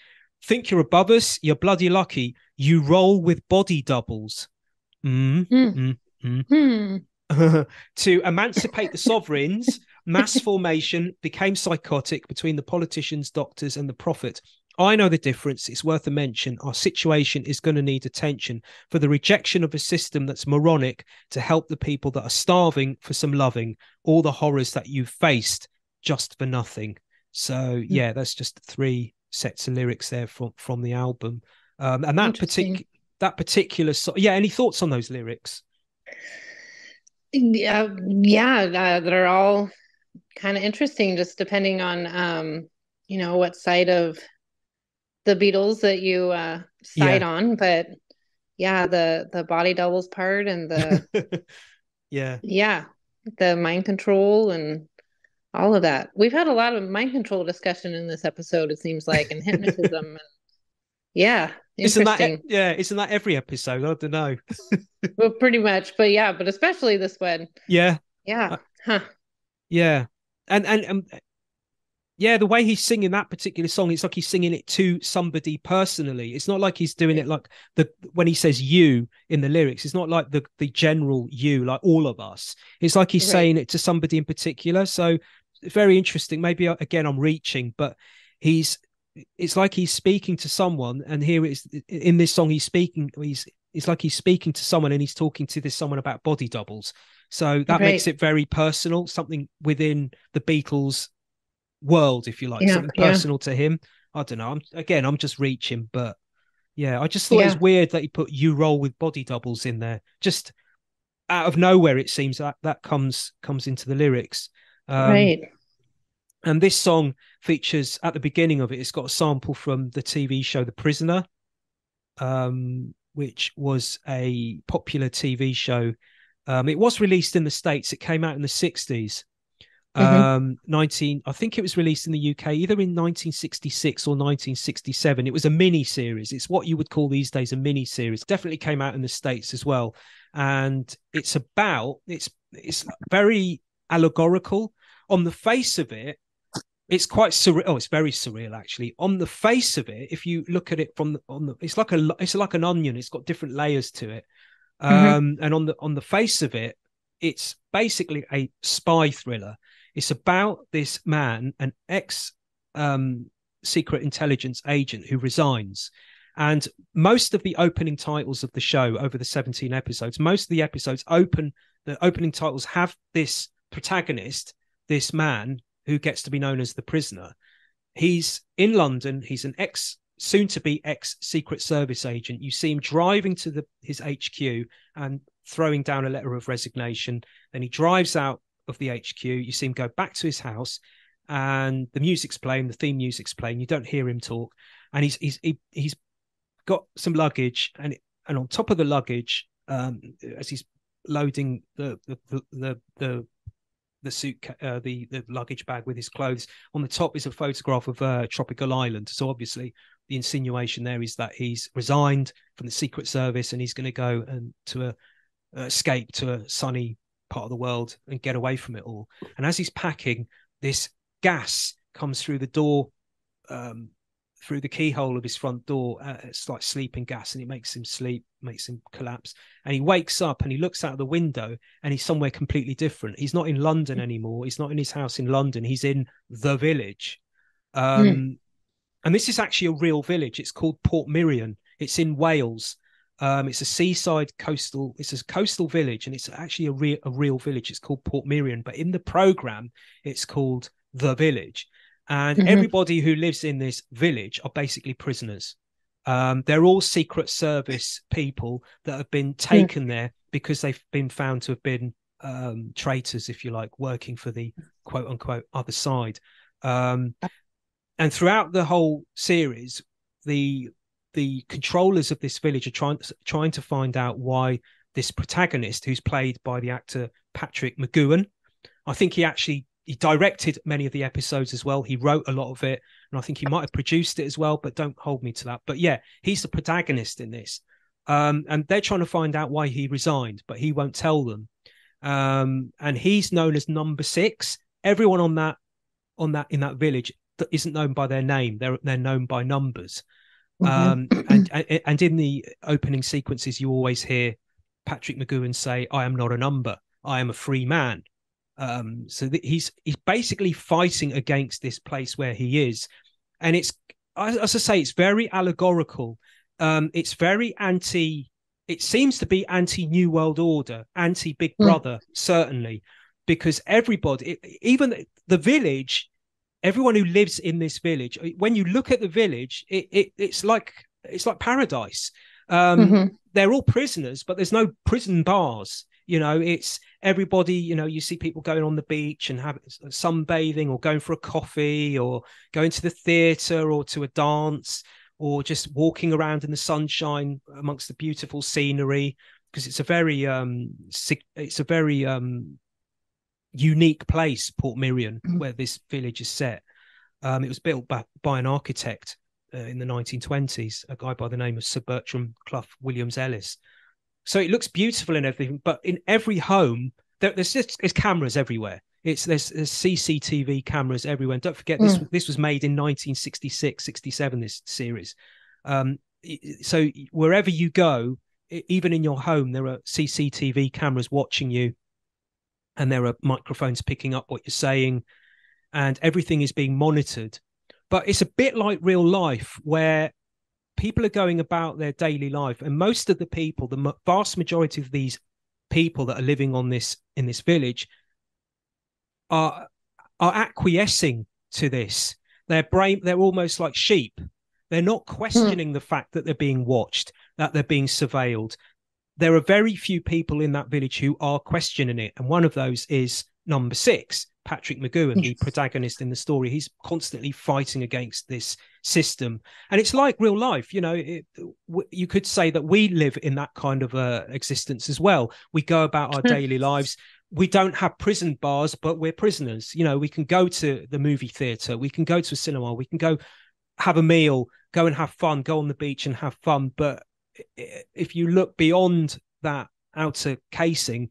Think you're above us? You're bloody lucky. You roll with body doubles. Mm, Mm. mm, mm. Hmm. to emancipate the sovereigns, mass formation became psychotic between the politicians, doctors, and the prophet. I know the difference. It's worth a mention. Our situation is going to need attention for the rejection of a system that's moronic to help the people that are starving for some loving, all the horrors that you've faced just for nothing. So yeah, that's just three sets of lyrics there from from the album. Um, and that particular that particular so- yeah. Any thoughts on those lyrics? Yeah, yeah, uh, they're all kind of interesting, just depending on um, you know, what side of the Beatles that you uh side Yeah. on. But yeah, the the body doubles part and the yeah. yeah, the mind control and all of that. We've had a lot of mind control discussion in this episode, it seems like, and hypnotism. and yeah, Isn't that yeah? Isn't that every episode? I don't know. Well, pretty much, but yeah, but especially this one. Yeah, Yeah. Huh. yeah, and and um, yeah, the way he's singing that particular song, it's like he's singing it to somebody personally. It's not like he's doing it like the when he says "you" in the lyrics. It's not like the the general "you," like all of us. It's like he's Right. saying it to somebody in particular. So very interesting. Maybe uh, again I'm reaching, but he's it's like he's speaking to someone, and here it's in this song he's speaking. He's it's like he's speaking to someone and he's talking to this someone about body doubles. So that makes it very personal, something within the Beatles world, if you like, Yeah, something yeah. personal to him. I don't know. I'm again, I'm just reaching, but yeah, I just thought it was weird that he put "You Roll with Body Doubles" in there, just out of nowhere. It seems that that comes comes into the lyrics. Um, right. and this song features at the beginning of it. It's got a sample from the TV show The Prisoner, um, which was a popular TV show. Um, it was released in the states. It came out in the 60s Mhm. um 19 i think it was released in the uk either in 1966 or 1967 it was a mini series it's what you would call these days a mini series definitely came out in the states as well. And it's about it's it's very allegorical. On the face of it it's quite surreal oh it's very surreal actually. On the face of it if you look at it from the, on the it's like a it's like an onion. It's got different layers to it. Mhm. um and on the on the face of it it's basically a spy thriller it's about this man, an ex um, secret intelligence agent who resigns. And most of the opening titles of the show over the 17 episodes, most of the episodes open, the opening titles have this protagonist, this man who gets to be known as the prisoner. He's in London. He's an ex, soon to be ex Secret Service agent. You see him driving to the, his HQ and throwing down a letter of resignation. Then he drives out of the HQ. You see him go back to his house, and the music's playing, the theme music's playing. You don't hear him talk, and he's he's he, he's got some luggage, and and on top of the luggage, um, as he's loading the the the the, the the suit, uh, the the luggage bag with his clothes. On the top is a photograph of a tropical island. So obviously, the insinuation there is that he's resigned from the Secret Service and he's going to go and to a uh, escape to a sunny part of the world and get away from it all. And as he's packing, this gas comes through the door, um, through the keyhole of his front door. Uh, it's like sleeping gas, and it makes him sleep, makes him collapse. And he wakes up and he looks out of the window, and he's somewhere completely different. He's not in London anymore. He's not in his house in London. He's in the village. Um, And this is actually a real village. It's called Portmeirion. It's in Wales. Um, it's a seaside coastal. It's a coastal village, and it's actually a real a real village. It's called Portmeirion, but in the program, it's called the village. And Mhm. everybody who lives in this village are basically prisoners. Um, they're all Secret Service people that have been taken there because they've been found to have been um, traitors, if you like, working for the quote unquote other side. Um, and throughout the whole series, the the controllers of this village are trying trying to find out why this protagonist, who's played by the actor Patrick McGoohan, I think he actually he directed many of the episodes as well. He wrote a lot of it, and I think he might have produced it as well. But don't hold me to that. But yeah, he's the protagonist in this, um, and they're trying to find out why he resigned, but he won't tell them. Um, and he's known as Number Six. Everyone on that on that in that village that isn't known by their name. They're they're known by numbers. Um, and, and in the opening sequences, you always hear Patrick McGoohan say, "I am not a number. I am a free man." Um, so that he's he's basically fighting against this place where he is, and it's as as I say, it's very allegorical. Um, it's very anti. It seems to be anti New World Order, anti Big Mm. Brother, certainly, because everybody, even the village, everyone who lives in this village, when you look at the village, it, it it's like it's like paradise. Um, Mhm. They're all prisoners, but there's no prison bars. You know, it's everybody. You know, you see people going on the beach and have sunbathing, or going for a coffee, or going to the theatre, or to a dance, or just walking around in the sunshine amongst the beautiful scenery. Because it's a very, um, it's a very um, unique place, Portmeirion, where this village is set. Um, it was built by, by an architect uh, in the 1920s, a guy by the name of Sir Bertram Clough Williams Ellis. So it looks beautiful and everything, but in every home, there, there's just there's cameras everywhere. It's there's, there's CCTV cameras everywhere. And don't forget this this was made in 1966, 67. This series, um, so wherever you go, even in your home, there are CCTV cameras watching you, and there are microphones picking up what you're saying, and everything is being monitored. But it's a bit like real life, where people are going about their daily life, and most of the people, the vast majority of these people that are living on this in this village, are are acquiescing to this. Their brain, they're almost like sheep. They're not hmm. questioning the fact that they're being watched, that they're being surveilled. There are very few people in that village who are questioning it, and one of those is number six, Patrick McGoohan, the protagonist in the story. He's constantly fighting against this system, and it's like real life. You know, it, w- you could say that we live in that kind of uh, existence as well. We go about our daily lives. We don't have prison bars, but we're prisoners. You know, we can go to the movie theater, we can go to a cinema, we can go have a meal, go and have fun, go on the beach and have fun. But if you look beyond that outer casing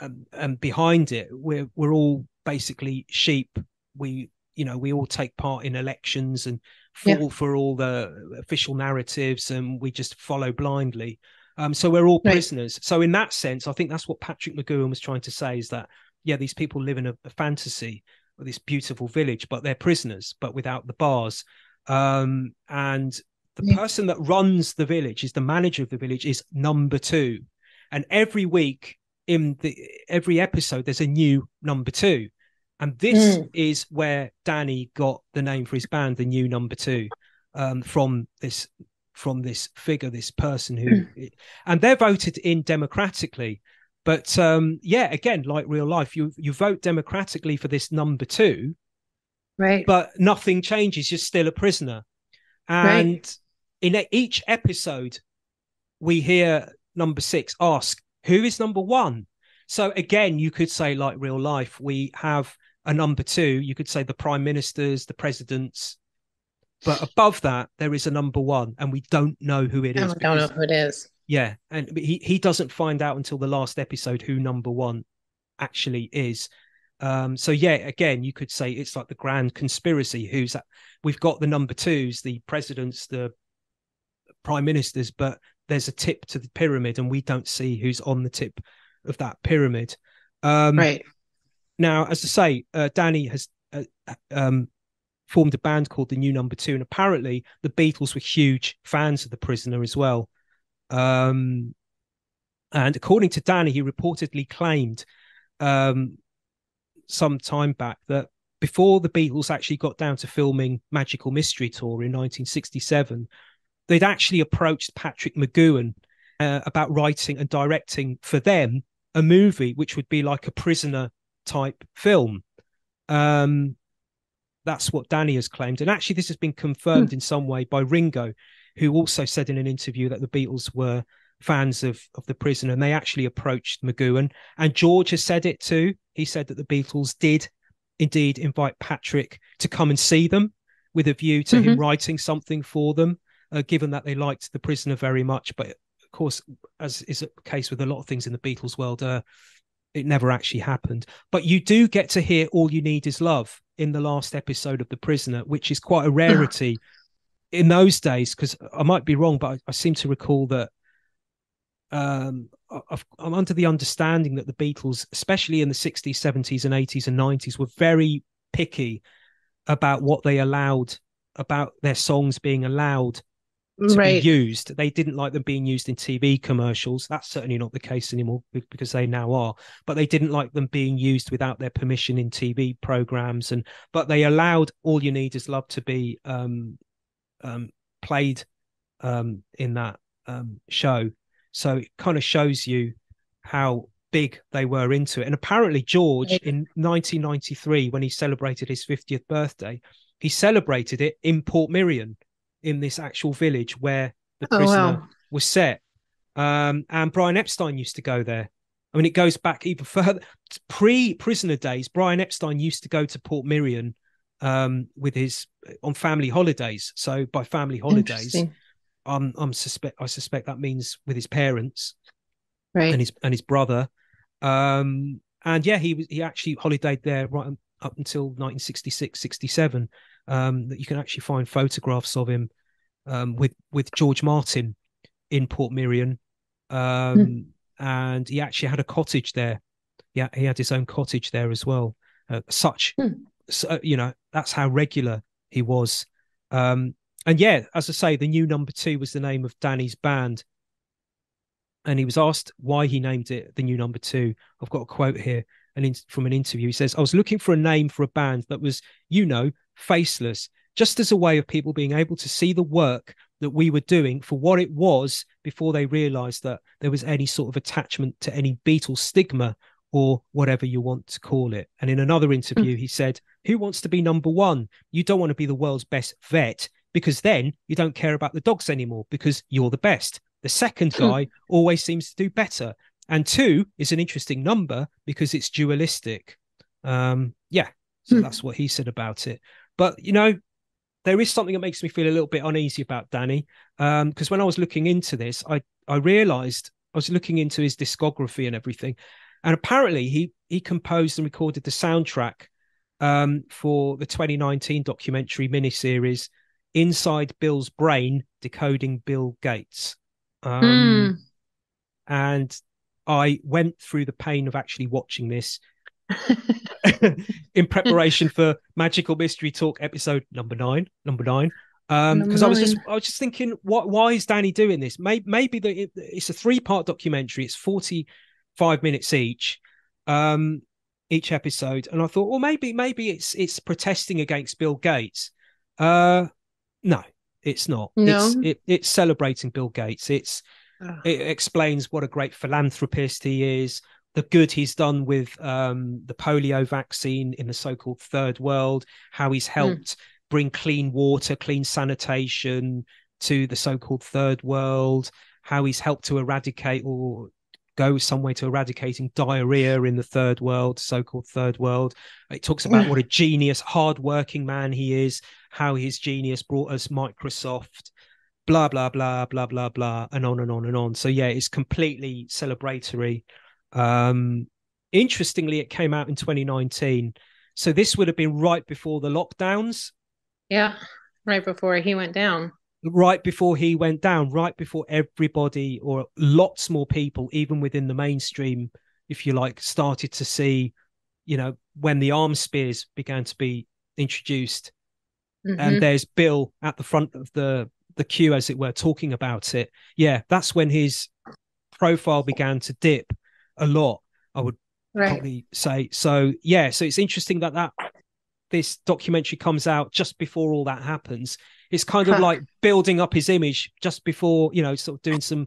um, and behind it, we're we're all basically sheep. We you know we all take part in elections and Yeah. fall for all the official narratives, and we just follow blindly. Um, so we're all prisoners. So in that sense, I think that's what Patrick McGoohan was trying to say: is that yeah, these people live in a, a fantasy, this beautiful village, but they're prisoners, but without the bars. Um, and the person that runs the village is the manager of the village is number two, and every week in the every episode there's a new number two, and this Mm. is where Dhani got the name for his band, the new number two, um, from this from this figure, this person who, and they're voted in democratically. But um, yeah, again, like real life, you you vote democratically for this number two, Right. but nothing changes. You're still a prisoner. And in each episode, we hear number six ask, Who is number one? So again, you could say, like real life, we have a number two. You could say the prime ministers, the presidents. But above that, there is a number one, and we don't know who it I don't know who it is. yeah, and he he doesn't find out until the last episode who number one actually is. Um, so yeah, again, you could say it's like the grand conspiracy. Who's that? We've got the number twos, the presidents, the prime ministers, but there's a tip to the pyramid, and we don't see who's on the tip of that pyramid. Um, Right. now, as I say, uh, Dhani has uh, um, formed a band called the New Number Two, and apparently the Beatles were huge fans of the Prisoner as well. Um, and according to Dhani, he reportedly claimed um, some time back that before the Beatles actually got down to filming Magical Mystery Tour in 1967, they'd actually approached Patrick McGoohan uh, about writing and directing for them a movie which would be like a prisoner type film. Um, that's what Dhani has claimed. And actually, this has been confirmed in some way by Ringo, who also said in an interview that the Beatles were fans of, of the prisoner and they actually approached McGoohan. And George has said it too. He said that the Beatles did indeed invite Patrick to come and see them with a view to him Mhm. writing something for them, uh, given that they liked the prisoner very much. But of course, as is the case with a lot of things in the Beatles world, uh, it never actually happened. But you do get to hear All You Need Is Love in the last episode of The Prisoner, which is quite a rarity in those days. Because I might be wrong, but I, I seem to recall that um, I- I've, I'm under the understanding that the Beatles, especially in the 60s, 70s, and 80s and 90s, were very picky about what they allowed, about their songs being allowed to Right. be used. They didn't like them being used in TV commercials. That's certainly not the case anymore because they now are. But they didn't like them being used without their permission in TV programs. And but they allowed "All You Need Is Love" to be um, um, played um, in that um, show. So it kind of shows you how big they were into it. And apparently, George in 1993, when he celebrated his 50th birthday, he celebrated it in Portmeirion in this actual village where the Oh, prisoner wow. was set. Um, and Brian Epstein used to go there. I mean, it goes back even further. Pre prisoner days, Brian Epstein used to go to Portmeirion um, with his on family holidays. So by family holidays. I'm I'm suspect I suspect that means with his parents Right. and his and his brother. Um, and yeah, he was he actually holidayed there right up until 1966, 67. Um, that you can actually find photographs of him um, with with George Martin in Portmeirion, um, and he actually had a cottage there. Yeah, he had his own cottage there as well. Uh, such, Hmm. so, you know, that's how regular he was. Um, and yeah, as I say, the new number two was the name of Dhani's band. And he was asked why he named it the new number two. I've got a quote here and in, from an interview. He says, I was looking for a name for a band that was, you know, faceless, just as a way of people being able to see the work that we were doing for what it was before they realized that there was any sort of attachment to any Beatles stigma or whatever you want to call it. And in another hmm. interview, he said, Who wants to be number one? You don't want to be the world's best vet because then you don't care about the dogs anymore because you're the best. The second hmm. guy always seems to do better. And two is an interesting number because it's dualistic. Um, yeah, so hmm. that's what he said about it. But you know, there is something that makes me feel a little bit uneasy about Dhani. Um, because when I was looking into this, I I realized I was looking into his discography and everything, and apparently he he composed and recorded the soundtrack um for the 2019 documentary miniseries Inside Bill's Brain: Decoding Bill Gates. Um, and I went through the pain of actually watching this in preparation for Magical Mystery Talk episode number nine, number nine. Um, because I was just I was just thinking, what why is Dhani doing this? Maybe maybe the, it, it's a three part documentary. It's forty five minutes each, um, each episode, and I thought, well, maybe maybe it's it's protesting against Bill Gates. Uh, no, it's not. No? It's it, it's celebrating Bill Gates. It's Ugh. it explains what a great philanthropist he is, the good he's done with um, the polio vaccine in the so-called third world, how he's helped bring clean water, clean sanitation to the so-called third world, how he's helped to eradicate or go some way to eradicating diarrhea in the third world, so-called third world. It talks about what a genius, hard-working man he is, how his genius brought us Microsoft, blah blah blah blah blah blah, and on and on and on. So yeah, it's completely celebratory. Um, interestingly, it came out in 2019, so this would have been right before the lockdowns, Yeah, right before he went down. right before he went down, right before everybody or lots more people, even within the mainstream, if you like, started to see, you know, when the arm spears began to be introduced. Mhm. And there's Bill at the front of the the queue, as it were, talking about it. Yeah, that's when his profile began to dip a lot. I would right. probably say so. Yeah, so it's interesting that that this documentary comes out just before all that happens. It's kind of like building up his image just before you know, sort of doing some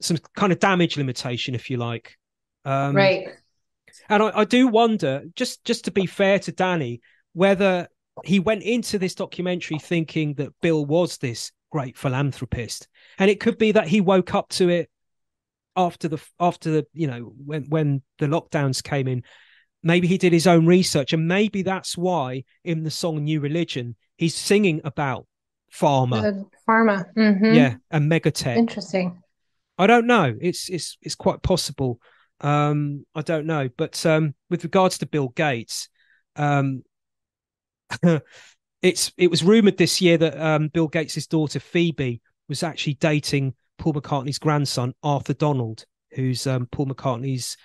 some kind of damage limitation, if you like. Um, right. and I, I do wonder, just just to be fair to Dhani, whether he went into this documentary thinking that Bill was this great philanthropist, and it could be that he woke up to it after the after the you know when when the lockdowns came in. Maybe he did his own research, and maybe that's why in the song "New Religion" he's singing about pharma, pharma. Mhm. yeah, and megatech. Interesting. I don't know. It's it's it's quite possible. Um, I don't know. But um, with regards to Bill Gates, um, it's it was rumored this year that um, Bill Gates' daughter Phoebe was actually dating Paul McCartney's grandson Arthur Donald, who's um, Paul McCartney's.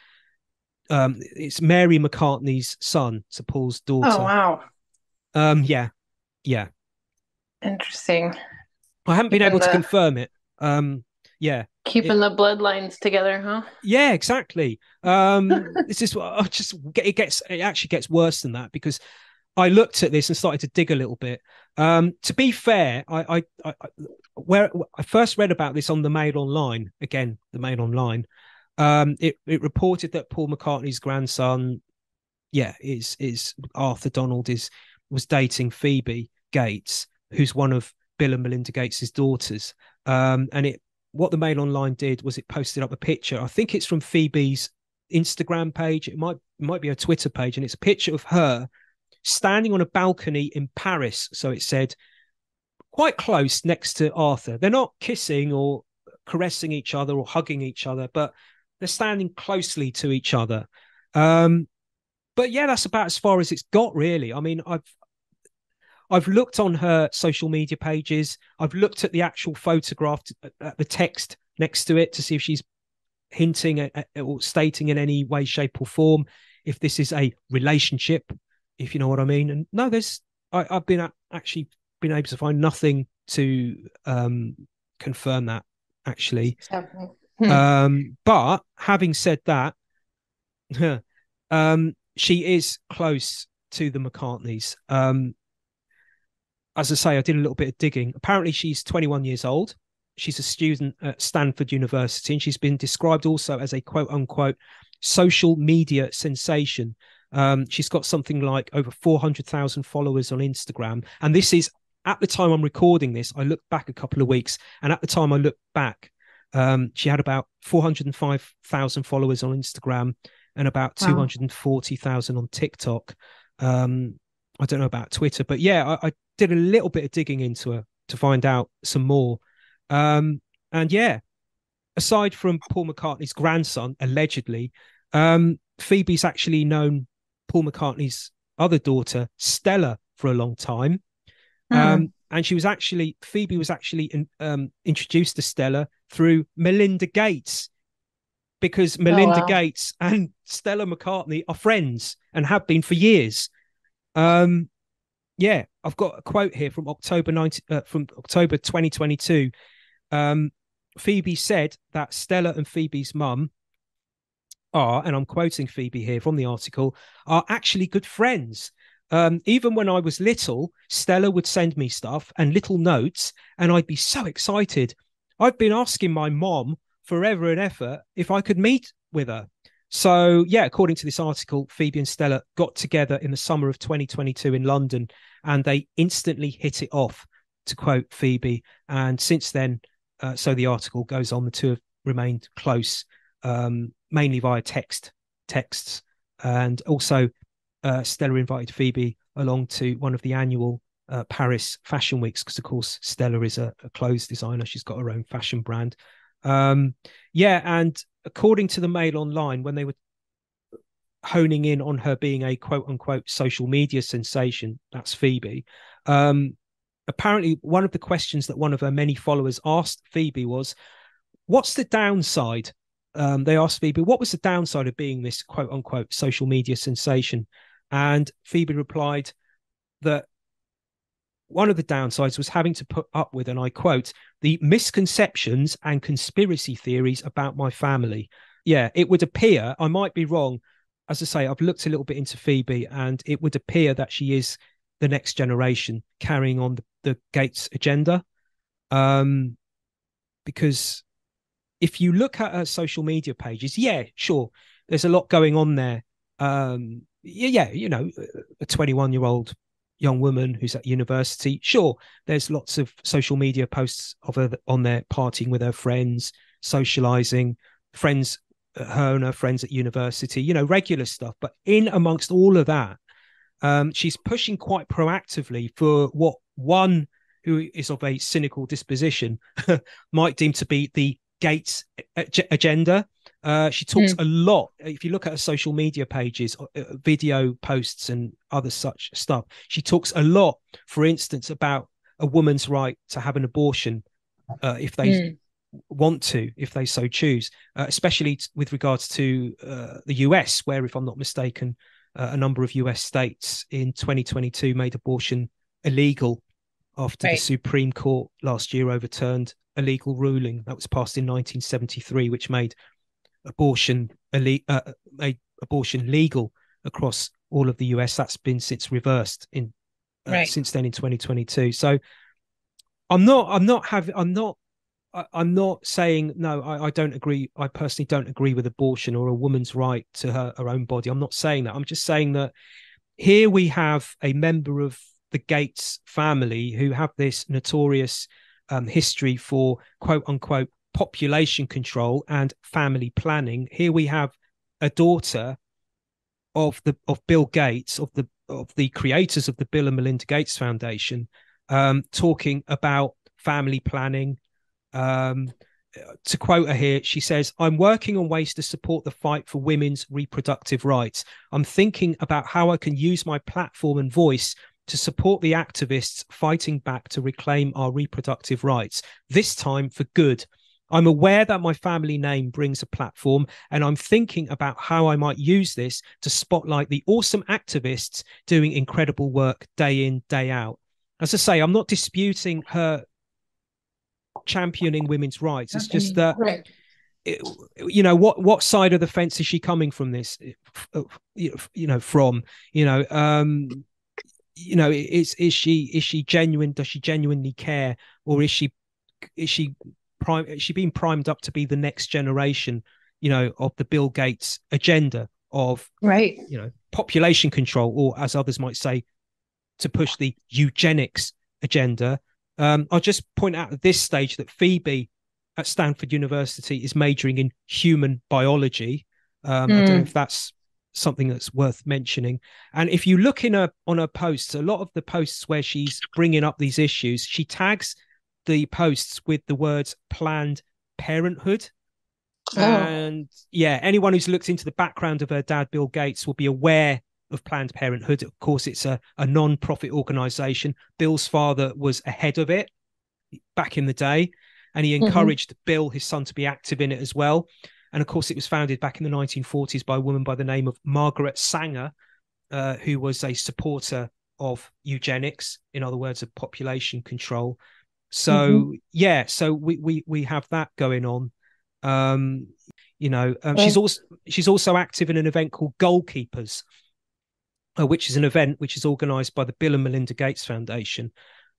Um, it's Mary McCartney's son, so Paul's daughter. Oh wow. Um, yeah, yeah. Interesting. I haven't been able to confirm it. Um, yeah. Keeping the bloodlines together, huh? Yeah, exactly. Um, this is what I just get. It gets it actually gets worse than that because I looked at this and started to dig a little bit. Um, to be fair, I, I, I where I first read about this on the Mail Online again, the Mail Online. Um, it it reported that Paul McCartney's grandson, yeah, is is Arthur Donald is was dating Phoebe Gates, who's one of Bill and Melinda Gates' daughters. Um, and it what the Mail Online did was it posted up a picture. I think it's from Phoebe's Instagram page. It might might be a Twitter page, and it's a picture of her standing on a balcony in Paris. So it said quite close next to Arthur. They're not kissing or caressing each other or hugging each other, but they're standing closely to each other. Um, but yeah, that's about as far as it's got, really. I mean, I've I've looked on her social media pages. I've looked at the actual photograph, at- at the text next to it to see if she's hinting at, at- or stating in any way, shape, or form if this is a relationship, if you know what I mean. And no, there's I, I've been actually been able to find nothing to um, confirm that actually. Hmm. Um, but having said that, um, she is close to the McCartneys. Um, as I say, I did a little bit of digging. Apparently, she's 21 years old. She's a student at Stanford University, and she's been described also as a quote unquote social media sensation. Um, she's got something like over 400,000 followers on Instagram. And this is at the time I'm recording this, I looked back a couple of weeks, and at the time I looked back, um, she had about 405,000 followers on Instagram and about Wow. 240,000 on TikTok. Um, I don't know about Twitter, but yeah, I, I did a little bit of digging into her to find out some more. Um, and yeah, aside from Paul McCartney's grandson, allegedly, um, Phoebe's actually known Paul McCartney's other daughter, Stella, for a long time. Um, and she was actually Phoebe was actually in, um, introduced to Stella through Melinda Gates because Melinda wow. Gates and Stella McCartney are friends and have been for years. Um, yeah, I've got a quote here from October 19, uh, from October 2022. Um, Phoebe said that Stella and Phoebe's mum are, and I'm quoting Phoebe here from the article, are actually good friends. Um, even when I was little, Stella would send me stuff and little notes, and I'd be so excited. I've been asking my mom forever and ever if I could meet with her. So, yeah, according to this article, Phoebe and Stella got together in the summer of 2022 in London and they instantly hit it off, to quote Phoebe. And since then, uh, so the article goes on, the two have remained close, um, mainly via text, texts. And also, uh, Stella invited Phoebe along to one of the annual uh, Paris Fashion Weeks because, of course, Stella is a, a clothes designer. She's got her own fashion brand. Um, yeah, and according to the Mail Online, when they were honing in on her being a quote unquote social media sensation, that's Phoebe. Um, apparently, one of the questions that one of her many followers asked Phoebe was, "What's the downside?" Um, they asked Phoebe, "What was the downside of being this quote unquote social media sensation?" And Phoebe replied that one of the downsides was having to put up with, and I quote, the misconceptions and conspiracy theories about my family. Yeah, it would appear, I might be wrong. As I say, I've looked a little bit into Phoebe, and it would appear that she is the next generation carrying on the, the Gates agenda. Um, because if you look at her social media pages, yeah, sure, there's a lot going on there. Um, yeah, yeah, you know, a 21 year old young woman who's at university. Sure, there's lots of social media posts of her on there partying with her friends, socializing, friends, her and her friends at university, you know, regular stuff. But in amongst all of that, um, she's pushing quite proactively for what one who is of a cynical disposition might deem to be the Gates agenda. Uh, she talks a lot. If you look at her social media pages, uh, video posts, and other such stuff, she talks a lot. For instance, about a woman's right to have an abortion uh, if they Mm. want to, if they so choose. Uh, especially t- with regards to uh, the US, where, if I'm not mistaken, uh, a number of US states in 2022 made abortion illegal after Right. the Supreme Court last year overturned a legal ruling that was passed in 1973, which made abortion uh, made abortion legal across all of the US. That's been since reversed in uh, Right. since then in 2022. So I'm not I'm not having I'm not I, I'm not saying no. I, I don't agree. I personally don't agree with abortion or a woman's right to her, her own body. I'm not saying that. I'm just saying that here we have a member of the Gates family who have this notorious um, history for quote unquote population control and family planning. Here we have a daughter of the of Bill Gates of the of the creators of the Bill and Melinda Gates Foundation um, talking about family planning. Um, to quote her here, she says, I'm working on ways to support the fight for women's reproductive rights. I'm thinking about how I can use my platform and voice to support the activists fighting back to reclaim our reproductive rights, this time for good. I'm aware that my family name brings a platform, and I'm thinking about how I might use this to spotlight the awesome activists doing incredible work day in, day out. As I say, I'm not disputing her championing women's rights. It's just that Right. it- you know what what side of the fence is she coming from this you know from you know um you know is is she is she genuine does she genuinely care or is she is she prime is she being primed up to be the next generation you know of the bill gates agenda of Right. you know population control or as others might say to push the eugenics agenda um i'll just point out at this stage that phoebe at stanford university is majoring in human biology um i don't know Mm. if that's something that's worth mentioning and if you look in her on her posts a lot of the posts where she's bringing up these issues she tags the posts with the words planned parenthood Oh. and yeah, anyone who's looked into the background of her dad, Bill Gates, will be aware of Planned Parenthood. Of course, it's a, a non profit organization. Bill's father was ahead of it back in the day, and he Mhm. encouraged Bill, his son, to be active in it as well. And of course, it was founded back in the 1940s by a woman by the name of Margaret Sanger, uh, who was a supporter of eugenics, in other words, of population control. So yeah, so we we we have that going on. Um, you know, um, she's also she's also active in an event called Goalkeepers, uh, which is an event which is organised by the Bill and Melinda Gates Foundation.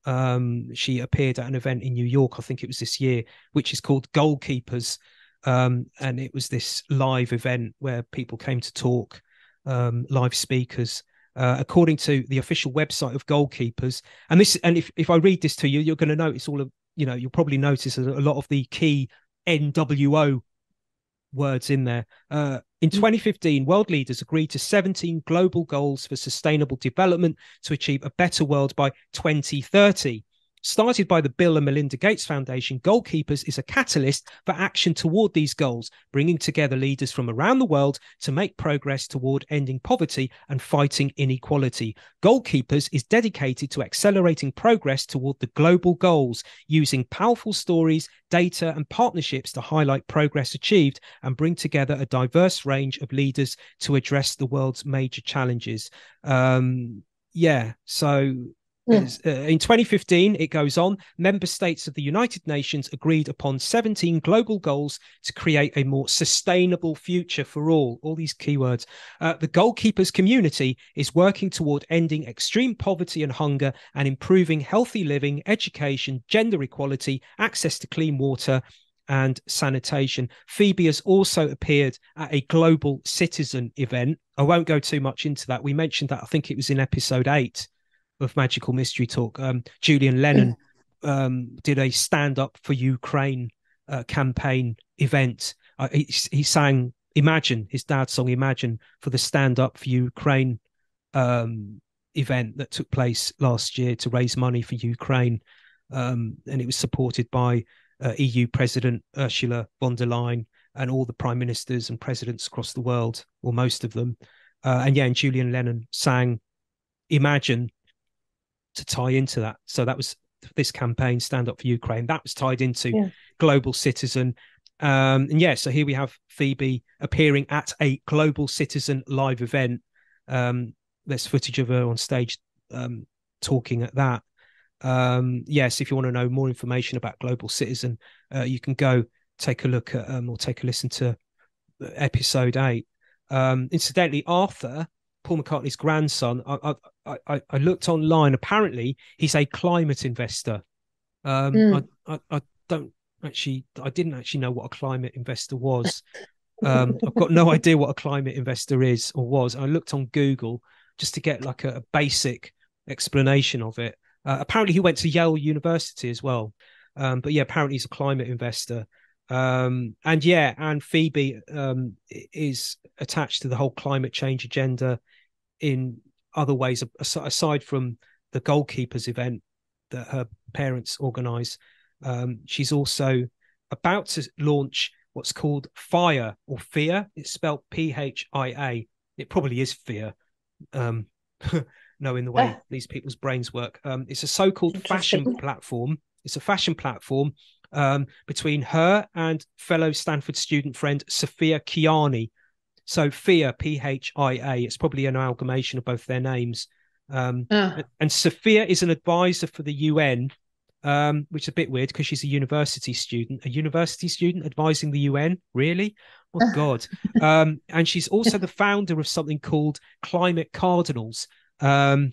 Um, she appeared at an event in New York, I think it was this year, which is called Goalkeepers, um, and it was this live event where people came to talk, um, live speakers. Uh, according to the official website of goalkeepers, and this, and if if I read this to you, you're going to notice all of you know you'll probably notice a lot of the key NWO words in there. Uh, in 2015, world leaders agreed to 17 global goals for sustainable development to achieve a better world by 2030. Started by the Bill and Melinda Gates Foundation, Goalkeepers is a catalyst for action toward these goals, bringing together leaders from around the world to make progress toward ending poverty and fighting inequality. Goalkeepers is dedicated to accelerating progress toward the global goals, using powerful stories, data, and partnerships to highlight progress achieved and bring together a diverse range of leaders to address the world's major challenges. Um, yeah, so in 2015, it goes on. Member states of the United Nations agreed upon 17 global goals to create a more sustainable future for all. All these keywords. Uh, the goalkeepers community is working toward ending extreme poverty and hunger and improving healthy living, education, gender equality, access to clean water, and sanitation. Phoebe has also appeared at a global citizen event. I won't go too much into that. We mentioned that, I think it was in episode eight of Magical Mystery Talk. Um, Julian Lennon um, did a stand up for Ukraine uh, campaign event. Uh, he, he sang Imagine, his dad's song Imagine, for the stand up for Ukraine um, event that took place last year to raise money for Ukraine. Um, and it was supported by uh, EU President Ursula von der Leyen and all the prime ministers and presidents across the world, or most of them. Uh, and yeah, and Julian Lennon sang Imagine to tie into that. So that was this campaign, Stand Up for Ukraine. That was tied into Yeah. Global Citizen. Um, and yeah, so here we have Phoebe appearing at a Global Citizen live event. Um, there's footage of her on stage um, talking at that. Um, yes, if you want to know more information about Global Citizen, uh, you can go take a look at um, or take a listen to episode eight. Um, incidentally, Arthur, Paul McCartney's grandson, I, I, I, I looked online. Apparently, he's a climate investor. Um, Mm. I, I, I don't actually, I didn't actually know what a climate investor was. Um, I've got no idea what a climate investor is or was. I looked on Google just to get like a, a basic explanation of it. Uh, apparently, he went to Yale University as well. Um, but yeah, apparently he's a climate investor. Um, and yeah, and Phoebe um, is attached to the whole climate change agenda in other ways aside from the goalkeepers event that her parents organize. Um, she's also about to launch what's called Fire or Fear. It's spelled P H I A. It probably is Fear, um, knowing the way Ah. these people's brains work. Um, it's a so-called fashion platform. It's a fashion platform um, between her and fellow Stanford student friend Sophia Kianni. So Phia, P H I A. It's probably an amalgamation of both their names. Um, Ah, and Sophia is an advisor for the UN um, which is a bit weird because she's a university student. A university student advising the UN, really? Oh God! um, and she's also the founder of something called Climate Cardinals. Um,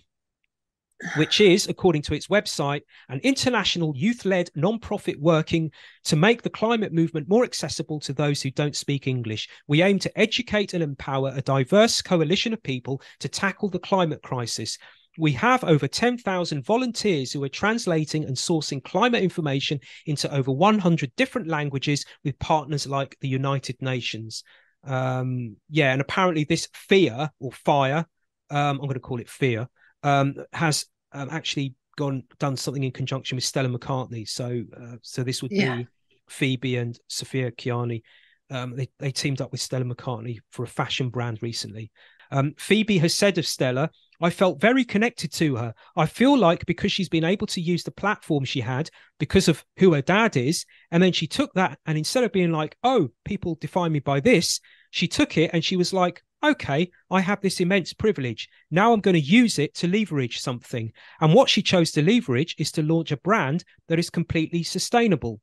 which is, according to its website, an international youth led non-profit working to make the climate movement more accessible to those who don't speak English. We aim to educate and empower a diverse coalition of people to tackle the climate crisis. We have over 10,000 volunteers who are translating and sourcing climate information into over 100 different languages with partners like the United Nations. Um, yeah, and apparently this fear or fire, um, I'm going to call it fear, um, has um, actually gone done something in conjunction with Stella McCartney. So, uh, so this would Yeah. be Phoebe and Sophia Kianni. Um, they they teamed up with Stella McCartney for a fashion brand recently. Um, Phoebe has said of Stella, I felt very connected to her. I feel like because she's been able to use the platform she had because of who her dad is, and then she took that and instead of being like, oh, people define me by this, she took it and she was like, okay, I have this immense privilege. Now I'm going to use it to leverage something. And what she chose to leverage is to launch a brand that is completely sustainable.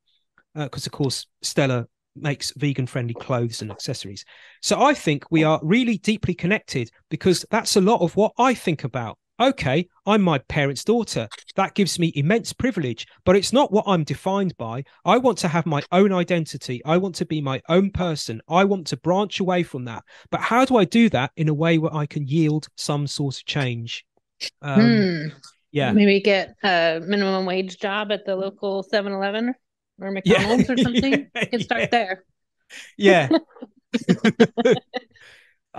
Uh, because, of course, Stella makes vegan friendly clothes and accessories. So I think we are really deeply connected because that's a lot of what I think about. Okay, I'm my parents' daughter. That gives me immense privilege, but it's not what I'm defined by. I want to have my own identity. I want to be my own person. I want to branch away from that. But how do I do that in a way where I can yield some sort of change? Um, Hmm. Yeah. Maybe get a minimum wage job at the local 7 Eleven or McDonald's or something. You can start there. Yeah.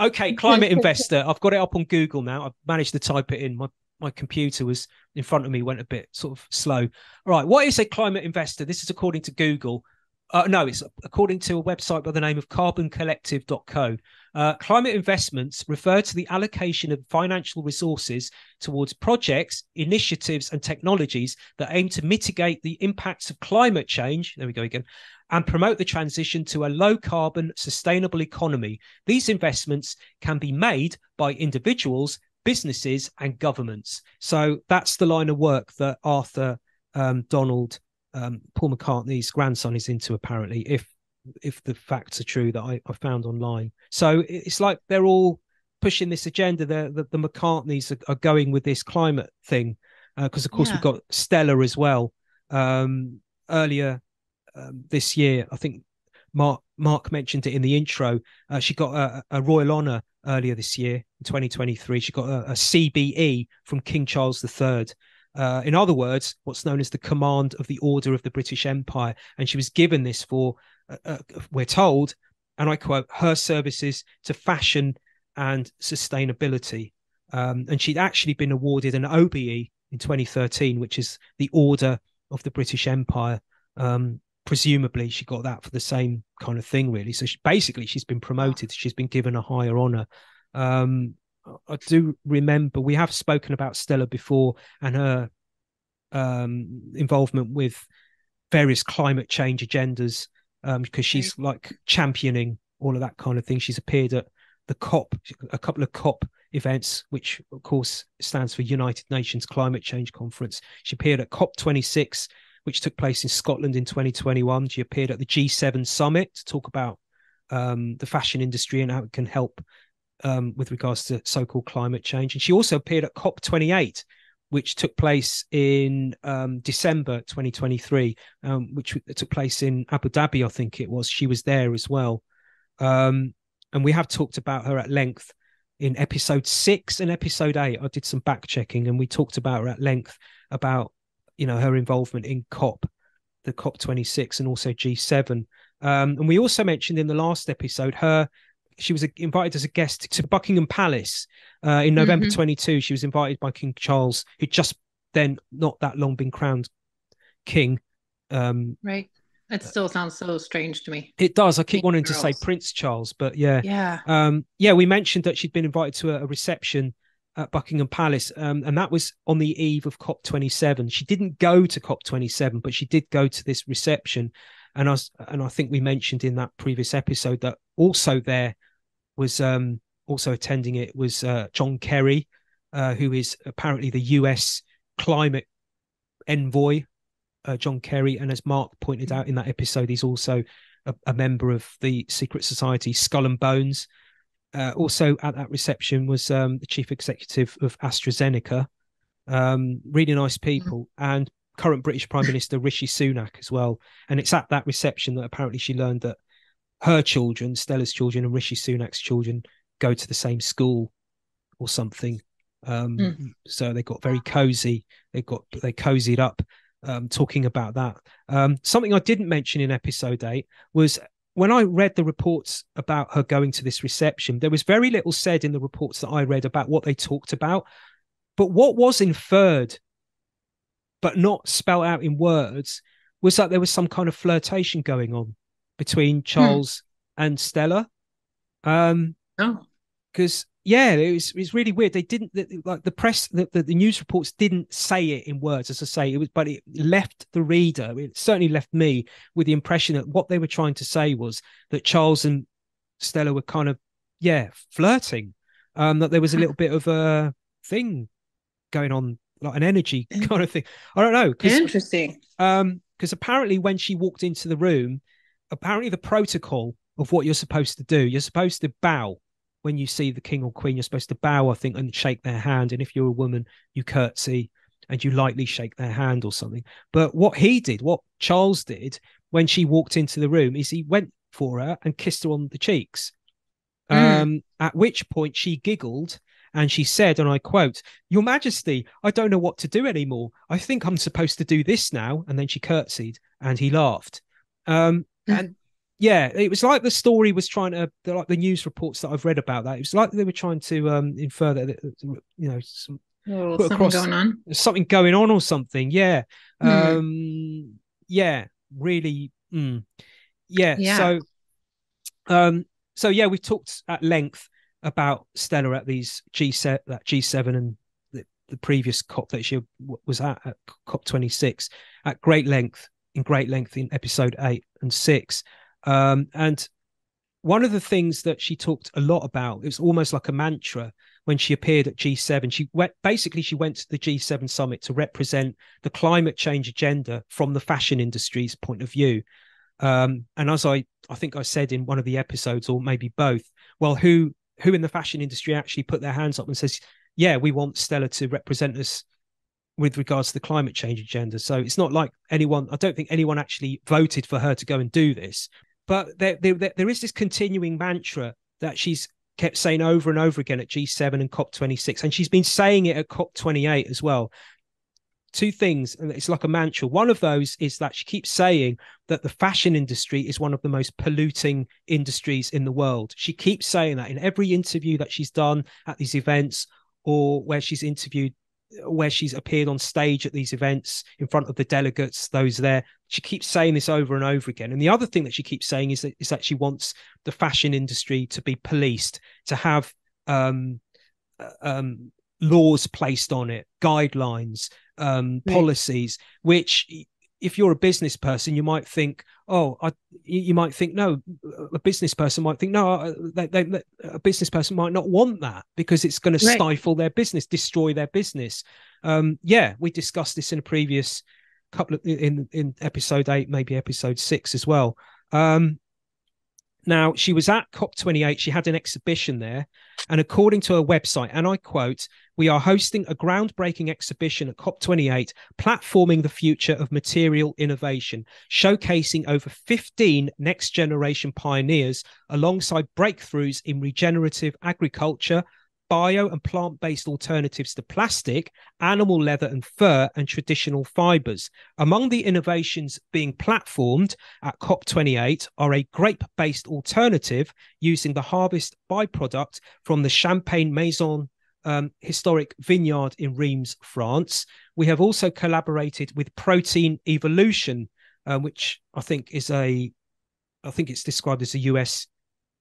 okay, climate investor. I've got it up on Google now. I've managed to type it in. My my computer was in front of me, went a bit sort of slow. All right, what is a climate investor? This is according to Google. Uh, no, it's according to a website by the name of carboncollective.co. Uh, climate investments refer to the allocation of financial resources towards projects, initiatives, and technologies that aim to mitigate the impacts of climate change. There we go again. And promote the transition to a low carbon, sustainable economy. These investments can be made by individuals, businesses, and governments. So that's the line of work that Arthur um, Donald um, Paul McCartney's grandson is into apparently if if the facts are true that I, I found online so it's like they're all pushing this agenda the the, the McCartneys are, are going with this climate thing because of course Yeah. we've got Stella as well um earlier um, this year I think Mark Mark mentioned it in the intro uh, she got a, a royal honor earlier this year in 2023 she got a, a CBE from King Charles III uh, in other words, what's known as the Command of the Order of the British Empire. And she was given this for, uh, uh, we're told, and I quote, her services to fashion and sustainability. Um, and she'd actually been awarded an OBE in 2013, which is the Order of the British Empire. Um, presumably, she got that for the same kind of thing, really. So she, basically, she's been promoted. She's been given a higher honor. Um, I do remember we have spoken about Stella before and her um, involvement with various climate change agendas because she's like championing all of that kind of thing. She's appeared at the COP, a couple of COP events, which of course stands for United Nations Climate Change Conference. She appeared at COP 26, which took place in Scotland in 2021. She appeared at the G7 summit to talk about um, the fashion industry and how it can help um, with regards to so-called climate change. And she also appeared at COP28, which took place in um, December 2023, um, which took place in Abu Dhabi, I think it was. She was there as well. Um, and we have talked about her at length in episode six and episode eight. I did some back checking and we talked about her at length about, you know, her involvement in COP, the COP26 and also G7. Um, and we also mentioned in the last episode her she was invited as a guest to Buckingham Palace uh, in November Mhm. 22. She was invited by King Charles, who'd just then not that long been crowned king. Um, Right. That still sounds so strange to me. it does. I keep King wanting to say Prince Charles, but yeah, Yeah. um, yeah. We mentioned that she'd been invited to a, a reception at Buckingham Palace, um, and that was on the eve of COP27. She didn't go to COP27, but she did go to this reception, and I was, and I think we mentioned in that previous episode that also there was um, also attending it was uh, John Kerry, uh, who is apparently the U.S. climate envoy uh, John Kerry, and as Mark pointed out in that episode, he's also a, a member of the secret society Skull and Bones. Uh, also at that reception was um, the chief executive of AstraZeneca. Um, really nice people, and current British Prime Minister Rishi Sunak as well. And it's at that reception that apparently she learned that her children, Stella's children, and Rishi Sunak's children go to the same school or something. Um, Mm. So they got very cozy. They got they cozied up, um, talking about that. Um, something I didn't mention in episode eight was when I read the reports about her going to this reception. There was very little said in the reports that I read about what they talked about, but what was inferred, but not spelled out in words, was that there was some kind of flirtation going on between Charles and Stella. Um, Oh, because yeah, it was it was really weird. They didn't the- like the press, the, the the news reports didn't say it in words, as I say. It was, but it left the reader. It certainly left me with the impression that what they were trying to say was that Charles and Stella were kind of yeah flirting. Um, that there was a little bit of a thing going on, like an energy kind of thing. I don't know interesting. um because apparently when she walked into the room apparently the protocol of what you're supposed to do you're supposed to bow when you see the king or queen you're supposed to bow i think and shake their hand and if you're a woman you curtsy and you lightly shake their hand or something but what he did what charles did when she walked into the room is he went for her and kissed her on the cheeks Mm. um at which point she giggled and she said, and I quote, Your Majesty, I don't know what to do anymore. I think I'm supposed to do this now. And then she curtsied and he laughed. Um, and yeah, it was like the story was trying to, the, like the news reports that I've read about that. It was like they were trying to um, infer that, you know, some, Put something across- going on. something going on or something. Yeah. Mm. Um, yeah, really. mm. Yeah. Yeah. So, um, so yeah, we talked at length about Stella at these G7, that G7 and the, the previous COP that she was at, at COP 26 at great length, in great length in episode eight and six. Um, and one of the things that she talked a lot about, it was almost like a mantra when she appeared at G7. She went, basically, she went to the G7 summit to represent the climate change agenda from the fashion industry's point of view. Um, and as I, I think I said in one of the episodes, or maybe both, well, who who in the fashion industry actually put their hands up and says, yeah, we want Stella to represent us with regards to the climate change agenda. So it's not like anyone, I don't think anyone actually voted for her to go and do this. But there, there, there- is this continuing mantra that she's kept saying over and over again at G7 and COP26. And she's been saying it at COP28 as well. Two things, and it's like a mantra. One of those is that she keeps saying that the fashion industry is one of the most polluting industries in the world. She keeps saying that in every interview that she's done at these events or where she's interviewed, where she's appeared on stage at these events in front of the delegates, those there. She keeps saying this over and over again. And the other thing that she keeps saying is that, is that she wants the fashion industry to be policed, to have um, uh, um, laws placed on it, guidelines, um, Right. policies, which if you're a business person, you might think, oh, I, you might think, no, a business person might think, no, they, they, a business person might not want that because it's going to stifle their business, destroy their business. Um, yeah, we discussed this in a previous couple of in in episode eight, maybe episode six as well. Um, now she was at COP28. She had an exhibition there, and according to her website, and I quote, "We are hosting a groundbreaking exhibition at COP28, platforming the future of material innovation, showcasing over 15 next generation pioneers alongside breakthroughs in regenerative agriculture." Bio and plant based alternatives to plastic, animal leather and fur, and traditional fibers. Among the innovations being platformed at COP28 are a grape based alternative using the harvest byproduct from the Champagne Maison um, historic vineyard in Reims, France. We have also collaborated with Protein Evolution, uh, which I think is a, I think it's described as a US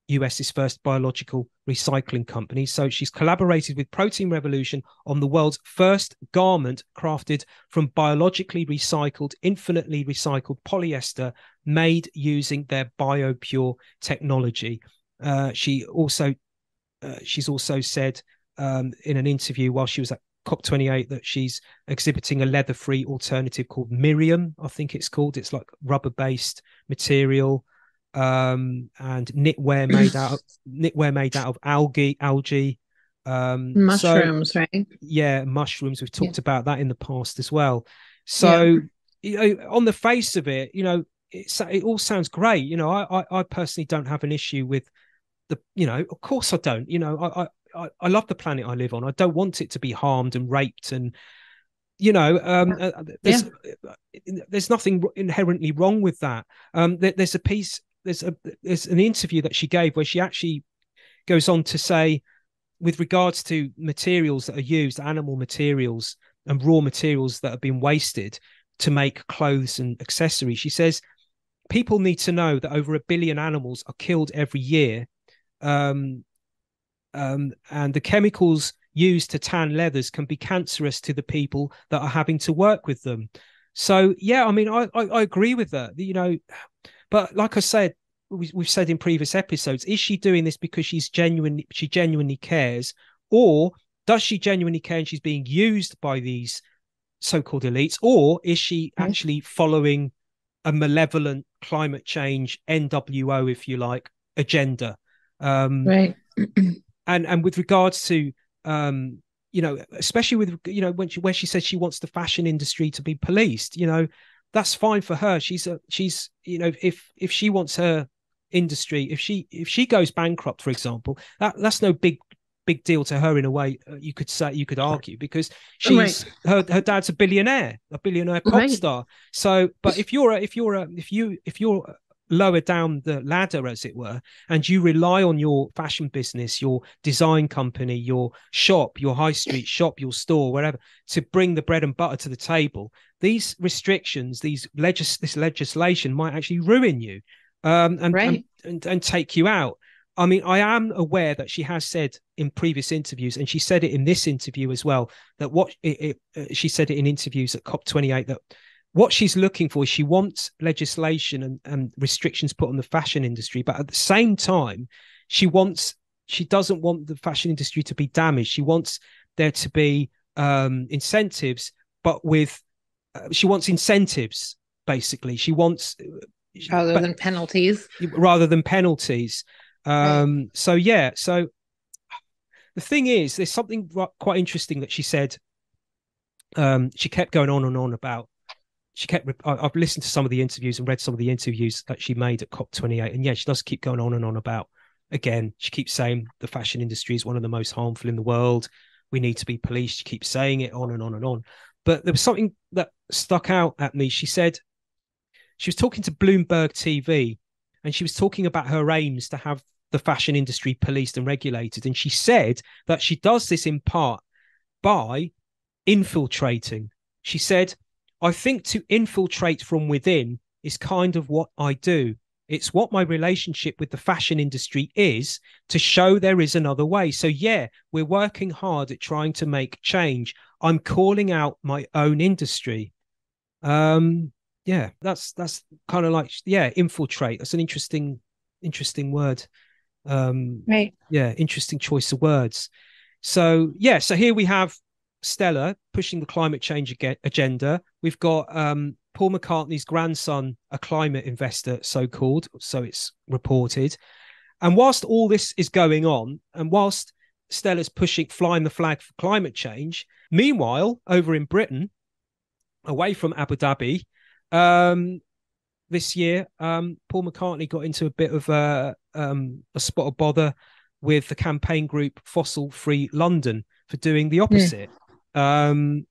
US's first biological recycling company. So she's collaborated with Protein Revolution on the world's first garment crafted from biologically recycled, infinitely recycled polyester made using their BioPure technology. Uh, she also, uh, she's also said um, in an interview while she was at COP28 that she's exhibiting a leather free alternative called Mirum, I think it's called. It's like rubber based material um, and knitwear made out of knitwear made out of algae, algae. Um, mushrooms, so, right? Yeah, mushrooms. We've talked yeah. about that in the past as well. So, yeah. you know, on the face of it, you know, it, it all sounds great. You know, I, I, I personally don't have an issue with the, you know, of course I don't. You know, I, I, I love the planet I live on. I don't want it to be harmed and raped and you know um, uh, there's yeah. Uh, there's nothing inherently wrong with that um, there, there's a piece there's a there's an interview that she gave where she actually goes on to say with regards to materials that are used animal materials and raw materials that have been wasted to make clothes and accessories she says people need to know that over a billion animals are killed every year um, um, and the chemicals used to tan leathers can be cancerous to the people that are having to work with them. So yeah, I mean, I I, I agree with that. You know, but like I said, we, we've said in previous episodes, is she doing this because she's genuinely she genuinely cares, or does she genuinely care and she's being used by these so-called elites, or is she mm-hmm. actually following a malevolent climate change NWO, if you like, agenda? Um, right. and and with regards to um, you know, especially with you know when she where she says she wants the fashion industry to be policed, you know, that's fine for her. She's a she's you know if if she wants her industry, if she if she goes bankrupt, for example, that that's no big big deal to her in a way uh, you could say you could argue because she's right. her her dad's a billionaire a billionaire pop right. star so but if you're a, if you're a, if you if you're lower down the ladder, as it were, and you rely on your fashion business, your design company, your shop, your high street shop, your store, wherever, to bring the bread and butter to the table, these restrictions, these legis- this legislation might actually ruin you um, and, right. and, and, and take you out. I mean, I am aware that she has said in previous interviews, and she said it in this interview as well, that what it, it, uh, she said it in interviews at COP28 that what she's looking for is she wants legislation and, and restrictions put on the fashion industry, but at the same time, she wants she doesn't want the fashion industry to be damaged. She wants there to be um, incentives, but with uh, she wants incentives basically. She wants rather but, than penalties. Rather than penalties. Um, right. So yeah, so the thing is, there's something quite interesting that she said. Um, she kept going on and on about she kept i've listened to some of the interviews and read some of the interviews that she made at cop 28 and yeah she does keep going on and on about again she keeps saying the fashion industry is one of the most harmful in the world. We need to be policed. She keeps saying it on and on and on. But there was something that stuck out at me. She said she was talking to bloomberg tv and she was talking about her aims to have the fashion industry policed and regulated. And she said that she does this in part by infiltrating. She said I think to infiltrate from within is kind of what I do. It's what my relationship with the fashion industry is to show there is another way. So, yeah, we're working hard at trying to make change. I'm calling out my own industry. Um, yeah, that's that's kind of like yeah, infiltrate. That's an interesting, interesting word. Um, right. Yeah, interesting choice of words. So yeah, so here we have Stella pushing the climate change agenda. We've got um, Paul McCartney's grandson, a climate investor, so called, so it's reported. And whilst all this is going on, and whilst Stella's pushing, flying the flag for climate change, meanwhile, over in Britain, away from Abu Dhabi, um, this year, um, Paul McCartney got into a bit of a, um, a spot of bother with the campaign group Fossil Free London for doing the opposite. Um,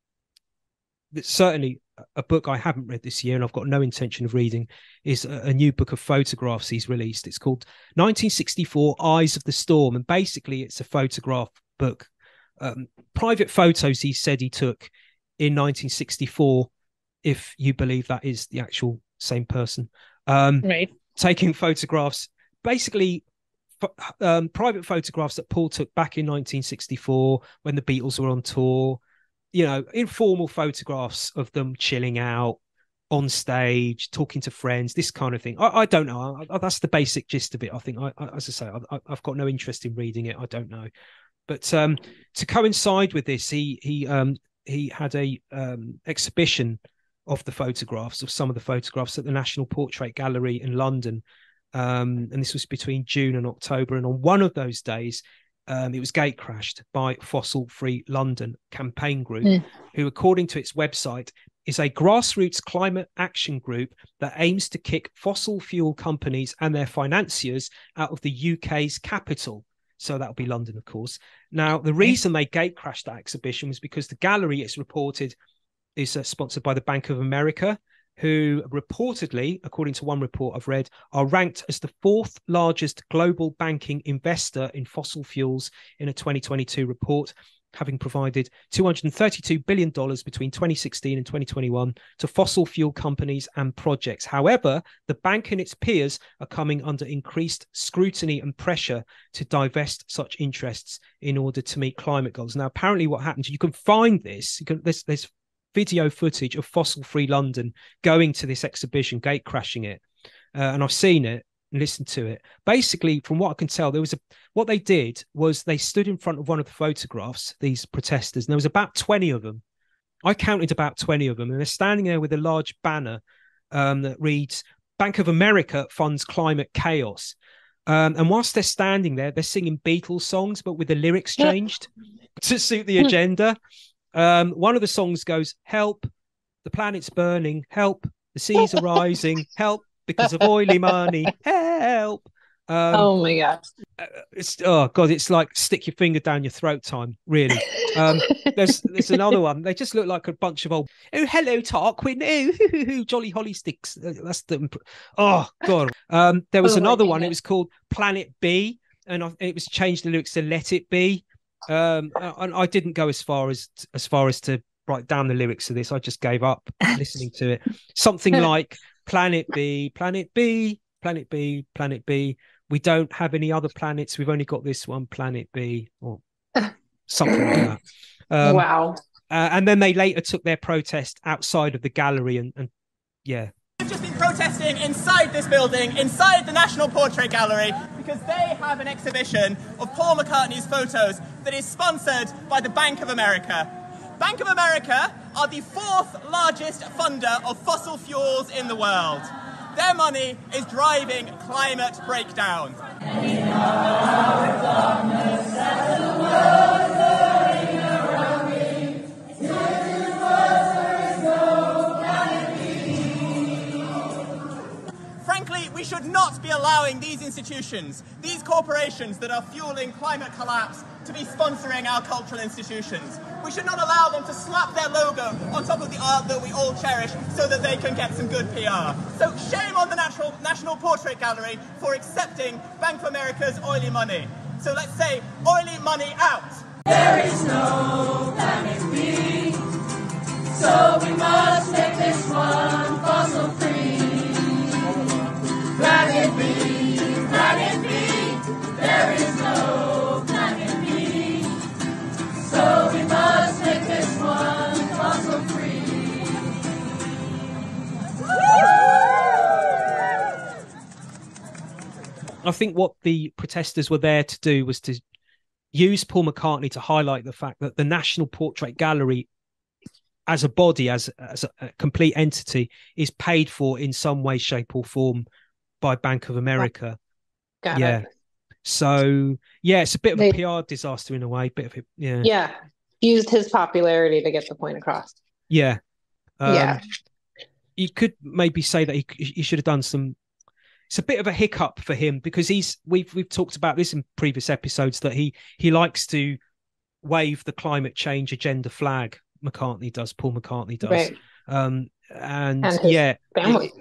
certainly a book I haven't read this year and I've got no intention of reading is a, a, new book of photographs he's released. It's called 1964 Eyes of the Storm. And basically, it's a photograph book, um, private photos he said he took in 1964, if you believe that is the actual same person. Um, right. Taking photographs, basically um, private photographs that Paul took back in 1964 when the Beatles were on tour you know, informal photographs of them chilling out on stage, talking to friends, this kind of thing. I, I don't know. I, I, that's the basic gist of it. I think, I, as I say, I, have got no interest in reading it. I don't know. But um, to coincide with this, he he um, he had a um, exhibition of the photographs of some of the photographs at the National Portrait Gallery in London, um, and this was between June and October. And on one of those days, um, it was gate crashed by Fossil Free London campaign group, Mm. who, according to its website, is a grassroots climate action group that aims to kick fossil fuel companies and their financiers out of the UK's capital. So that'll be London, of course. Now, the reason they gate crashed that exhibition was because the gallery, it's reported, is uh, sponsored by the Bank of America, who reportedly, according to one report I've read, are ranked as the fourth largest global banking investor in fossil fuels in a 2022 report, having provided $232 billion between 2016 and 2021 to fossil fuel companies and projects. However, the bank and its peers are coming under increased scrutiny and pressure to divest such interests in order to meet climate goals. Now, apparently, what happens, you can find this, can, there's, there's video footage of fossil free London going to this exhibition, gate crashing it. Uh, and I've seen it and listened to it. Basically, from what I can tell, there was a what they did was they stood in front of one of the photographs, these protesters, and there was about 20 of them. I counted about 20 of them, and they're standing there with a large banner um, that reads Bank of America funds climate chaos. Um, and whilst they're standing there, they're singing Beatles songs, but with the lyrics changed to suit the Hmm. agenda. Um, one of the songs goes, Help, the planet's burning, help, the seas are rising, help, because of oily money, help. Um, oh my god. it's oh god, it's like stick your finger down your throat time, really. Um, there's there's another one. They just look like a bunch of old oh hello Tarquin, oh jolly holly sticks. Uh, That's the oh god. Um, there was Oh another one. It was called Planet B, and it was changed the lyrics to Let It Be. Um, and I didn't go as far as as far as to write down the lyrics of this. I just gave up listening to it. Something like Planet B, Planet B, Planet B, Planet B. We don't have any other planets. We've only got this one, Planet B, or something like that. Um, wow. uh, and then they later took their protest outside of the gallery, and, and yeah, They've just been protesting inside this building, inside the National Portrait Gallery, because they have an exhibition of Paul McCartney's photos that is sponsored by the Bank of America. Bank of America are the fourth largest funder of fossil fuels in the world. Their money is driving climate breakdown. Frankly, we should not be allowing these institutions, these corporations that are fueling climate collapse, to be sponsoring our cultural institutions. We should not allow them to slap their logo on top of the art that we all cherish so that they can get some good PR. So shame on the National, National Portrait Gallery for accepting Bank of America's oily money. So let's say, oily money out. There is no planet B, so we must make this one fossil free. Planet B, I think what the protesters were there to do was to use Paul McCartney to highlight the fact that the National Portrait Gallery, as a body, as, as a, complete entity, is paid for in some way, shape, or form by Bank of America. Got yeah. it. So yeah, it's a bit of They- a PR disaster in a way. Bit of it, yeah, Yeah. Used his popularity to get the point across. yeah. Um, Yeah. You could maybe say that he, he should have done some. It's a bit of a hiccup for him because he's we've we've talked about this in previous episodes that he he likes to wave the climate change agenda flag. McCartney does, Paul McCartney does, Right. um, and, And yeah, it,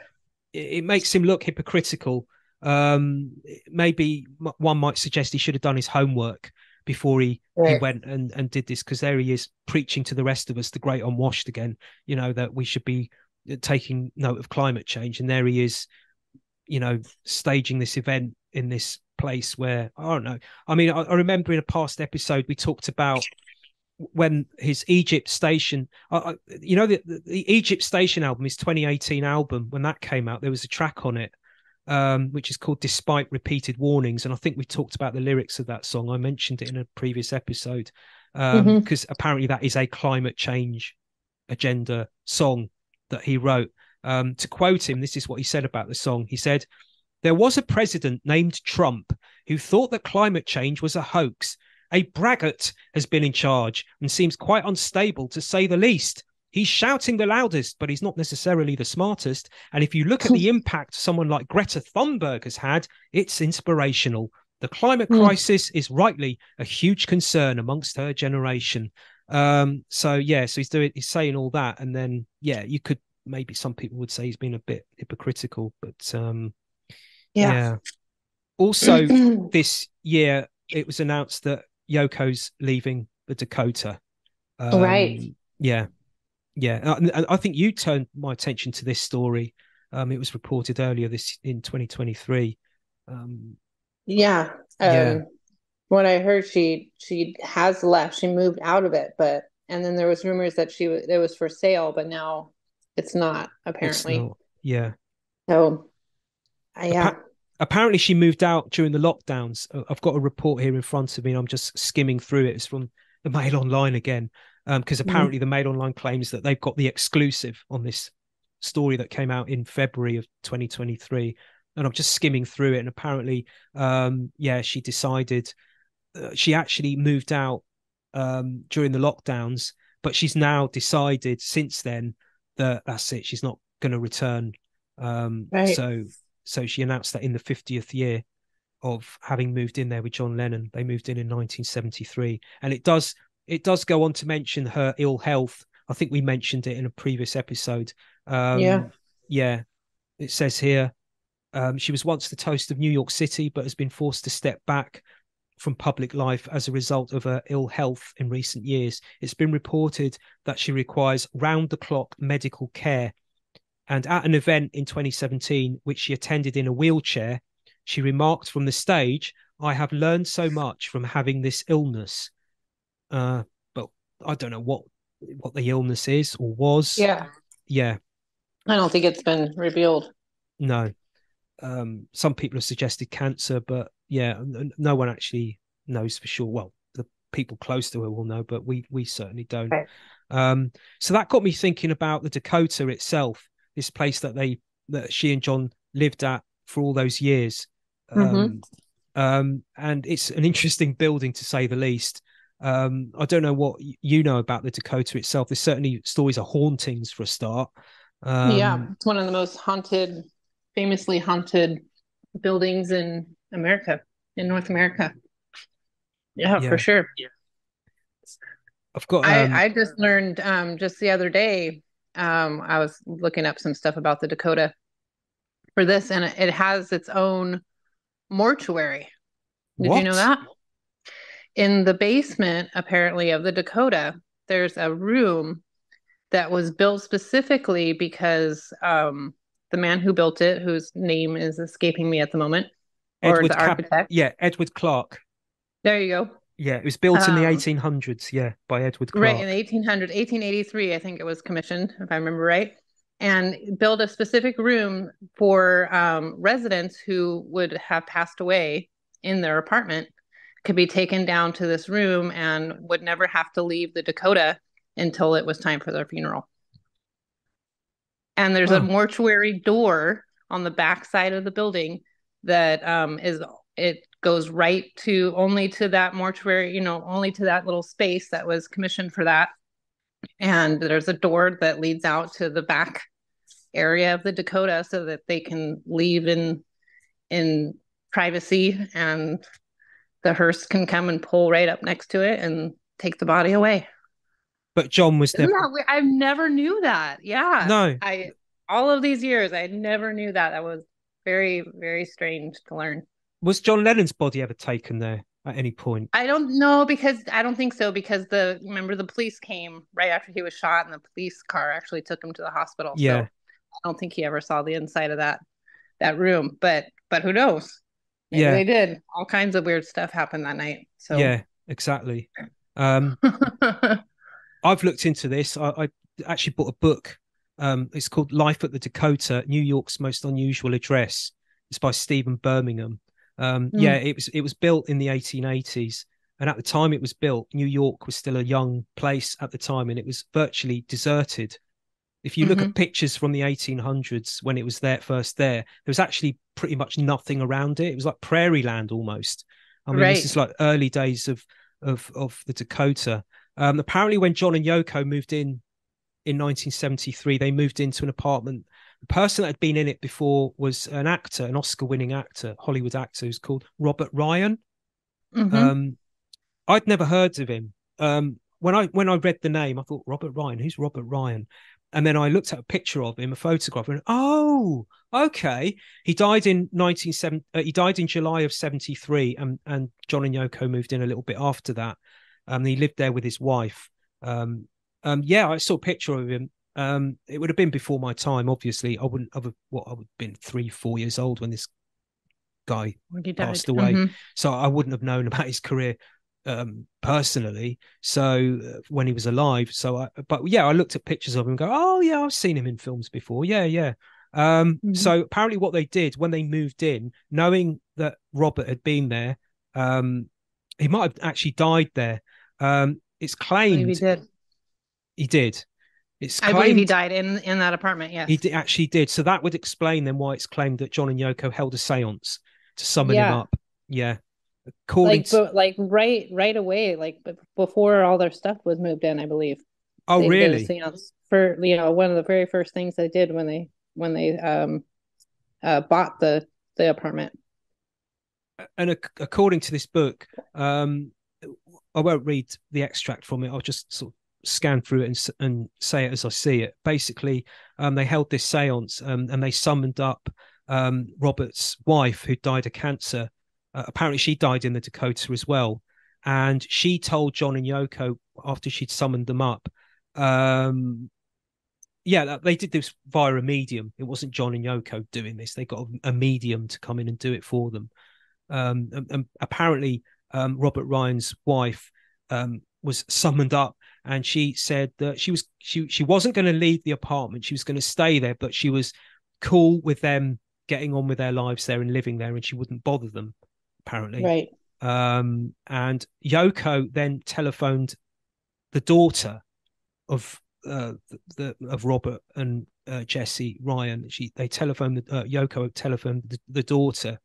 it makes him look hypocritical. Um, maybe one might suggest he should have done his homework before he, he went and, and did this because there he is preaching to the rest of us, the great unwashed again, you know, that we should be uh, taking note of climate change. And there he is, you know, staging this event in this place where I don't know. I mean, I, I remember in a past episode we talked about when his Egypt Station, I, you know, the, the, Egypt Station album, his 2018 album, when that came out, there was a track on it um, which is called Despite Repeated Warnings. And I think we talked about the lyrics of that song. I mentioned it in a previous episode because um, Mhm. apparently that is a climate change agenda song that he wrote. Um, to quote him, this is what he said about the song. He said, There was a president named Trump who thought that climate change was a hoax. A braggart has been in charge and seems quite unstable to say the least. He's shouting the loudest, but he's not necessarily the smartest. And if you look at the impact someone like Greta Thunberg has had, it's inspirational. The climate Hmm. crisis is rightly a huge concern amongst her generation. Um, so yeah, so he's doing he's saying all that, and then yeah, you could maybe some people would say he's been a bit hypocritical, but um Yeah. Also, this year it was announced that Yoko's leaving the Dakota. Um, Right. Yeah. Yeah. And- and I think you turned my attention to this story. Um, it was reported earlier this in 2023. Um, Yeah. Um, Yeah. What I heard, she she has left. She moved out of it, but and then there was rumors that she was it was for sale, but now it's not it's apparently. not- yeah. So, uh, yeah. Appa- apparently she moved out during the lockdowns. I've got a report here in front of me and I'm just skimming through it. It's from the Mail Online again. Because Mhm. apparently the Mail Online claims that they've got the exclusive on this story that came out in February of 2023. And I'm just skimming through it. And apparently, um, yeah, she decided uh, she actually moved out um, during the lockdowns, but she's now decided since then that that's it. She's not going to return. Um, Right. So, so she announced that in the 50th year of having moved in there with John Lennon. They moved in in 1973, and it does it does go on to mention her ill health. I think we mentioned it in a previous episode. Um, Yeah. yeah. It says here um, she was once the toast of New York City, but has been forced to step back from public life as a result of her ill health in recent years. It's been reported that she requires round the clock medical care. And at an event in 2017, which she attended in a wheelchair, she remarked from the stage, I have learned so much from having this illness. Uh, but I don't know what what the illness is or was. Yeah. Yeah. I don't think it's been revealed. No. Um, some people have suggested cancer, but yeah, no one actually knows for sure. Well, the people close to her will know, but we we certainly don't. Right. Um, so that got me thinking about the Dakota itself, this place that they that she and John lived at for all those years. Um, um, and it's an interesting building to say the least. Um, I don't know what you know about the Dakota itself. There's certainly stories of hauntings for a start. Um, yeah, it's one of the most haunted, famously haunted buildings in America, in North America. Yeah, Yeah. for sure. I've got. Um, I, I just learned um, just the other day. Um, I was looking up some stuff about the Dakota for this, and it has its own mortuary. Did you know that? In the basement, apparently, of the Dakota, there's a room that was built specifically because um, the man who built it, whose name is escaping me at the moment, or the Cap- architect. yeah, Edward Clark. There you go. Yeah, it was built in the Um, 1800s. Yeah, by Edward Clark. Right, in the 1800, 1883, I think it was commissioned, if I remember right, and build a specific room for um, residents who would have passed away in their apartment could be taken down to this room and would never have to leave the Dakota until it was time for their funeral. And there's a Oh. mortuary door on the back side of the building that um, is it goes right to only to that mortuary, you know, only to that little space that was commissioned for that. And there's a door that leads out to the back area of the Dakota so that they can leave in in privacy and the hearse can come and pull right up next to it and take the body away. But John was never. that? I never knew that. Yeah. No. I all of these years I never knew that. That was very, very strange to learn. Was John Lennon's body ever taken there at any point? I don't know because I don't think so because the remember the police came right after he was shot and the police car actually took him to the hospital. Yeah. So I don't think he ever saw the inside of that that room. But but who knows? Maybe Yeah. they did. All kinds of weird stuff happened that night. So Yeah, exactly. Um, I've looked into this. I, I actually bought a book. Um, it's called Life at the Dakota: New York's Most Unusual Address, It's by Stephen Birmingham. Um, Mm. Yeah, it was it was built in the 1880s, and at the time it was built, New York was still a young place at the time, and it was virtually deserted. If you look Mhm. at pictures from the 1800s when it was there first there, there was actually pretty much nothing around it. It was like prairie land almost. I mean, Right. this is like early days of of of the Dakota. Um, apparently, when John and Yoko moved in in 1973, they moved into an apartment. The person that had been in it before was an actor, an Oscar-winning actor, Hollywood actor, who's called Robert Ryan. Mhm. Um, I'd never heard of him. Um, when I when I read the name, I thought Robert Ryan. Who's Robert Ryan? And then I looked at a picture of him, a photograph, and oh, okay. He died in 1970. Uh, he died in July of 73, and and John and Yoko moved in a little bit after that. Um, he lived there with his wife. Um, um, yeah, I saw a picture of him. Um, it would have been before my time, obviously. I wouldn't have. What I would have been three, four years old when this guy When he died. passed away. Mhm. So I wouldn't have known about his career um, personally. So uh, when he was alive, so I, but yeah, I looked at pictures of him and go, oh yeah, I've seen him in films before. Yeah, yeah. Um, Mhm. So apparently, what they did when they moved in, knowing that Robert had been there, um, he might have actually died there. Um, it's claimed he did. he did. It's I believe he died in in that apartment. Yes. he di- actually did. So that would explain then why it's claimed that John and Yoko held a séance to summon him up. Yeah. According like to but like right right away like before all their stuff was moved in i believe Oh, They did a really? seance for you know one of the very first things they did when they when they um uh bought the the apartment and ac- according to this book, um, I won't read the extract from it. I'll just sort of scan through it and, and say it as I see it. Basically, um, they held this séance um, and they summoned up um, Robert's wife, who died of cancer. Uh, apparently, she died in the Dakota as well. And she told John and Yoko after she'd summoned them up. Um, yeah, they did this via a medium. It wasn't John and Yoko doing this. They got a, medium to come in and do it for them um, and, and apparently um, Robert Ryan's wife um, was summoned up, and she said that she was she she wasn't going to leave the apartment. She was going to stay there, but she was cool with them getting on with their lives there and living there, and she wouldn't bother them. Apparently, right um, and Yoko then telephoned the daughter of uh, the, the of Robert and uh, Jesse Ryan. She they telephoned uh, Yoko telephoned the, the daughter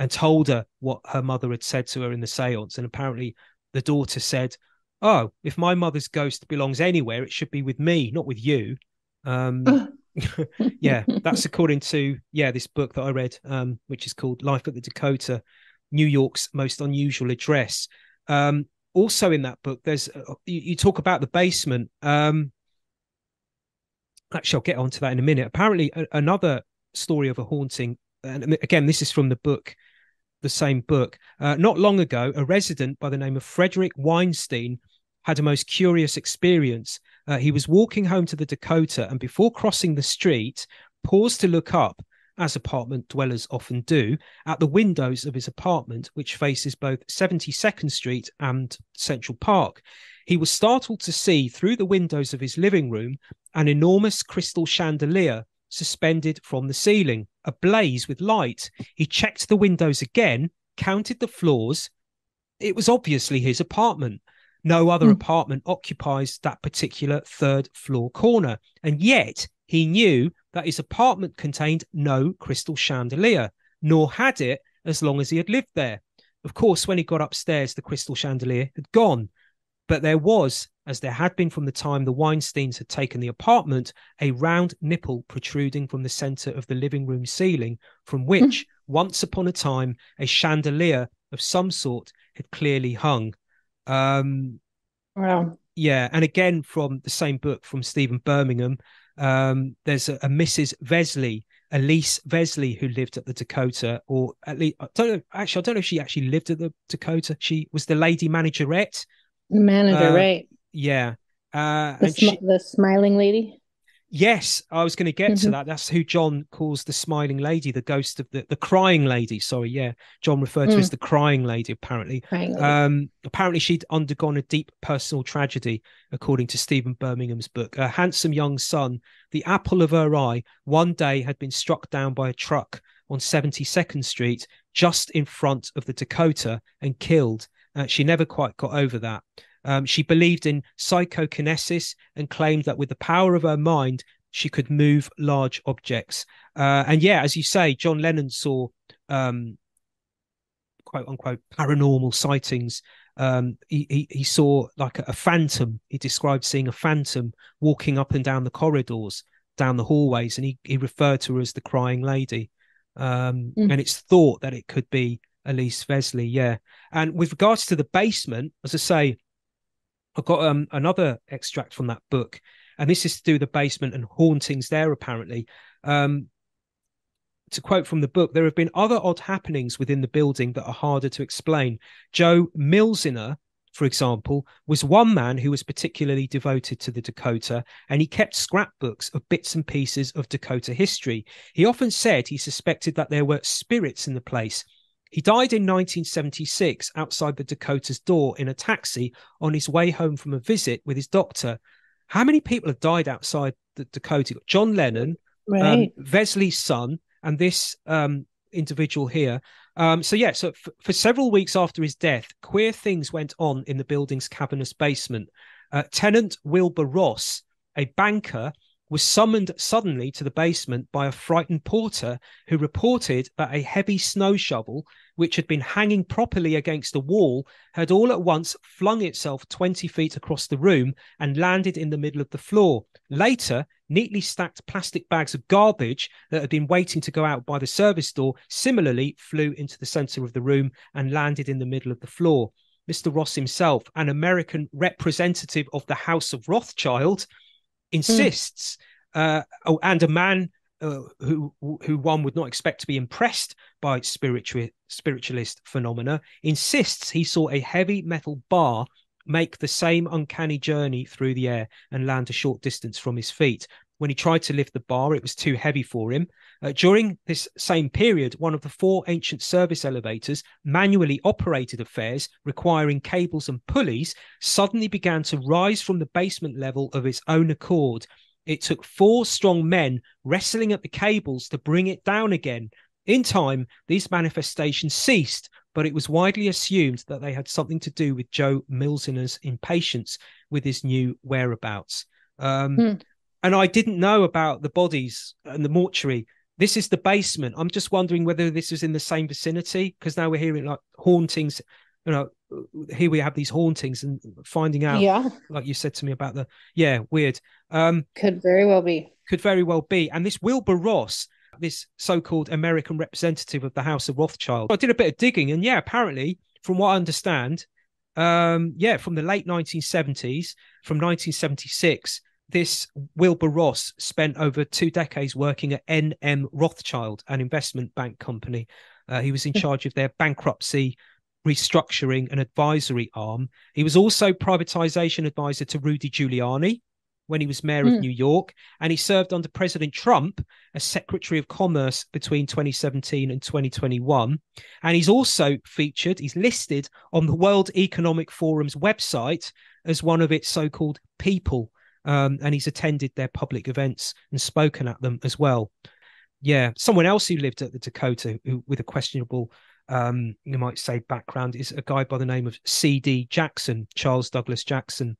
and told her what her mother had said to her in the séance. And apparently, the daughter said, "Oh, if my mother's ghost belongs anywhere, it should be with me, not with you." Um, yeah, that's according to yeah this book that I read, um, which is called Life at the Dakota, New York's most unusual address. Um, also in that book, there's uh, you, you talk about the basement. Um, actually, I'll get onto that in a minute. Apparently, a- another story of a haunting, and again, this is from the book, the same book. Uh, not long ago, a resident by the name of Frederick Weinstein had a most curious experience. Uh, he was walking home to the Dakota and before crossing the street, paused to look up, as apartment dwellers often do, at the windows of his apartment, which faces both 72nd Street and Central Park. He was startled to see through the windows of his living room an enormous crystal chandelier suspended from the ceiling, ablaze with light. He checked the windows again, counted the floors. It was obviously his apartment. No other hmm. apartment occupies that particular third floor corner. And yet he knew that his apartment contained no crystal chandelier, nor had it as long as he had lived there. Of course, when he got upstairs, the crystal chandelier had gone. But there was, as there had been from the time the Weinsteins had taken the apartment, a round nipple protruding from the center of the living room ceiling, from which, once upon a time, a chandelier of some sort had clearly hung. Um, wow. yeah, and again from the same book from Stephen Birmingham, um, there's a, a Mrs. Vesley, Elise Vesley, who lived at the Dakota, or at least I don't know. Actually, I don't know if she actually lived at the Dakota. She was the lady managerette. manager Uh, Yeah, uh, the, sm- she, the smiling lady Yes, I was going to get to Mhm. that. That's who John calls the smiling lady, the ghost of the the crying lady. Sorry, yeah, John referred to Mm. as the crying lady. Apparently, Crying lady. um, apparently she'd undergone a deep personal tragedy, according to Stephen Birmingham's book. Her handsome young son, the apple of her eye, one day had been struck down by a truck on 72nd Street, just in front of the Dakota, and killed. Uh, she never quite got over that. Um, she believed in psychokinesis and claimed that with the power of her mind, she could move large objects. Uh, and yeah, as you say, John Lennon saw um, quote unquote paranormal sightings. Um, he, he, he saw like a, a phantom. He described seeing a phantom walking up and down the corridors, down the hallways, and he, he referred to her as the crying lady. Um, Mm. And it's thought that it could be Elise Vesley. Yeah. And with regards to the basement, as I say, I've got um, another extract from that book, and this is to do the basement and hauntings there, apparently. Um, to quote from the book, there have been other odd happenings within the building that are harder to explain. Joe Milsiner, for example, was one man who was particularly devoted to the Dakota, and he kept scrapbooks of bits and pieces of Dakota history. He often said he suspected that there were spirits in the place. He died in 1976 outside the Dakota's door in a taxi on his way home from a visit with his doctor. How many people have died outside the Dakota? John Lennon, Right. um, Vesley's son, and this um, individual here. Um, so yeah, so f- for several weeks after his death, queer things went on in the building's cavernous basement. Uh, tenant Wilbur Ross, a banker, was summoned suddenly to the basement by a frightened porter who reported that a heavy snow shovel, which had been hanging properly against the wall, had all at once flung itself 20 feet across the room and landed in the middle of the floor. Later, neatly stacked plastic bags of garbage that had been waiting to go out by the service door similarly flew into the center of the room and landed in the middle of the floor. Mr. Ross himself, an American representative of the House of Rothschild, insists, uh, oh, and a man uh, who who one would not expect to be impressed by spiritual spiritualist phenomena, insists he saw a heavy metal bar make the same uncanny journey through the air and land a short distance from his feet. When he tried to lift the bar, it was too heavy for him. Uh, during this same period, one of the four ancient service elevators, manually operated affairs requiring cables and pulleys, suddenly began to rise from the basement level of its own accord. It took four strong men wrestling at the cables to bring it down again. In time, these manifestations ceased, but it was widely assumed that they had something to do with Joe Milsiner's impatience with his new whereabouts. Um, Hmm. And I didn't know about the bodies and the mortuary. This is the basement. I'm just wondering whether this is in the same vicinity because now we're hearing like hauntings. You know, here we have these hauntings and finding out, Yeah. like you said to me about the yeah, weird. Um, Could very well be. could very well be. And this Wilbur Ross, this so-called American representative of the House of Rothschild, I did a bit of digging, and yeah, apparently, from what I understand, um, yeah, from the late 1970s, from 1976, this Wilbur Ross spent over two decades working at NM Rothschild, an investment bank company. Uh, he was in charge of their bankruptcy restructuring and advisory arm. He was also privatization advisor to Rudy Giuliani when he was mayor of Hmm. New York, and he served under President Trump as Secretary of Commerce between 2017 and 2021. And he's also featured, he's listed on the World Economic Forum's website as one of its so called people. Um, and he's attended their public events and spoken at them as well. Yeah, someone else who lived at the Dakota who, with a questionable, um, you might say, background is a guy by the name of C.D. Jackson, Charles Douglas Jackson.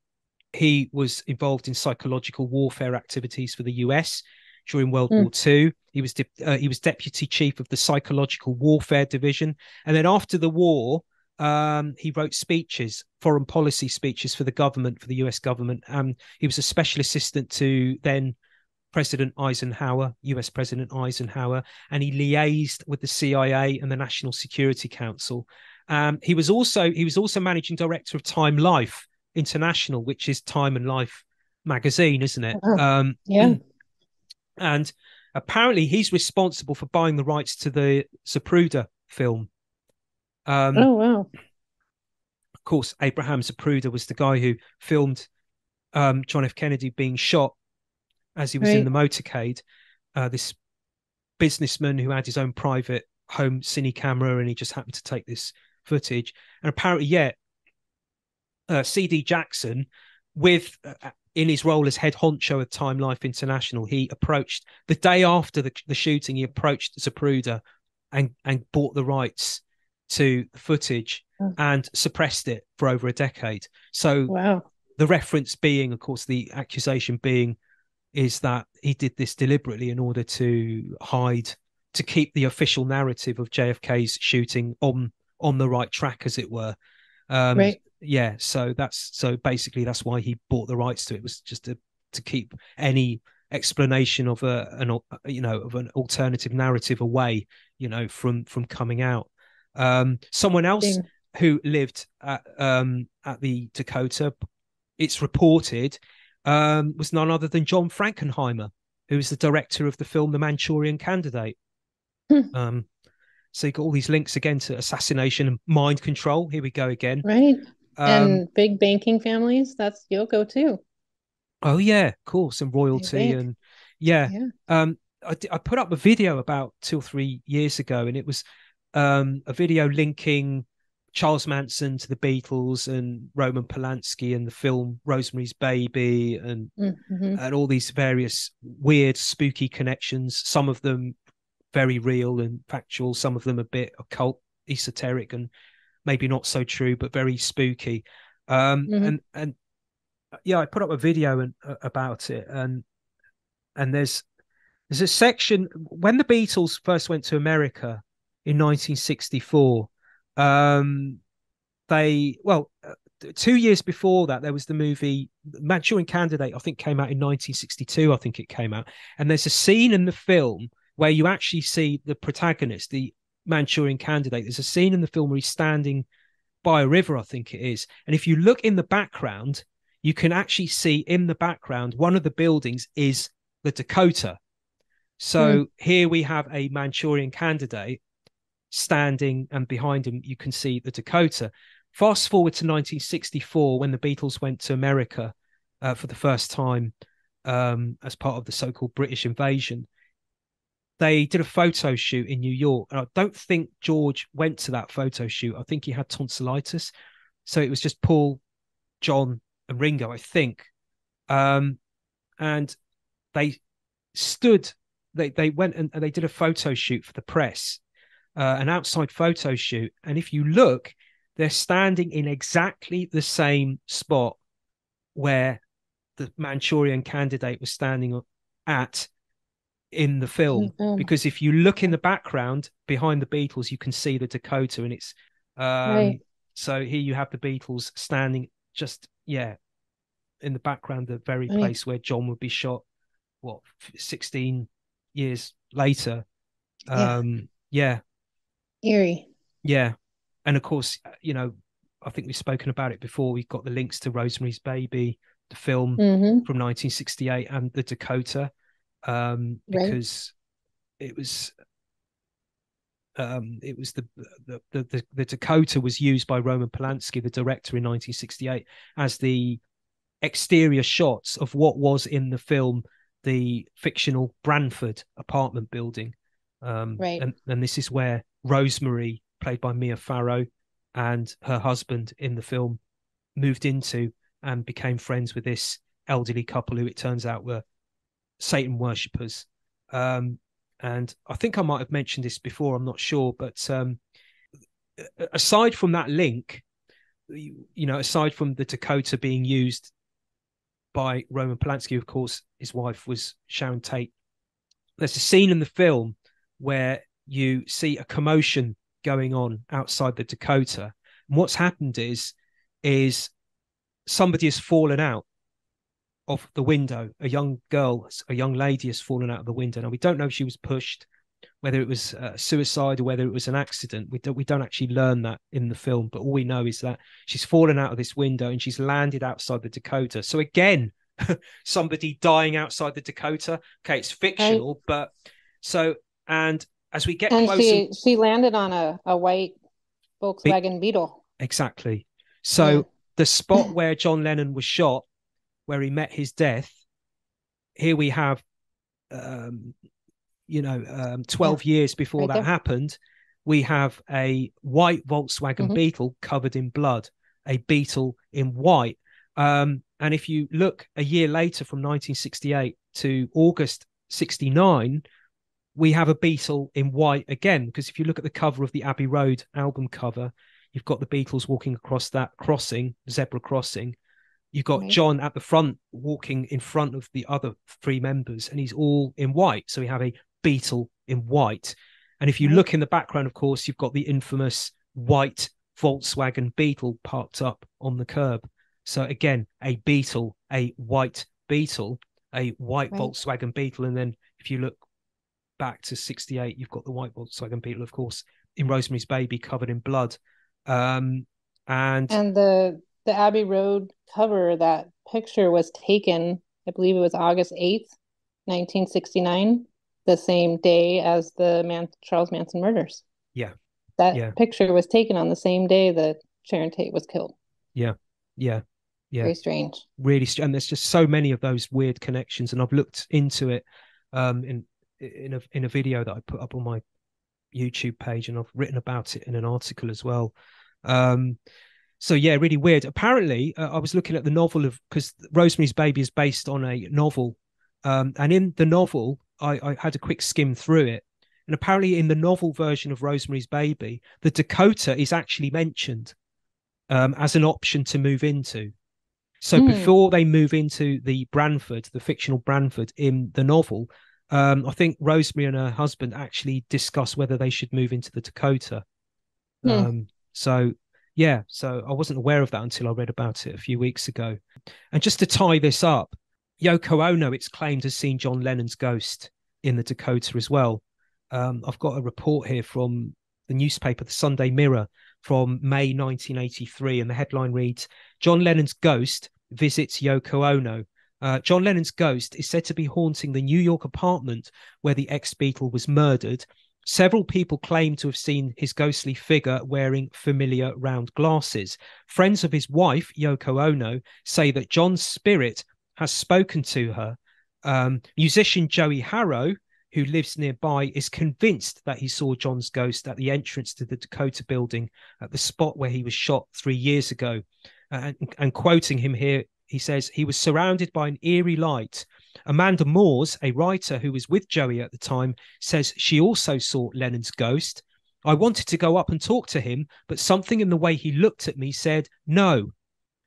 He was involved in psychological warfare activities for the US during World Mm. War II. He was de- uh, he was deputy chief of the psychological warfare division, and then after the war, um, he wrote speeches, foreign policy speeches for the government, for the US government. Um, he was a special assistant to then President Eisenhower, US President Eisenhower, and he liaised with the CIA and the National Security Council. Um, he was also he was also managing director of Time Life International, which is Time and Life magazine, isn't it? Oh, Um, yeah. and apparently he's responsible for buying the rights to the Zapruder film. Um, oh wow. of course, Abraham Zapruder was the guy who filmed um, John F. Kennedy being shot as he was in the motorcade. Uh, this businessman who had his own private home cine camera, and he just happened to take this footage. And apparently, yeah, uh, C.D. Jackson, with uh, in his role as head honcho of Time Life International, he approached the day after the, the shooting. He approached Zapruder and and bought the rights to the footage Oh. and suppressed it for over a decade. So Wow. the reference being, of course, the accusation being is that he did this deliberately in order to hide to keep the official narrative of JFK's shooting on on the right track, as it were. Um, Right. Yeah. So that's so basically that's why he bought the rights to it was just to to keep any explanation of a an you know of an alternative narrative away you know from from coming out. Um, someone else who lived at um at the Dakota, it's reported, um, was none other than John Frankenheimer, who was the director of the film The Manchurian Candidate. Hmm. Um, so you got all these links again to assassination and mind control. Here we go again. Right. Um, and big banking families, that's Yoko too. Oh yeah, of course, and royalty and yeah. Yeah. Um, I put up a video about two or three years ago, and it was um a video linking Charles Manson to the Beatles and Roman Polanski and the film Rosemary's Baby and Mhm. and all these various weird, spooky connections. Some of them very real and factual. Some of them a bit occult, esoteric, and maybe not so true, but very spooky. Um, Mhm. And and yeah, I put up a video and uh, about it, and and there's there's a section when the Beatles first went to America in 1964. Um, they well, uh, two years before that, there was the movie Manchurian Candidate. I think came out in 1962. I think it came out, and there's a scene in the film where you actually see the protagonist, the Manchurian Candidate. There's a scene in the film where he's standing by a river, I think it is, and if you look in the background, you can actually see in the background one of the buildings is the Dakota. So here we have a Manchurian candidate standing, and behind him you can see the Dakota. Fast forward to 1964 when the Beatles went to America uh, for the first time um, as part of the so-called British invasion. They did a photo shoot in New York, and I don't think George went to that photo shoot. I think he had tonsillitis, so it was just Paul, John, and Ringo, I think. Um, and they stood they they went and and they did a photo shoot for the press uh, an outside photo shoot and if you look they're standing in exactly the same spot where the manchurian candidate was standing at in the film Oh. because if you look in the background behind the beatles you can see the dakota and it's um Right. so here you have the beatles standing just yeah in the background the very Right. place where john would be shot what 16 years later Yeah. um yeah Eerie. yeah and of course uh, you know i think we've spoken about it before we've got the links to rosemary's baby the film Mhm. from 1968 and the dakota um Right. because it was um it was the the, the the the dakota was used by roman polanski the director in 1968 as the exterior shots of what was in the film the fictional Bramford apartment building. Um, Right. And, and this is where Rosemary, played by Mia Farrow, and her husband in the film moved into and became friends with this elderly couple who it turns out were Satan worshippers. Um, and I think I might have mentioned this before, I'm not sure, but um, aside from that link, you, you know, aside from the Dakota being used by Roman Polanski, of course, his wife was Sharon Tate. There's a scene in the film where you see a commotion going on outside the Dakota. And what's happened is, is somebody has fallen out of the window. A young girl, a young lady has fallen out of the window. Now we don't know if she was pushed, whether it was uh, suicide or whether it was an accident. We don't we don't actually learn that in the film, but all we know is that she's fallen out of this window and she's landed outside the Dakota. So again, somebody dying outside the Dakota. Okay, it's fictional, but so and as we get And closer, she she landed on a, a white Volkswagen Beetle. Exactly. So the spot where John Lennon was shot, where he met his death, here we have, um, you know, um, 12 years before right that there. happened, we have a white Volkswagen Mhm. Beetle covered in blood, a Beetle in white. Um, and if you look a year later from 1968 to August 69, we have a Beatle in white again, because if you look at the cover of the Abbey Road album cover, you've got the Beatles walking across that crossing, zebra crossing. You've got Right. John at the front walking in front of the other three members, and he's all in white. So we have a Beatle in white. And if you Right. look in the background, of course, you've got the infamous white Volkswagen Beetle parked up on the curb. So again, a Beetle, a white Beetle, a white Right. Volkswagen Beetle. And then if you look back to 68, you've got the white Volkswagen Beetle, of course, in Rosemary's Baby covered in blood. Um, and And the the Abbey Road cover, that picture was taken, I believe it was August 8th, 1969, the same day as the Man Charles Manson murders. yeah, That Yeah. picture was taken on the same day that Sharon Tate was killed. yeah, yeah, yeah. Very strange. really str- and there's just so many of those weird connections and i've looked into it um in in a in a video that i put up on my youtube page and i've written about it in an article as well. Um so yeah really weird. Apparently uh, i was looking at the novel of because rosemary's baby is based on a novel. Um and in the novel i i had a quick skim through it. And apparently in the novel version of rosemary's baby the dakota is actually mentioned um as an option to move into. So Hmm. before they move into the Bramford, the fictional Bramford in the novel, um, I think Rosemary and her husband actually discuss whether they should move into the Dakota. Hmm. Um, so yeah, so I wasn't aware of that until I read about it a few weeks ago. And just to tie this up, Yoko Ono, it's claimed, has seen John Lennon's ghost in the Dakota as well. Um, I've got a report here from the newspaper, the Sunday Mirror, from May 1983, and the headline reads John Lennon's ghost visits Yoko Ono. Uh, John Lennon's ghost is said to be haunting the New York apartment where the ex Beatle was murdered. Several people claim to have seen his ghostly figure wearing familiar round glasses. Friends of his wife, Yoko Ono, say that John's spirit has spoken to her. Um, musician Joey Harrow, who lives nearby, is convinced that he saw John's ghost at the entrance to the Dakota building at the spot where he was shot three years ago. Uh, and, and quoting him here, he says, he was surrounded by an eerie light. Amanda Moores, a writer who was with Joey at the time, says she also saw Lennon's ghost. I wanted to go up and talk to him, but something in the way he looked at me said no.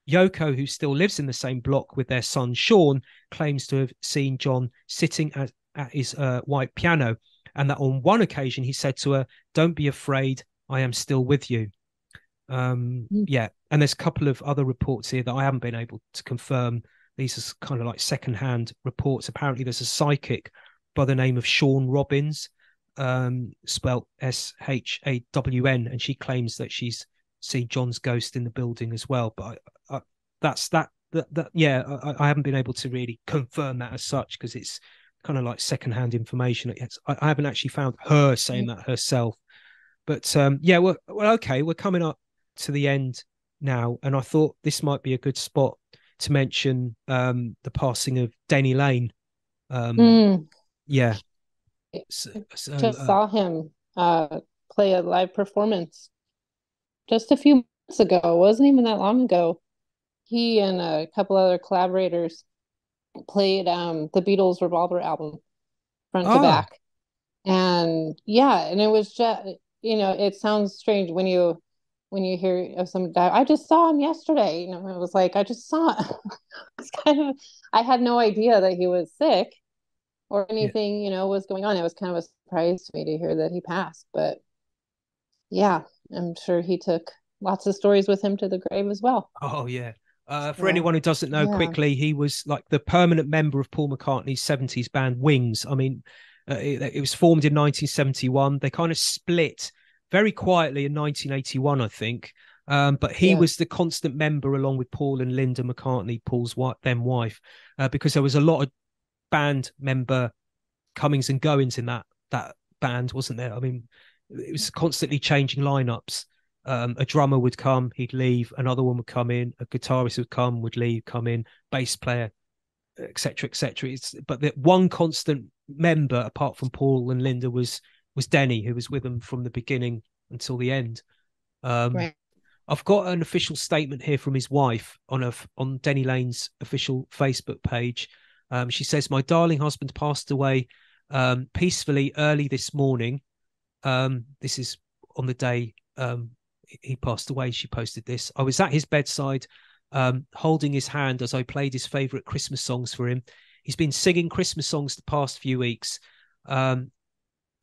Yoko, who still lives in the same block with their son Sean, claims to have seen John sitting at, at his uh, white piano, and that on one occasion he said to her, Don't be afraid, I am still with you. Um, Mm. yeah, and there's a couple of other reports here that I haven't been able to confirm. These are kind of like secondhand reports. Apparently, there's a psychic by the name of Sean Robbins, um, spelt S H A W N, and she claims that she's seen John's ghost in the building as well. But I, I, that's that, that, that yeah, I, I haven't been able to really confirm that as such because it's kind of like secondhand information. It's, I, I haven't actually found her saying that herself. But um, yeah, well, well, okay, we're coming up to the end now, and I thought this might be a good spot to mention um, the passing of Denny Laine. Um, Mm. Yeah. So, so, Just uh, saw him uh, play a live performance just a few months ago. It wasn't even that long ago. He and a couple other collaborators played um, the Beatles Revolver album front to Ah. back. And yeah, and it was just, you know, it sounds strange when you when you hear of some die. I just saw him yesterday. You know, it was like I just saw it's kind of I had no idea that he was sick or anything, you know, was going on. It was kind of a surprise to me to hear that he passed. But yeah, I'm sure he took lots of stories with him to the grave as well. Oh yeah. Uh, for Yeah. anyone who doesn't know, Yeah. quickly, he was like the permanent member of Paul McCartney's '70s band Wings. I mean, uh, it, it was formed in 1971. They kind of split very quietly in 1981, I think. Um, but he Yeah. was the constant member along with Paul and Linda McCartney, Paul's wife, then wife, uh, because there was a lot of band member comings and goings in that that band, wasn't there? I mean, it was constantly changing lineups. Um, a drummer would come, he'd leave. Another one would come in. A guitarist would come, would leave, come in. Bass player, etc., etc. It's but the one constant member apart from Paul and Linda was was Denny, who was with them from the beginning until the end. Um, Right. I've got an official statement here from his wife on a on Denny Laine's official Facebook page. Um, she says, "My darling husband passed away um, peacefully early this morning. Um, this is on the day um, he passed away. She posted this. I was at his bedside, um, holding his hand as I played his favorite Christmas songs for him. He's been singing Christmas songs the past few weeks. Um,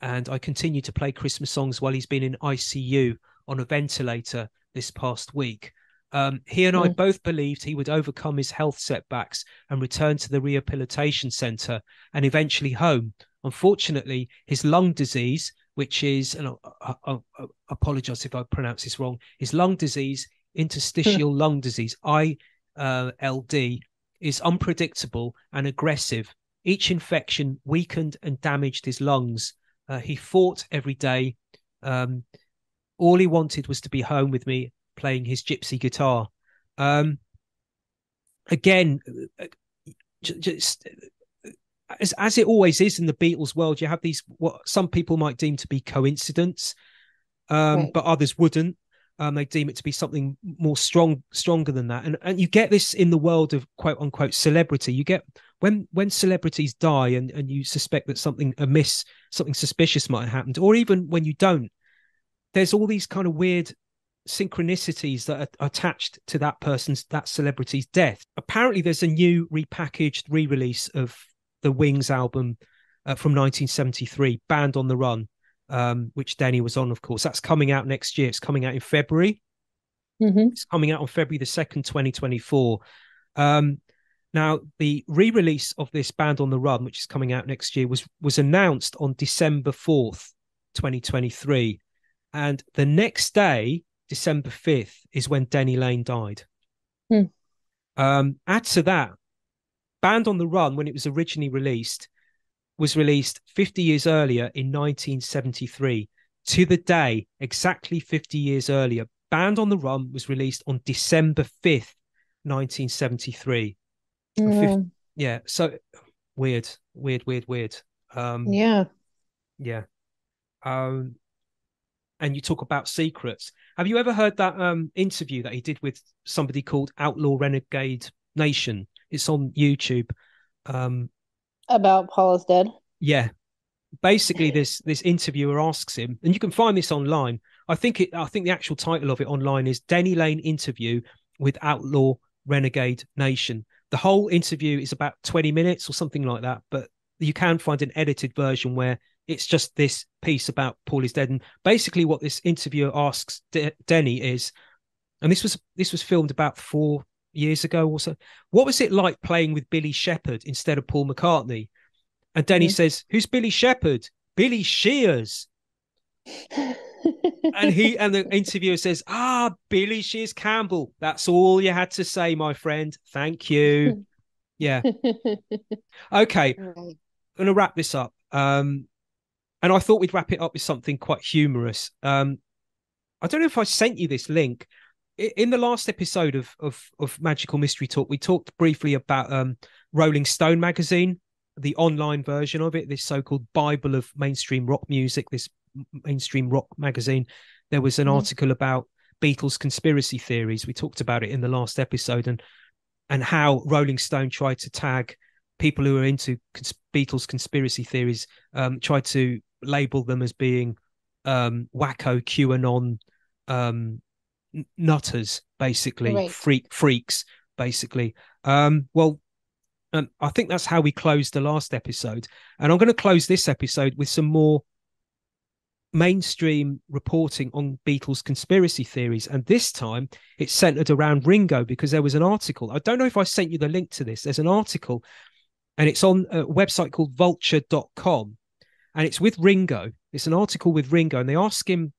and I continue to play Christmas songs while he's been in ICU on a ventilator this past week. Um, he and I Mm. both believed he would overcome his health setbacks and return to the rehabilitation centre and eventually home. Unfortunately, his lung disease, which is, and I, I, I apologize if I pronounce this wrong, his lung disease, interstitial lung disease, ILD, is unpredictable and aggressive. Each infection weakened and damaged his lungs. Uh, he fought every day. Um, all he wanted was to be home with me playing his gypsy guitar. Um, again, uh, just uh, as as it always is in the Beatles world, you have these what some people might deem to be coincidence, um, Right. but others wouldn't. Um, they deem it to be something more strong, stronger than that, and and you get this in the world of quote unquote celebrity. You get when when celebrities die, and and you suspect that something amiss, something suspicious might have happened, or even when you don't. There's all these kind of weird synchronicities that are attached to that person's that celebrity's death. Apparently, there's a new repackaged re-release of the Wings album uh, from 1973, Band on the Run, um, which Danny was on, of course. That's coming out next year. It's coming out in February. Mhm. It's coming out on February the second, 2024. Um, now, the re-release of this Band on the Run, which is coming out next year, was was announced on December 4th, 2023. And the next day, December 5th, is when Denny Laine died. Hmm. Um, add to that, Band on the Run, when it was originally released, was released 50 years earlier in 1973. To the day, exactly 50 years earlier, Band on the Run was released on December 5th, 1973. A fif- Yeah. yeah, so weird, weird, weird, weird. Um, Yeah. yeah. Um, and you talk about secrets. Have you ever heard that um interview that he did with somebody called Outlaw Renegade Nation? It's on YouTube. Um, About Paul is dead. yeah. Basically, this this interviewer asks him, and you can find this online. I think it. I think the actual title of it online is Denny Laine interview with Outlaw Renegade Nation. The whole interview is about twenty minutes or something like that, but you can find an edited version where it's just this piece about Paul is dead. And basically, what this interviewer asks De- Denny is, and this was this was filmed about four years ago or so. What was it like playing with Billy Shepherd instead of Paul McCartney? And Denny Mhm. says, "Who's Billy Shepherd? Billy Shears." and he and the interviewer says, "Ah, Billy Shears Campbell. That's all you had to say, my friend. Thank you." yeah. Okay. Right. I'm going to wrap this up. Um, and I thought we'd wrap it up with something quite humorous. Um, I don't know if I sent you this link. In the last episode of of, of Magical Mystery Talk, we talked briefly about um, Rolling Stone magazine, the online version of it, this so-called Bible of mainstream rock music, this mainstream rock magazine. There was an Mhm. article about Beatles conspiracy theories. We talked about it in the last episode, and and how Rolling Stone tried to tag people who are into cons- Beatles conspiracy theories, um, tried to label them as being um, wacko QAnon um, nutters, basically Right. freak freaks, basically. Um, well, and I think that's how we closed the last episode, and I'm going to close this episode with some more mainstream reporting on Beatles conspiracy theories. And this time it's centered around Ringo because there was an article. I don't know if I sent you the link to this. There's an article and it's on a website called vulture.com and it's with Ringo. It's an article with Ringo and they ask him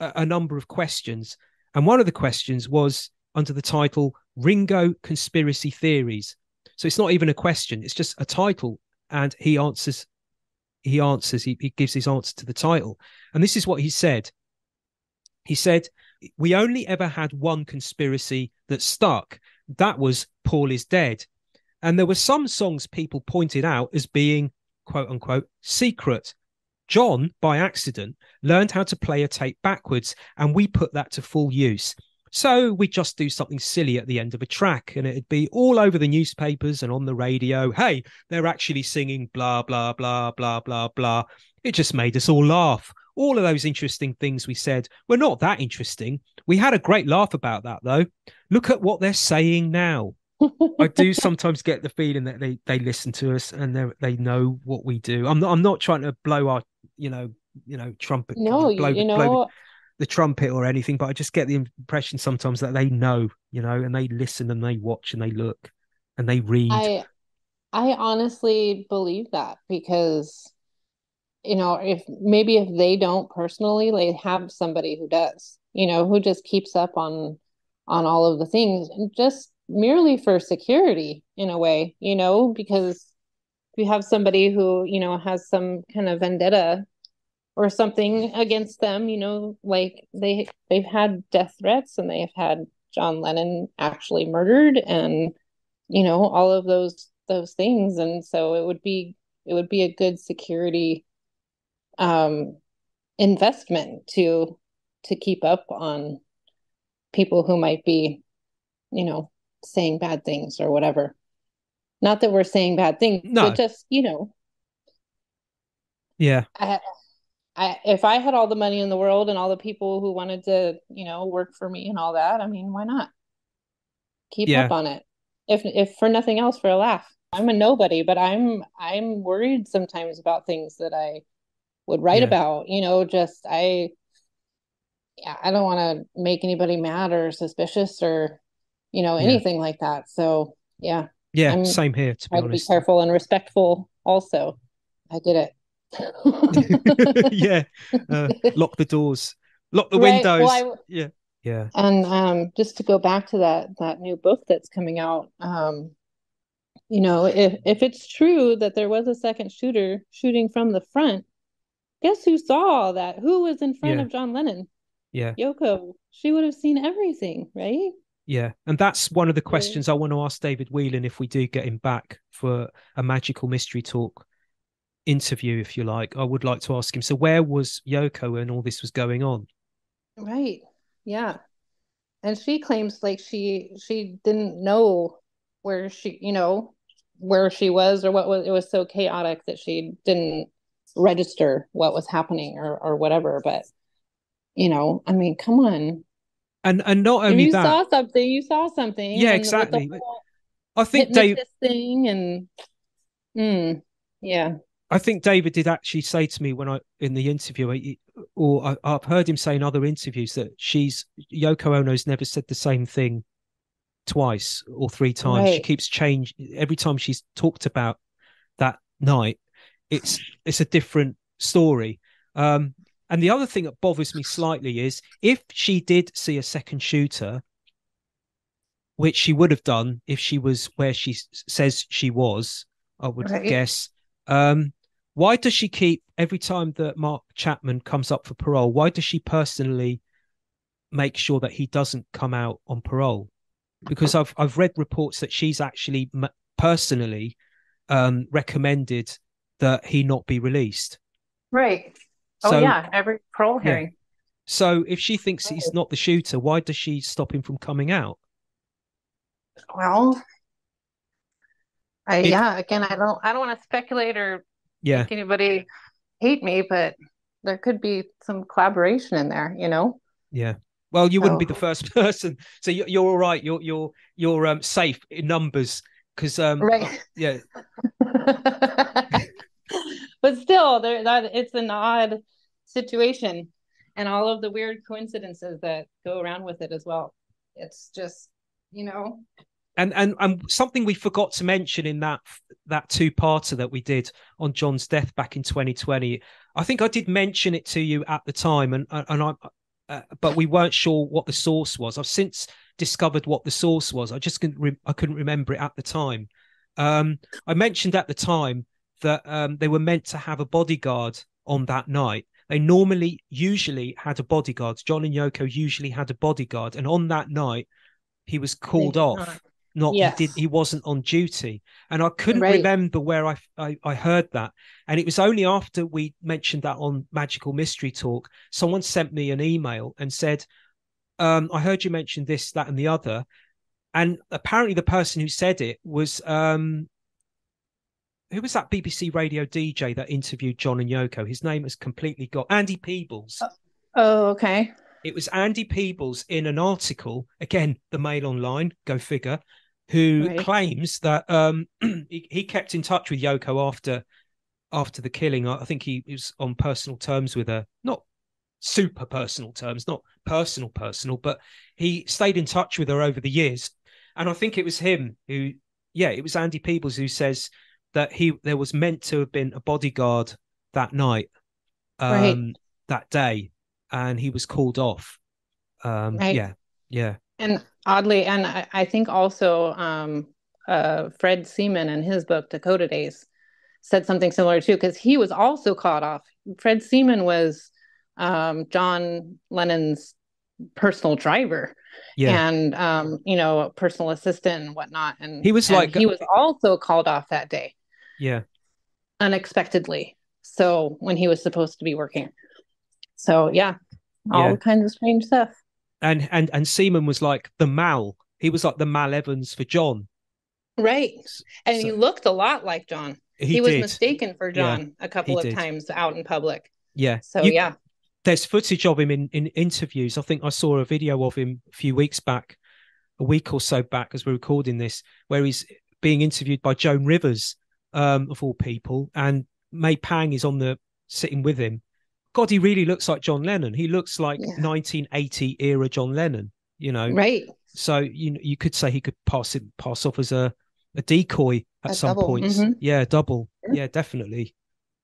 a, a number of questions. And one of the questions was under the title Ringo Conspiracy Theories. So it's not even a question, it's just a title. And he answers he answers, he, he gives his answer to the title. And this is what he said. He said, We only ever had one conspiracy that stuck. That was Paul is dead. And there were some songs people pointed out as being, quote unquote, secret. John, by accident, learned how to play a tape backwards, and we put that to full use. So we just do something silly at the end of a track, and it'd be all over the newspapers and on the radio. Hey, they're actually singing blah blah blah blah blah blah. It just made us all laugh. All of those interesting things we said were not that interesting. We had a great laugh about that, though. Look at what they're saying now. I do sometimes get the feeling that they they listen to us and they they know what we do. I'm not I'm not trying to blow our you know you know trumpet No, you- blow, you blow know- the trumpet or anything, but I just get the impression sometimes that they know, you know, and they listen and they watch and they look and they read. I I honestly believe that because you know, if maybe if they don't personally, they have somebody who does, you know, who just keeps up on on all of the things just merely for security in a way, you know, because if you have somebody who, you know, has some kind of vendetta or something against them, you know, like they they've had death threats and they've had John Lennon actually murdered and you know all of those those things and so it would be it would be a good security um investment to to keep up on people who might be you know saying bad things or whatever not that we're saying bad things No. but just you know yeah. I, I if I had all the money in the world and all the people who wanted to, you know, work for me and all that, I mean, why not? Keep Yeah. up on it. If if for nothing else, for a laugh. I'm a nobody, but I'm I'm worried sometimes about things that I would write Yeah. about, you know, just I yeah, I don't want to make anybody mad or suspicious or, you know, Yeah. anything like that. So, yeah. Yeah, I'm same here, to be try to be careful and respectful also. I did it. yeah. Uh, lock the doors, lock the Right, windows. well, I- yeah. Yeah. And um, just to go back to that that new book that's coming out, um, you know, if if it's true that there was a second shooter shooting from the front, guess who saw all that? Who was in front Yeah. of John Lennon? Yeah. Yoko. She would have seen everything, right? Yeah, and that's one of the questions I want to ask David Whelan if we do get him back for a magical mystery talk interview, if you like. I would like to ask him. So, where was Yoko when all this was going on? Right. Yeah. And she claims like she she didn't know where she, you know, where she was or what was it was so chaotic that she didn't register what was happening or or whatever. But you know, I mean, come on. And and not If only you that, saw something, you saw something. Yeah, and with the exactly. I think Dave. thing and mm, yeah. I think David did actually say to me when I in the interview, or I, I've heard him say in other interviews that she's Yoko Ono's never said the same thing twice or three times. She keeps change every time she's talked about that night. It's it's a different story. Um, and the other thing that bothers me slightly is if she did see a second shooter, which she would have done if she was where she s- says she was, I would Right. guess. Um, why does she keep every time that Mark Chapman comes up for parole? Why does she personally make sure that he doesn't come out on parole? Because I've I've read reports that she's actually m- personally um, recommended that he not be released. Right. Oh So- yeah, every parole Yeah. hearing. So if she thinks he's not the shooter, why does she stop him from coming out? Well, I It- yeah, again, I don't I don't want to speculate or Yeah. make anybody hate me, but there could be some collaboration in there, you know? Yeah. Well, you wouldn't be the first person, so you're, you're all right. You're you're you're um safe in numbers because um Right. yeah But still, there that it's an odd situation and all of the weird coincidences that go around with it as well. It's just, you know, and and and something we forgot to mention in that that two parter that we did on John's death back in 2020. I think I did mention it to you at the time, and and I, uh, but we weren't sure what the source was. I've since discovered what the source was. I just couldn't re- I couldn't remember it at the time. Um, I mentioned at the time that um, they were meant to have a bodyguard on that night. They normally, usually had a bodyguard. John and Yoko usually had a bodyguard, and on that night, he was called off. not. Not Yes. he did. He wasn't on duty, and I couldn't Right. remember where I, I I heard that. And it was only after we mentioned that on Magical Mystery Talk, someone sent me an email and said, um, I heard you mention this, that, and the other, and apparently the person who said it was um, who was that BBC radio DJ that interviewed John and Yoko? His name has completely got Andy Peebles. Oh, okay. It was Andy Peebles in an article, again, the Mail Online, go figure, who Right. claims that um, he, he kept in touch with Yoko after after the killing. I I think he was on personal terms with her, not super personal terms, not personal personal, but he stayed in touch with her over the years. And I think it was him who, yeah, it was Andy Peebles who says that he there was meant to have been a bodyguard that night, um, Right. that day, and he was called off. Um, Right. Yeah, yeah, And oddly, and I, I think also um, uh, Fred Seaman in his book Dakota Days said something similar too, because he was also caught off. Fred Seaman was um, John Lennon's personal driver yeah. and um, you know, personal assistant and whatnot. And He was and like- he was also called off that day yeah. unexpectedly. So when he was supposed to be working. So yeah, all Yeah. kinds of strange stuff. And and and Seaman was like the Mal. He was like the Mal Evans for John. Right. And he looked a lot like John. He He, was mistaken for Yeah, John a couple of did. times out in public. Yeah. So You- yeah. there's footage of him in, in interviews. I think I saw a video of him a few weeks back, a week or so back, as we're recording this, where he's being interviewed by Joan Rivers, um, of all people, and May Pang is on the sitting with him. God, he really looks like John Lennon. He looks like Yeah. 1980 era John Lennon. You know, Right. so you you could say he could pass it pass off as a a decoy at A some double, points. mhm. Yeah, double. Sure. Yeah, definitely.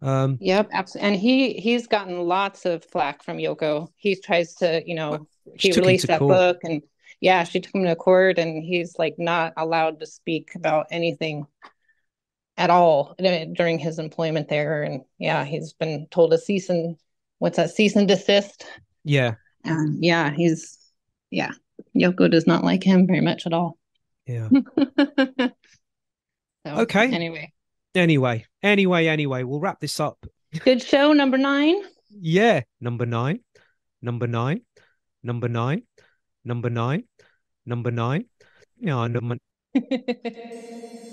Um, Yep, absolutely. And he he's gotten lots of flack from Yoko. He tries to, you know, she he released that court. book and yeah, she took him to court and he's like not allowed to speak about anything at all during his employment there. And yeah, he's been told to cease and what's that, cease and desist. yeah, And yeah, he's yeah, Yoko does not like him very much at all. yeah. So, Okay. Anyway, Anyway, anyway, anyway, we'll wrap this up. good show number nine. Yeah, number nine, number nine, number nine, number nine, number nine. Yeah, number.